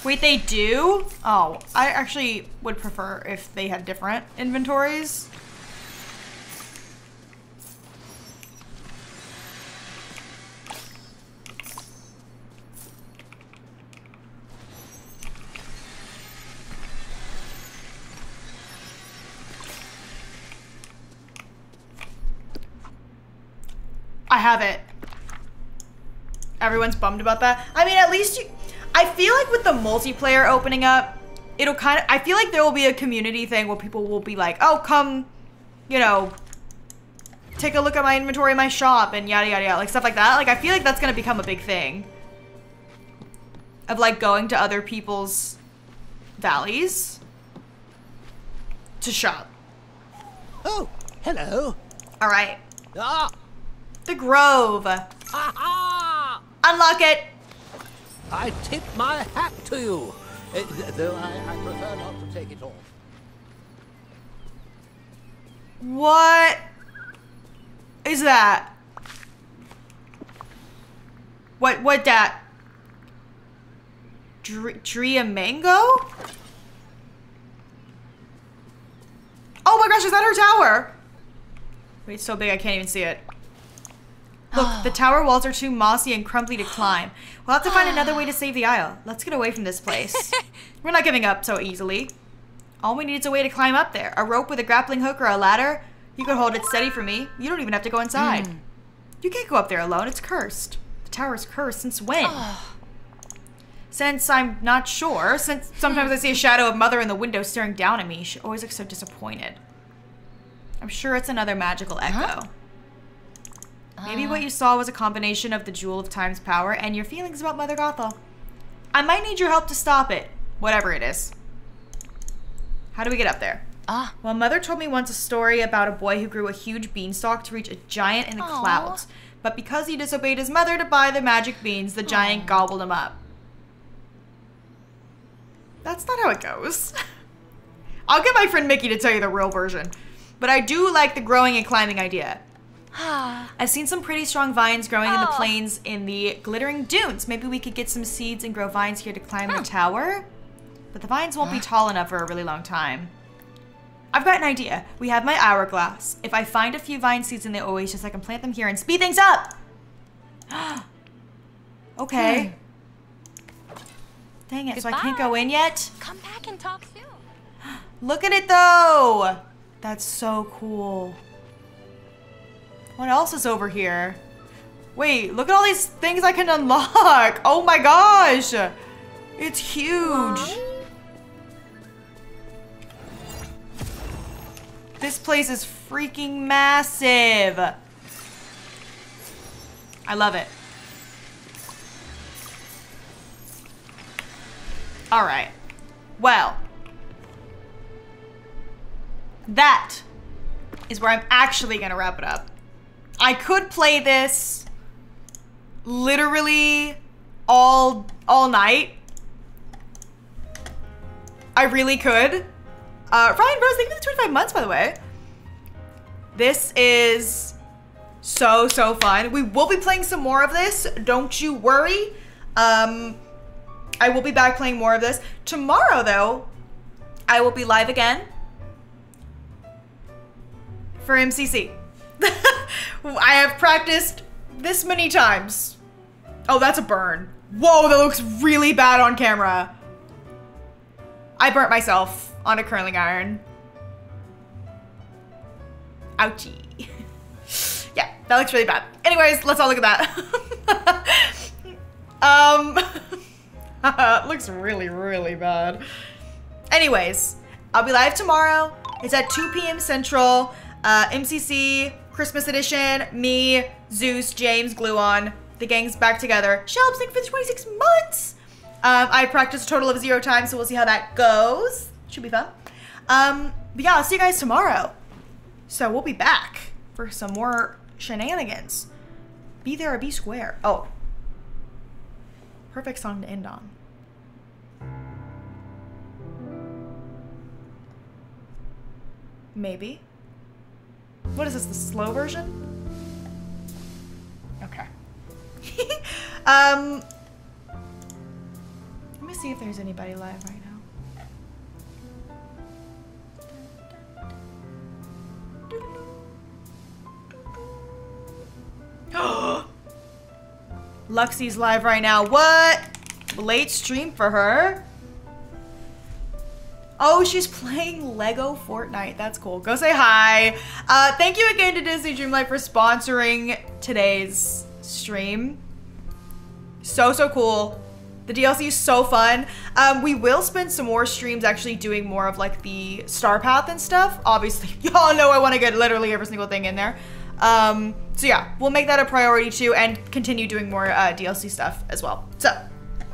Wait, they do? Oh, I actually would prefer if they had different inventories. I have it. Everyone's bummed about that. I mean, at least you. I feel like with the multiplayer opening up, it'll kind of. I feel like there will be a community thing where people will be like, "Oh, come, you know, take a look at my inventory in my shop and yada yada yada, like stuff like that." Like, I feel like that's gonna become a big thing. Of like going to other people's valleys to shop. Oh, hello. All right. Ah, The Grove. aha! Unlock it. I tip my hat to you. Uh, though I, I prefer not to take it off. What is that? What what that? Dr- Mango? Oh my gosh, is that her tower? Wait, it's so big I can't even see it. Look, the tower walls are too mossy and crumbly to climb. We'll have to find another way to save the isle. Let's get away from this place. We're not giving up so easily. All we need is a way to climb up there. A rope with a grappling hook or a ladder. You can hold it steady for me. You don't even have to go inside. Hmm. You can't go up there alone. It's cursed. The tower's cursed. Since when? Since I'm not sure. Since sometimes I see a hmm. shadow of Mother in the window staring down at me. She always looks so disappointed. I'm sure it's another magical echo. Maybe what you saw was a combination of the Jewel of Time's power and your feelings about Mother Gothel. I might need your help to stop it, whatever it is. How do we get up there? Ah. Well, Mother told me once a story about a boy who grew a huge beanstalk to reach a giant in the Aw. clouds. But because he disobeyed his mother to buy the magic beans, the giant gobbled him up. That's not how it goes. I'll get my friend Mickey to tell you the real version. But I do like the growing and climbing idea. I've seen some pretty strong vines growing in the Oh. plains in the glittering dunes. Maybe we could get some seeds and grow vines here to climb the tower? But the vines won't be tall enough for a really long time. I've got an idea. We have my hourglass. If I find a few vine seeds in the oasis, I can plant them here and speed things up. okay. Hmm. Dang it, so I can't go in yet? Come back and talk soon. Look at it though! That's so cool. What else is over here? Wait, look at all these things I can unlock! Oh my gosh! It's huge! This place is freaking massive! I love it. Alright. Well, that is where I'm actually gonna wrap it up. I could play this literally all all night. I really could. Uh, Ryan Rose, thank you for the 25 months, by the way. This is so, so fun. We will be playing some more of this. Don't you worry. Um, I will be back playing more of this. Tomorrow, though, I will be live again for MCC. I have practiced this many times. Oh, that's a burn. Whoa, that looks really bad on camera. I burnt myself on a curling iron. Ouchie. yeah, that looks really bad. Anyways, let's all look at that. um, it looks really, really bad. Anyways, I'll be live tomorrow. It's at 2 p.m. Central. Uh, MCC, Christmas edition, me, Zeus, James, Gluon. The gang's back together. Shelbs, thank for the 26 months. Um, I practiced a total of zero times, so we'll see how that goes. Should be fun. Um, but yeah, I'll see you guys tomorrow. So we'll be back for some more shenanigans. Be there or be square. Oh. Perfect song to end on. Maybe. What is this, the slow version? Okay. um, let me see if there's anybody live right now. Luxie's live right now. What? Late stream for her? Oh, she's playing Lego Fortnite. That's cool. Go say hi. Uh, thank you again to Disney Dreamlight for sponsoring today's stream. So, so cool. The DLC is so fun. Um, we will spend some more streams actually doing more of like the Star Path and stuff. Obviously, y'all know I want to get literally every single thing in there. Um, so yeah, we'll make that a priority too and continue doing more uh, DLC stuff as well. So,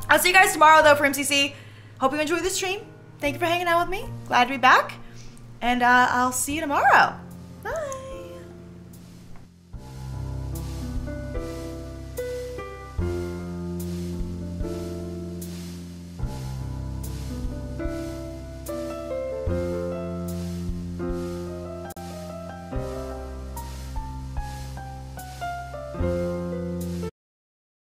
I'll see you guys tomorrow though for MCC. Hope you enjoyed the stream. Thank you for hanging out with me. Glad to be back. And uh, I'll see you tomorrow.